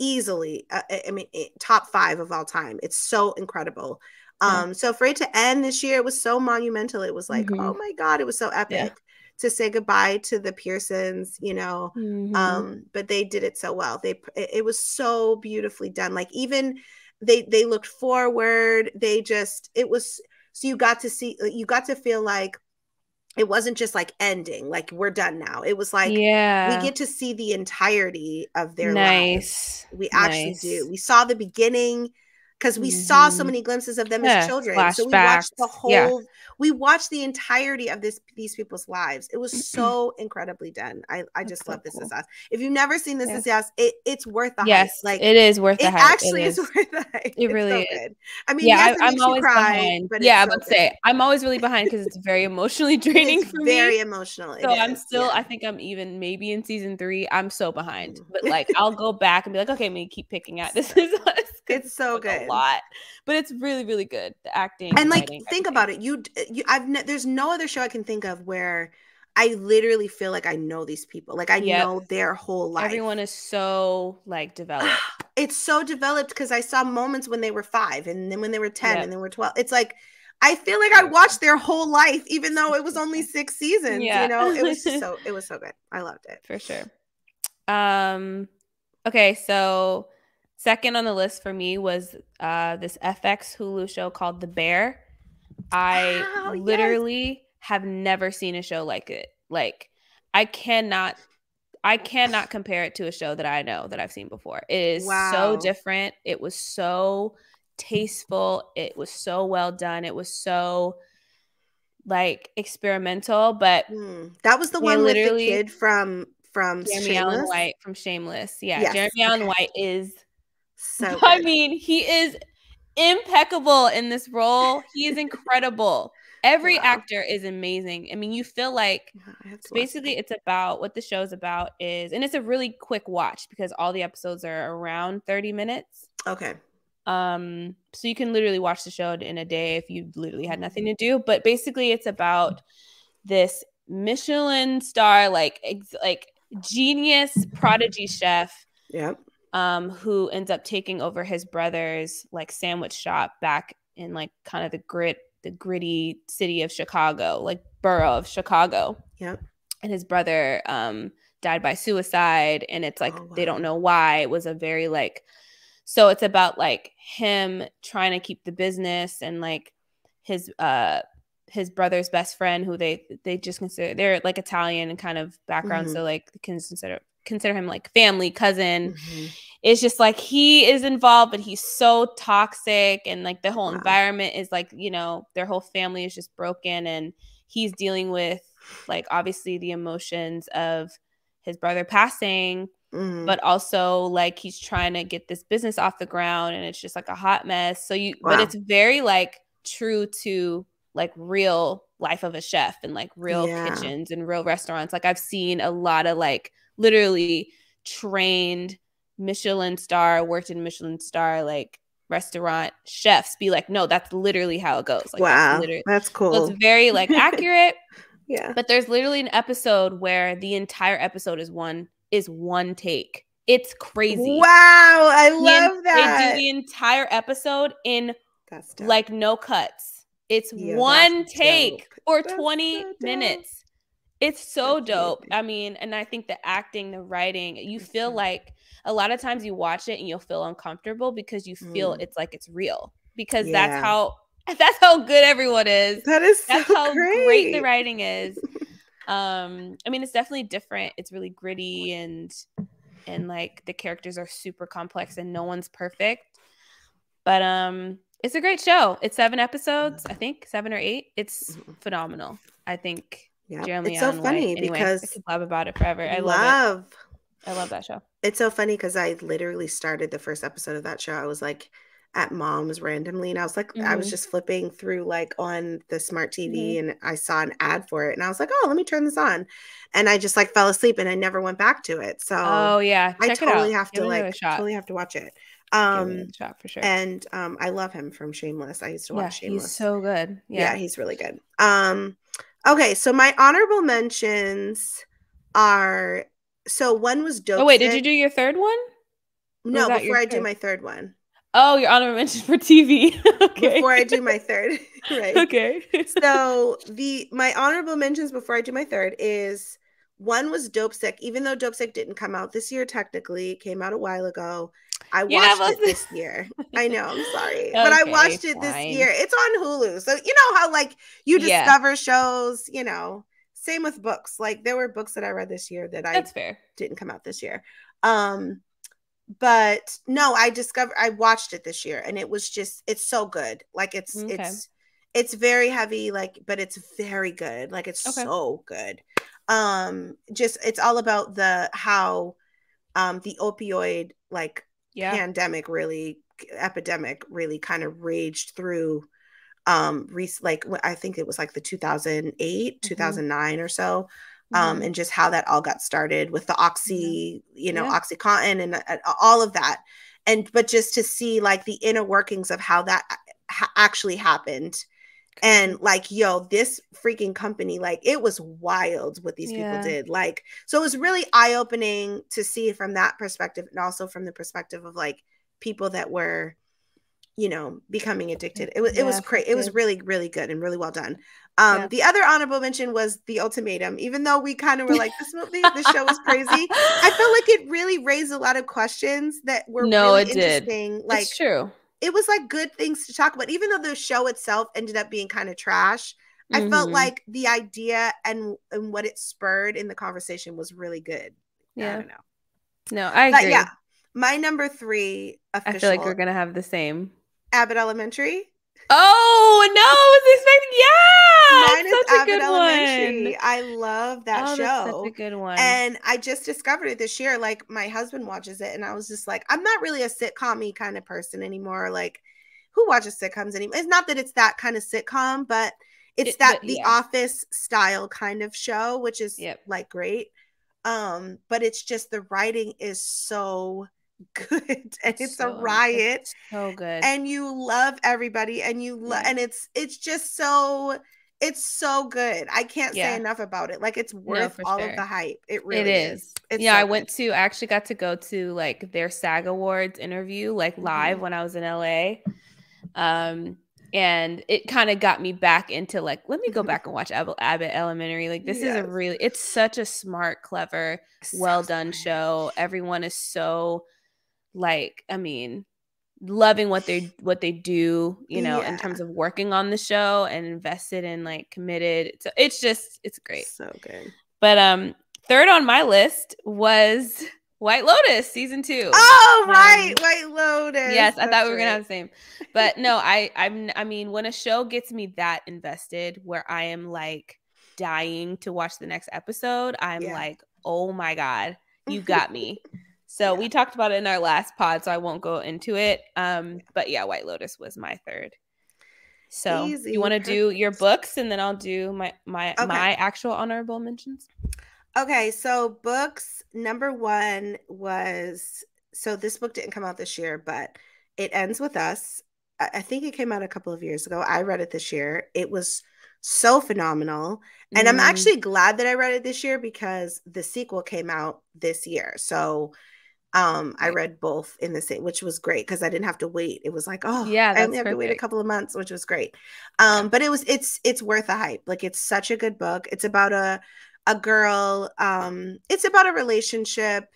Easily, uh, I I mean, it, top five of all time. It's so incredible. Yeah. Um, so for it to end this year, it was so monumental. It was like, Mhm. oh my god, it was so epic to say goodbye to the Pearsons. You know, Mhm. um, but they did it so well. They it, was so beautifully done. Like even they they looked forward. They just it was so you got to see you got to feel like it wasn't just like ending like we're done now it was like yeah, we get to see the entirety of their lives nice. we actually do we saw the beginning because we saw so Mhm. many glimpses of them Yeah, as children so we watched the flashbacks, yeah. whole we watched the entirety of this these people's lives it was so incredibly done i i That's just so love this cool. is us if you've never seen this Yeah. is us it, it's worth the Yes, hype like it is worth it the hype. actually is. worth the hype It It's really so is. good i mean yeah, yes, I, I'm always cry behind. but yeah, it's I would say. I'm always really behind because it's very emotionally draining it's for me. very emotional it So I'm is, still. I think I'm even maybe in season three. I'm so behind, Mm. but like I'll go back and be like, okay, me keep picking at this is us. It's so good. a lot, but it's really really good. The acting and like writing, think everything. about it you, you i've ne- there's no other show i can think of where i literally feel like i know these people like i Yep. know their whole life Everyone is so like developed. it's so developed because i saw moments when they were five and then when they were 10 Yep. and then were 12 it's like i feel like i watched their whole life even though it was only six seasons Yeah. you know it was so it was so good i loved it for sure. Um, okay, so second on the list for me was uh this FX Hulu show called The Bear. I yes. literally have never seen a show like it. Like, I cannot. I cannot compare it to a show that I know that I've seen before. It is Wow. so different. It was so tasteful. It was so well done. It was so like experimental, but Hmm. that was the one with the literally- kid from from Jeremy Allen Shameless? White from Shameless. Yeah, Yes, Jeremy Allen. White is. So I mean, he is impeccable in this role. He is incredible. Every Wow. actor is amazing. I mean, you feel like Yeah, I have to so watch basically it's about what the show's about is, and it's a really quick watch because all the episodes are around 30 minutes. okay Um, so you can literally watch the show in a day if you literally had nothing to do. But basically, it's about this Michelin star, like ex- like genius prodigy chef, yep um, who ends up taking over his brother's like sandwich shop back in like kind of the grit, the gritty city of Chicago, like borough of Chicago. Yep. And his brother um died by suicide, and it's like Oh, they don't know why. It was a very like so it's about like him trying to keep the business and like his uh his brother's best friend who they they just consider they're like Italian and kind of background Mhm. so like can consider consider him like family cousin Mhm. it's just like he is involved but he's so toxic and like the whole Wow. environment is like you know their whole family is just broken and he's dealing with like obviously the emotions of his brother passing Mhm. but also like he's trying to get this business off the ground and it's just like a hot mess so you but it's very like true to like real life of a chef and like real Yeah. kitchens and real restaurants like i've seen a lot of like literally trained michelin star worked in michelin star like restaurant chefs be like no that's literally how it goes like that's wow that's so cool it's very like accurate yeah but there's literally an episode where the entire episode is one is one take. It's crazy. wow i love that They do the entire episode in like no cuts. It's Yeah, one take dope. or That's 20 so minutes. It's so dope. I mean, and I think the acting, the writing, you feel like a lot of times you watch it and you'll feel uncomfortable because you feel Mm. it's like it's real. Because Yeah. that's how that's how good everyone is that is that's how great. great. the writing is um i mean it's definitely different it's really gritty and and like the characters are super complex and no one's perfect but um it's a great show it's seven episodes i think seven or eight it's Mhm. phenomenal i think yeah jeremy it's so Allen funny anyway, because i could blab about it forever i love, love it i love that show It's so funny because I literally started the first episode of that show. I was like at mom's randomly, and I was like, mm-hmm. I was mm-hmm. just flipping through like on the smart TV, mm-hmm. and I saw an ad for it, and I was like, oh, let me turn this on, and I just like fell asleep, and I never went back to it. So oh yeah, Check I totally have Give to like totally have to watch it. Um, shot for sure. And um, I love him from Shameless. I used to watch yeah, Shameless. He's so good. Yeah. yeah, he's really good. Um, okay, so my honorable mentions are so one was dope. Oh wait, did you do your third one? No, before I do my third one. Oh, your honorable mention for TV. okay. Before I do my third, right? Okay. so the my honorable mentions before I do my third is one was Dopesick. Even though Dopesick didn't come out this year, technically, it came out a while ago. I watched it this year. I know, I'm sorry. okay, but I watched it fine. this year. It's on Hulu. So you know how like you discover yeah. shows, you know. Same with books. Like there were books that I read this year that I That's fair. didn't come out this year. Um but no, I discovered I watched it this year and it was just it's so good. Like it's okay. it's it's very heavy like but it's very good. Like it's okay. so good. Um just it's all about the how um the opioid like yeah. pandemic really epidemic really kind of raged through um re- like i think it was like the 2008 mm-hmm. 2009 or so um mm-hmm. and just how that all got started with the oxy you know yeah. oxycontin and uh, all of that and but just to see like the inner workings of how that ha- actually happened and like yo this freaking company like it was wild what these yeah. people did like so it was really eye-opening to see from that perspective and also from the perspective of like people that were you know becoming addicted it was yeah, it was great it was really really good and really well done um yeah. the other honorable mention was the ultimatum even though we kind of were like this movie this show was crazy i felt like it really raised a lot of questions that were no really it did. like it's true it was like good things to talk about even though the show itself ended up being kind of trash mm-hmm. i felt mm-hmm. like the idea and and what it spurred in the conversation was really good yeah i don't know no i agree but yeah my number three official, i feel like we're gonna have the same Abbott Elementary. Oh no, I was expecting yeah. Mine is Abbott Elementary. One. I love that oh, show. such a good one. And I just discovered it this year. Like my husband watches it, and I was just like, I'm not really a sitcom kind of person anymore. Like, who watches sitcoms anymore? It's not that it's that kind of sitcom, but it's it, that but, the yeah. office style kind of show, which is yep. like great. Um, but it's just the writing is so good and it's so, a riot it's so good and you love everybody and you love yeah. and it's it's just so it's so good i can't yeah. say enough about it like it's worth no, all of the hype it really it is, is. It's yeah so i went to i actually got to go to like their sag awards interview like live mm-hmm. when i was in la um and it kind of got me back into like let me go mm-hmm. back and watch Ab- abbott elementary like this yes. is a really it's such a smart clever so well done smart. show everyone is so like i mean loving what they what they do you know yeah. in terms of working on the show and invested and like committed so it's just it's great so good but um third on my list was White Lotus season two. Oh right, um, White Lotus. Yes, I thought we were gonna have the same, but no, I I'm I mean when a show gets me that invested, where I am like dying to watch the next episode, I'm yeah. like, oh my god, you got me. So yeah. we talked about it in our last pod, so I won't go into it. Um, but yeah, White Lotus was my third. So Easy. you want to do your books, and then I'll do my my okay. my actual honorable mentions. Okay, so books number one was so this book didn't come out this year, but it ends with us. I think it came out a couple of years ago. I read it this year. It was so phenomenal. And mm. I'm actually glad that I read it this year because the sequel came out this year. So um, I read both in the same, which was great because I didn't have to wait. It was like, oh, yeah, I only have perfect. to wait a couple of months, which was great. Um, but it was it's it's worth the hype. Like it's such a good book. It's about a a girl. Um, it's about a relationship.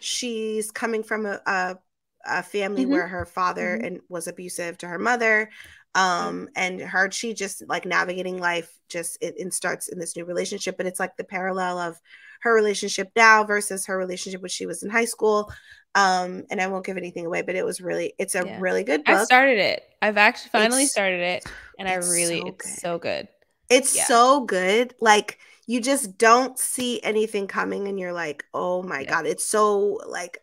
She's coming from a a, a family mm-hmm. where her father mm-hmm. and was abusive to her mother. Um, and her she just like navigating life just it, it starts in this new relationship, but it's like the parallel of her relationship now versus her relationship when she was in high school. Um, and I won't give anything away, but it was really, it's a yeah. really good book. I started it. I've actually finally it's, started it, and I really, so it's so good. It's yeah. so good. Like you just don't see anything coming and you're like oh my Yeah. god it's so like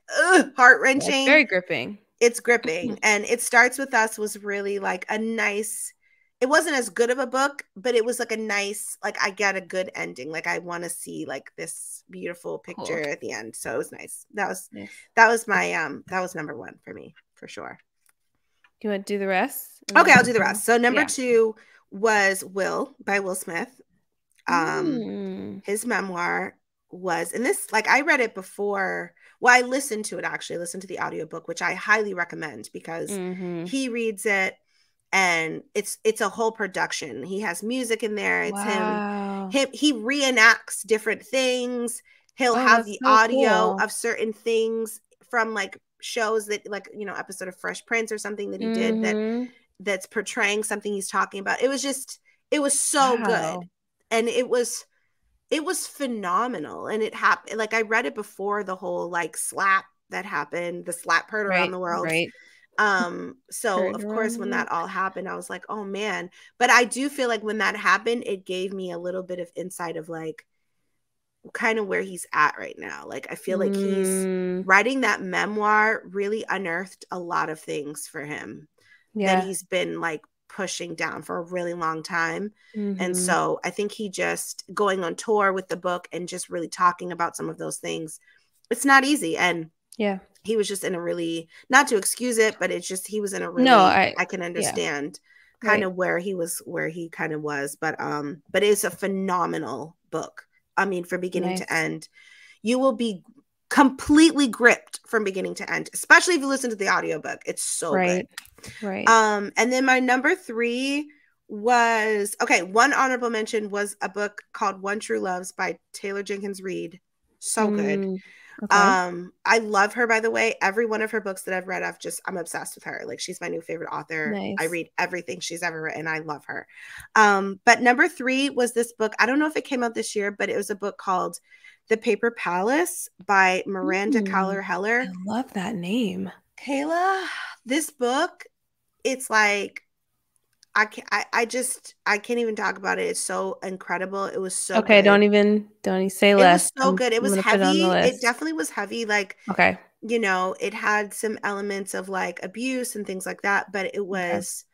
heart It's wrenching very gripping. it's gripping and it starts with us was really like a nice it wasn't as good of a book but it was like a nice like i get a good ending like i want to see like this beautiful picture at the end so it was nice that was Nice. that was my um that was number one for me for sure Do you want to do the rest? Okay i'll do the rest so number Yeah. two was will by will smith um Mm. his memoir was and this like i read it before well i listened to it actually I listened to the audiobook which i highly recommend because Mhm. he reads it and it's it's a whole production he has music in there it's Wow. him him he reenacts different things he'll Oh, have the so audio cool. of certain things from like shows that like you know episode of fresh prince or something that he did that Mhm. that's portraying something he's talking about it was just it was so Wow. good and it was it was phenomenal and it happened like i read it before the whole like slap that happened the slap heard around the world Right. Um so of course when that all happened i was like oh man but i do feel like when that happened it gave me a little bit of insight of like kind of where he's at right now like i feel like he's Mm, writing that memoir really unearthed a lot of things for him yeah. that he's been like pushing down for a really long time and Mhm. so I think he just going on tour with the book and just really talking about some of those things. It's not easy. And yeah. he was just in a really not to excuse it, but it's just he was in a really No, I, I- can understand kind Right. of where he was where he kind of was. But um, but it's a phenomenal book. I mean, from beginning Nice. to end. You will be completely gripped from beginning to end, especially if you listen to the audiobook. It's so good. right. Right. Um, and then my number three was okay. One honorable mention was a book called One True Loves by Taylor Jenkins Reid. So good. Okay. Um, I love her by the way. Every one of her books that I've read, I've just I'm obsessed with her. Like she's my new favorite author. I read everything she's ever written. I love her. Um, but number three was this book. I don't know if it came out this year, but it was a book called The Paper Palace by Miranda Mm. Cowley Heller. I love that name. Kayla, this book, it's like I can I, I just I can't even talk about it. It's so incredible. It was so okay, good. don't even don't even say it was less. so I'm- good. It I'm was heavy. the It, definitely was heavy. Like, okay. you know, it had some elements of like abuse and things like that, but it was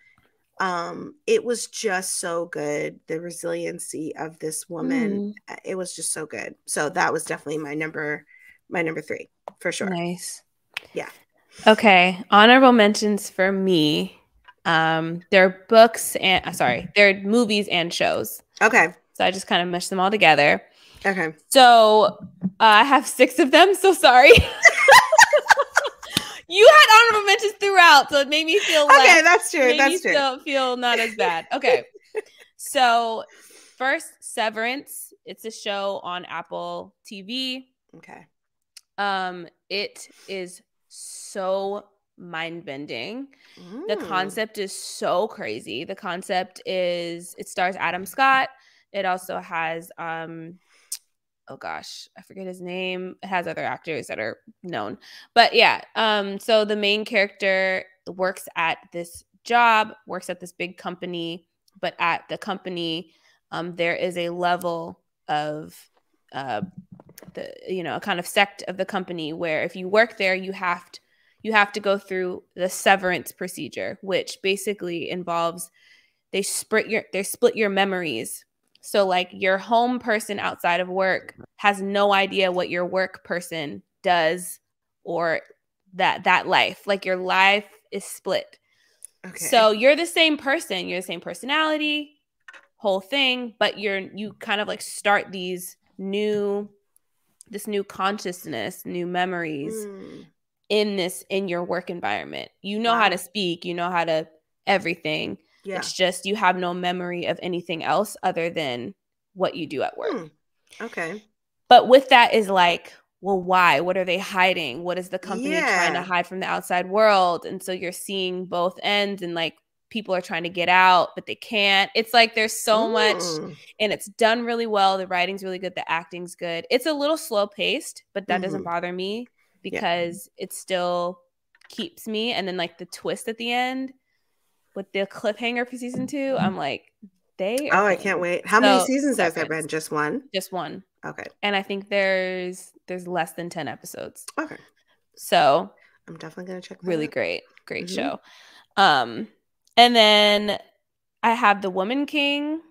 um it was just so good. The resiliency of this woman. Mm, uh, It was just so good. So that was definitely my number my number 3 for sure. Nice. Yeah. Okay. Honorable mentions for me. Um, they're books and uh, sorry, they're movies and shows. Okay. So I just kind of meshed them all together. Okay. So uh, I have six of them. So sorry. you had honorable mentions throughout, so it made me feel Okay, less that's true. That's true. still feel not as bad. Okay. so first, Severance. It's a show on Apple TV. Okay. Um, it is so mind bending. The Mm. concept is so crazy. The concept is it stars Adam Scott. It also has um oh gosh, I forget his name. It has other actors that are known. But yeah, um so the main character works at this job, works at this big company, but at the company um there is a level of uh the you know, a kind of sect of the company where if you work there you have to you have to go through the severance procedure, which basically involves they split your they split your memories. So like your home person outside of work has no idea what your work person does or that that life. Like your life is split. Okay. So you're the same person, you're the same personality, whole thing, but you're you kind of like start these new this new consciousness, new memories Mm. In this in your work environment. You know how to speak, you know how to everything. yeah. It's just you have no memory of anything else other than what you do at work. Hmm. Okay. But with that is like, well, why? What are they hiding? What is the company trying to hide from the outside world? And so you're seeing both ends and like people are trying to get out, but they can't. It's like there's so much Mm. and it's done really well. The writing's really good, the acting's good. It's a little slow paced, but that doesn't Mhm. bother me Yeah. because it still keeps me. And then like the twist at the end with the cliffhanger for season two, I'm like, They Oh, I can't wait. How many seasons has there been? Just one? Just one, Okay. and I think there's there's less than ten episodes. Okay. So I'm definitely gonna check really out. great, great Mhm. show. Um, and then I have the Woman King.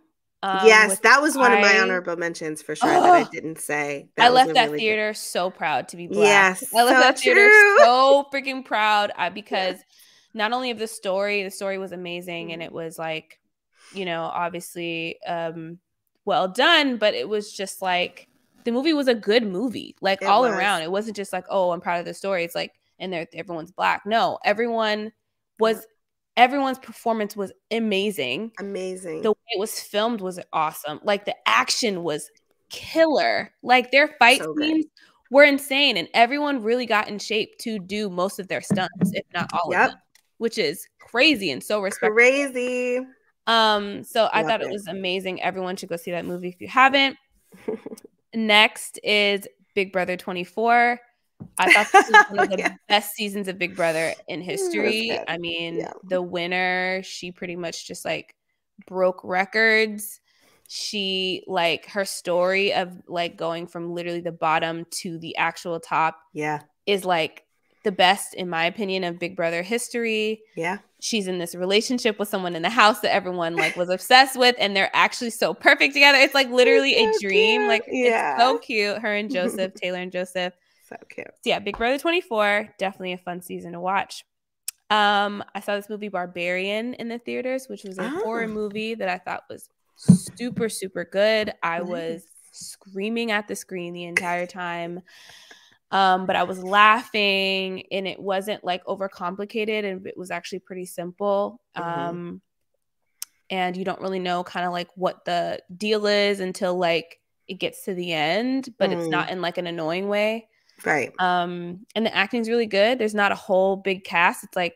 Um, yes, that was one of my honorable mentions for sure that I didn't say. I left that really good- theater so proud to be black. Yes, I left so that theater true. so freaking proud I, because not only of the story, the story was amazing and Mhm. it was like, you know, obviously um well done, but it was just like the movie was a good movie, like It all was. around. It wasn't just like, oh, I'm proud of the story. It's like, and they're everyone's black. No, everyone was everyone's performance was amazing Amazing. the way it was filmed was awesome. Like the action was killer. Like their fight So good. scenes were insane, and everyone really got in shape to do most of their stunts, if not all Yep. of them, which is crazy and so respectful. Crazy. Um, so I Love thought it it. was amazing. Everyone should go see that movie if you haven't. Next is Big Brother 24. I thought this was one of the Yeah. best seasons of Big Brother in history. I mean, Yeah. the winner, she pretty much just like broke records. She like her story of like going from literally the bottom to the actual top yeah. is like the best in my opinion of Big Brother history Yeah. she's in this relationship with someone in the house that everyone like was obsessed with and they're actually so perfect together it's like literally a so dream cute. like Yeah. it's so cute her and joseph taylor and joseph So cute. so yeah big brother 24 definitely a fun season to watch um i saw this movie barbarian in the theaters which was a horror Oh. movie that i thought was super super good i was screaming at the screen the entire time um but i was laughing and it wasn't like overcomplicated and it was actually pretty simple Mhm. um and you don't really know kind of like what the deal is until like it gets to the end but it's Mm. not in like an annoying way Right. um and the acting's really good there's not a whole big cast it's like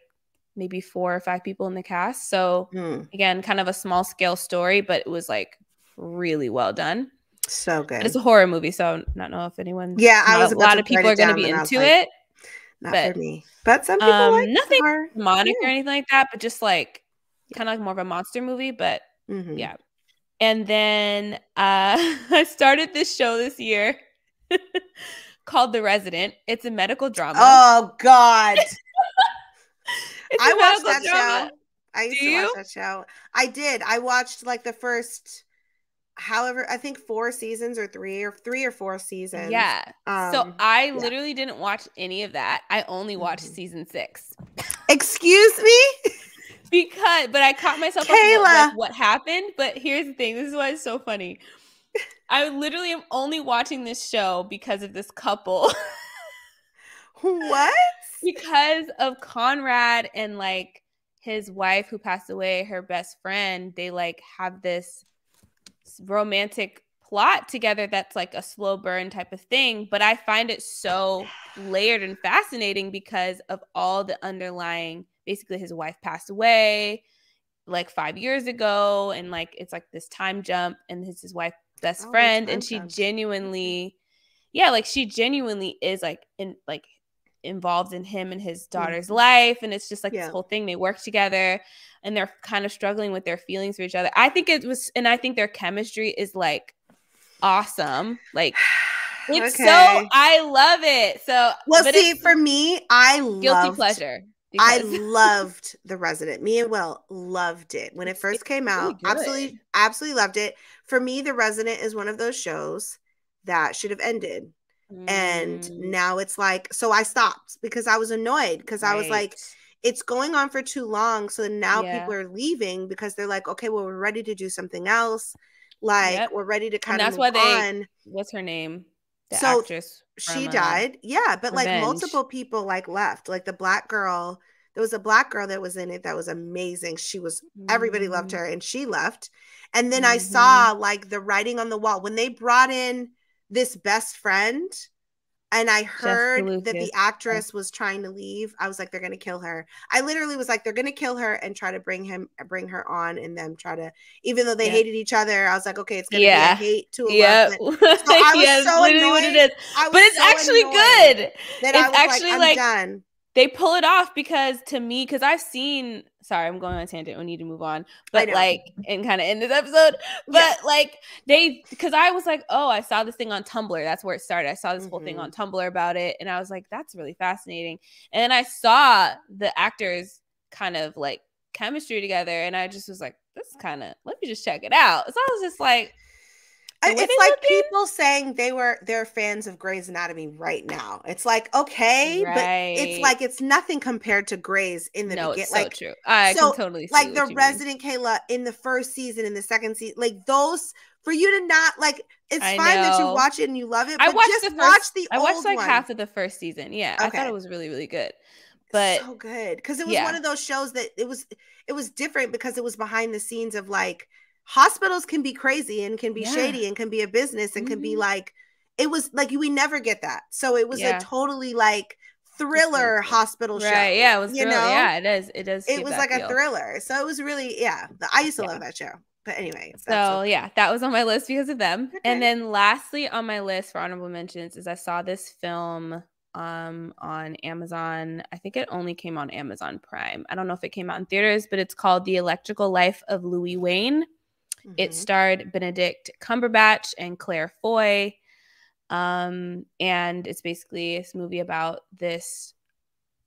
maybe four or five people in the cast so Hmm. again kind of a small scale story but it was like really well done So but good. it's a horror movie so i don't know if anyone Yeah, I was a lot of people are going to be and I was into like, it Not but, for me. But some people um, like nothing horror. demonic or anything like that but just like kind of like more of a monster movie but Mhm. yeah and then uh i started this show this year called the resident it's a medical drama Oh God. I watched that drama. show. I used Do to you? watch that show. I did. I watched like the first, however, I think four seasons or three or three or four seasons. Yeah. so Um, I yeah. literally didn't watch any of that. I only watched Mhm. season six Excuse me. because, but I caught myself up in what, Kayla. like, what happened. But here's the thing: this is why it's so funny. I literally am only watching this show because of this couple, what? because of Conrad and like his wife who passed away, her best friend. They like have this romantic plot together that's like a slow burn type of thing but i find it so layered and fascinating because of all the underlying basically his wife passed away like five years ago and like it's like this time jump and his his wife best Oh, friend and she mm-hmm. genuinely yeah like she genuinely is like in like involved in him and his daughter's mm-hmm. life and it's just like Yeah. this whole thing they work together and they're kind of struggling with their feelings for each other. I think it was and i think their chemistry is like awesome like it's so i love it so Well, see, for me, I guilty pleasure I loved The Resident. Me and Will loved it when it first it's came out. good. absolutely, absolutely loved it. For me, The Resident is one of those shows that should have ended. And Mm, now it's like, so I stopped because I was annoyed because I was like, it's going on for too long. So now Yeah. people are leaving because they're like, okay, well, we're ready to do something else. Like Yep. we're ready to kind of that's why they- on. what's her name So, actress She died. Yeah, but like multiple people like left. Like the black girl, there was a black girl that was in it that was amazing. She was everybody loved Mm, her and she left. And then I Mhm. saw like the writing on the wall when they brought in this best friend and I heard that the actress was trying to leave. I was like, they're gonna kill her. I literally was like, they're gonna kill her and try to bring him, bring her on, and them try to, even though they Yeah. hated each other. I was like, okay, it's gonna Yeah. be a hate to a yeah love. So I was yeah, so literally what it annoyed. is but it's so actually good That It's I was actually, like, I'm like, done. They pull it off because to me, because I've seen sorry, I'm going on tangent. We need to move on. But like and kind of end this episode. But yeah. like they because I was like, oh, I saw this thing on Tumblr. That's where it started. I saw this mm-hmm. whole thing on mm-hmm. Tumblr about it. And I was like, that's really fascinating. And then I saw the actors kind of like chemistry together. And I just was like, this kind of let me just check it out. So I was just like, it's like people saying they were they're fans of Grey's Anatomy right now. It's like okay, right. but it's like it's nothing compared to Grey's in the no, beginning. So like true. I so, can totally like the Resident mean. Kayla in the first season, in the second season, like those for you to not like. It's I fine know. that you watch it and you love it. I watched the first, watch the I watched like one. half of the first season. Yeah, okay. I thought it was really really good. But so good because it was yeah. one of those shows that it was it was different because it was behind the scenes of like hospitals can be crazy and can be yeah. shady and can be a business and mm-hmm. can be mm-hmm. like it was like we never get that. So it was yeah. a totally like thriller hospital show. Right. Yeah. It was, you know, yeah, it is. It does. It was like feel. a thriller. So it was really, yeah. I used to yeah. love that show. But anyway. So yeah, that was on my list because of them. Okay. And then lastly on my list for honorable mentions is I saw this film um on Amazon. I think it only came on Amazon Prime. I don't know if it came out in theaters, but it's called The Electrical Life of Louis Wain. Mm-hmm. It starred Benedict Cumberbatch and Claire Foy. Um, and it's basically this movie about this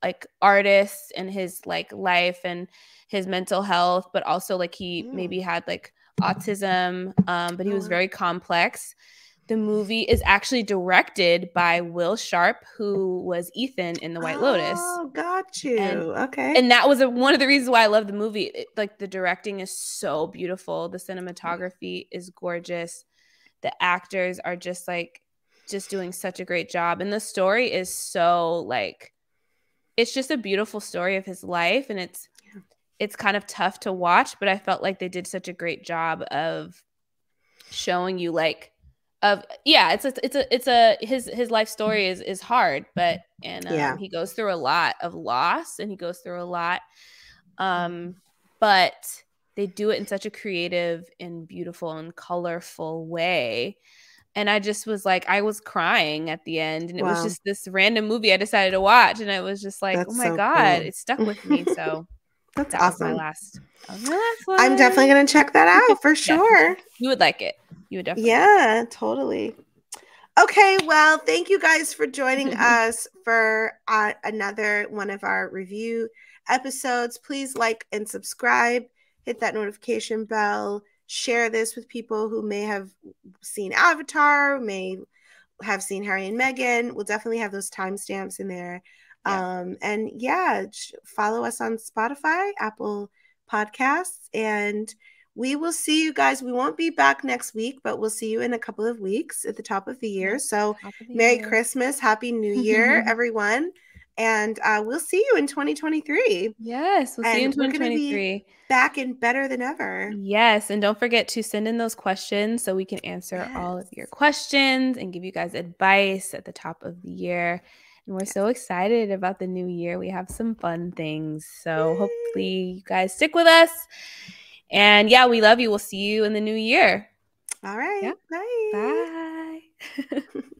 like artist and his like life and his mental health, but also like he mm. maybe had like autism, um, but he was oh. very complex. The movie is actually directed by Will Sharpe, who was Ethan in The White Lotus. Oh, got you. And, okay. And that was a, one of the reasons why I love the movie. It, like the directing is so beautiful, the cinematography is gorgeous. The actors are just like just doing such a great job and the story is so like it's just a beautiful story of his life and it's it's kind of tough to watch, but I felt like they did such a great job of showing you like of yeah it's a it's a it's a his his life story is is hard but and um, yeah. he goes through a lot of loss and he goes through a lot um but they do it in such a creative and beautiful and colorful way and i just was like i was crying at the end and it was just this random movie i decided to watch and i was just like That's oh my so god cool. it stuck with me so That's that awesome. last, my last I'm definitely gonna check that out for sure. you would like it. You would definitely. Yeah, totally. Okay, well, thank you guys for joining us for uh, another one of our review episodes. Please like and subscribe, hit that notification bell, share this with people who may have seen Avatar, may have seen Harry and Meghan. We'll definitely have those timestamps in there. Yeah. Um, and yeah, follow us on Spotify, Apple Podcasts, and we will see you guys. We won't be back next week, but we'll see you in a couple of weeks at the top of the year. So, the Merry year. Christmas, Happy New Year, everyone. And uh, we'll see you in 2023. Yes, we'll and see you in 2023. back and better than ever. Yes. And don't forget to send in those questions so we can answer yes. all of your questions and give you guys advice at the top of the year. We're so excited about the new year. We have some fun things. So Yay. hopefully you guys stick with us. And yeah, we love you. We'll see you in the new year. All right. Yeah. Bye. Bye.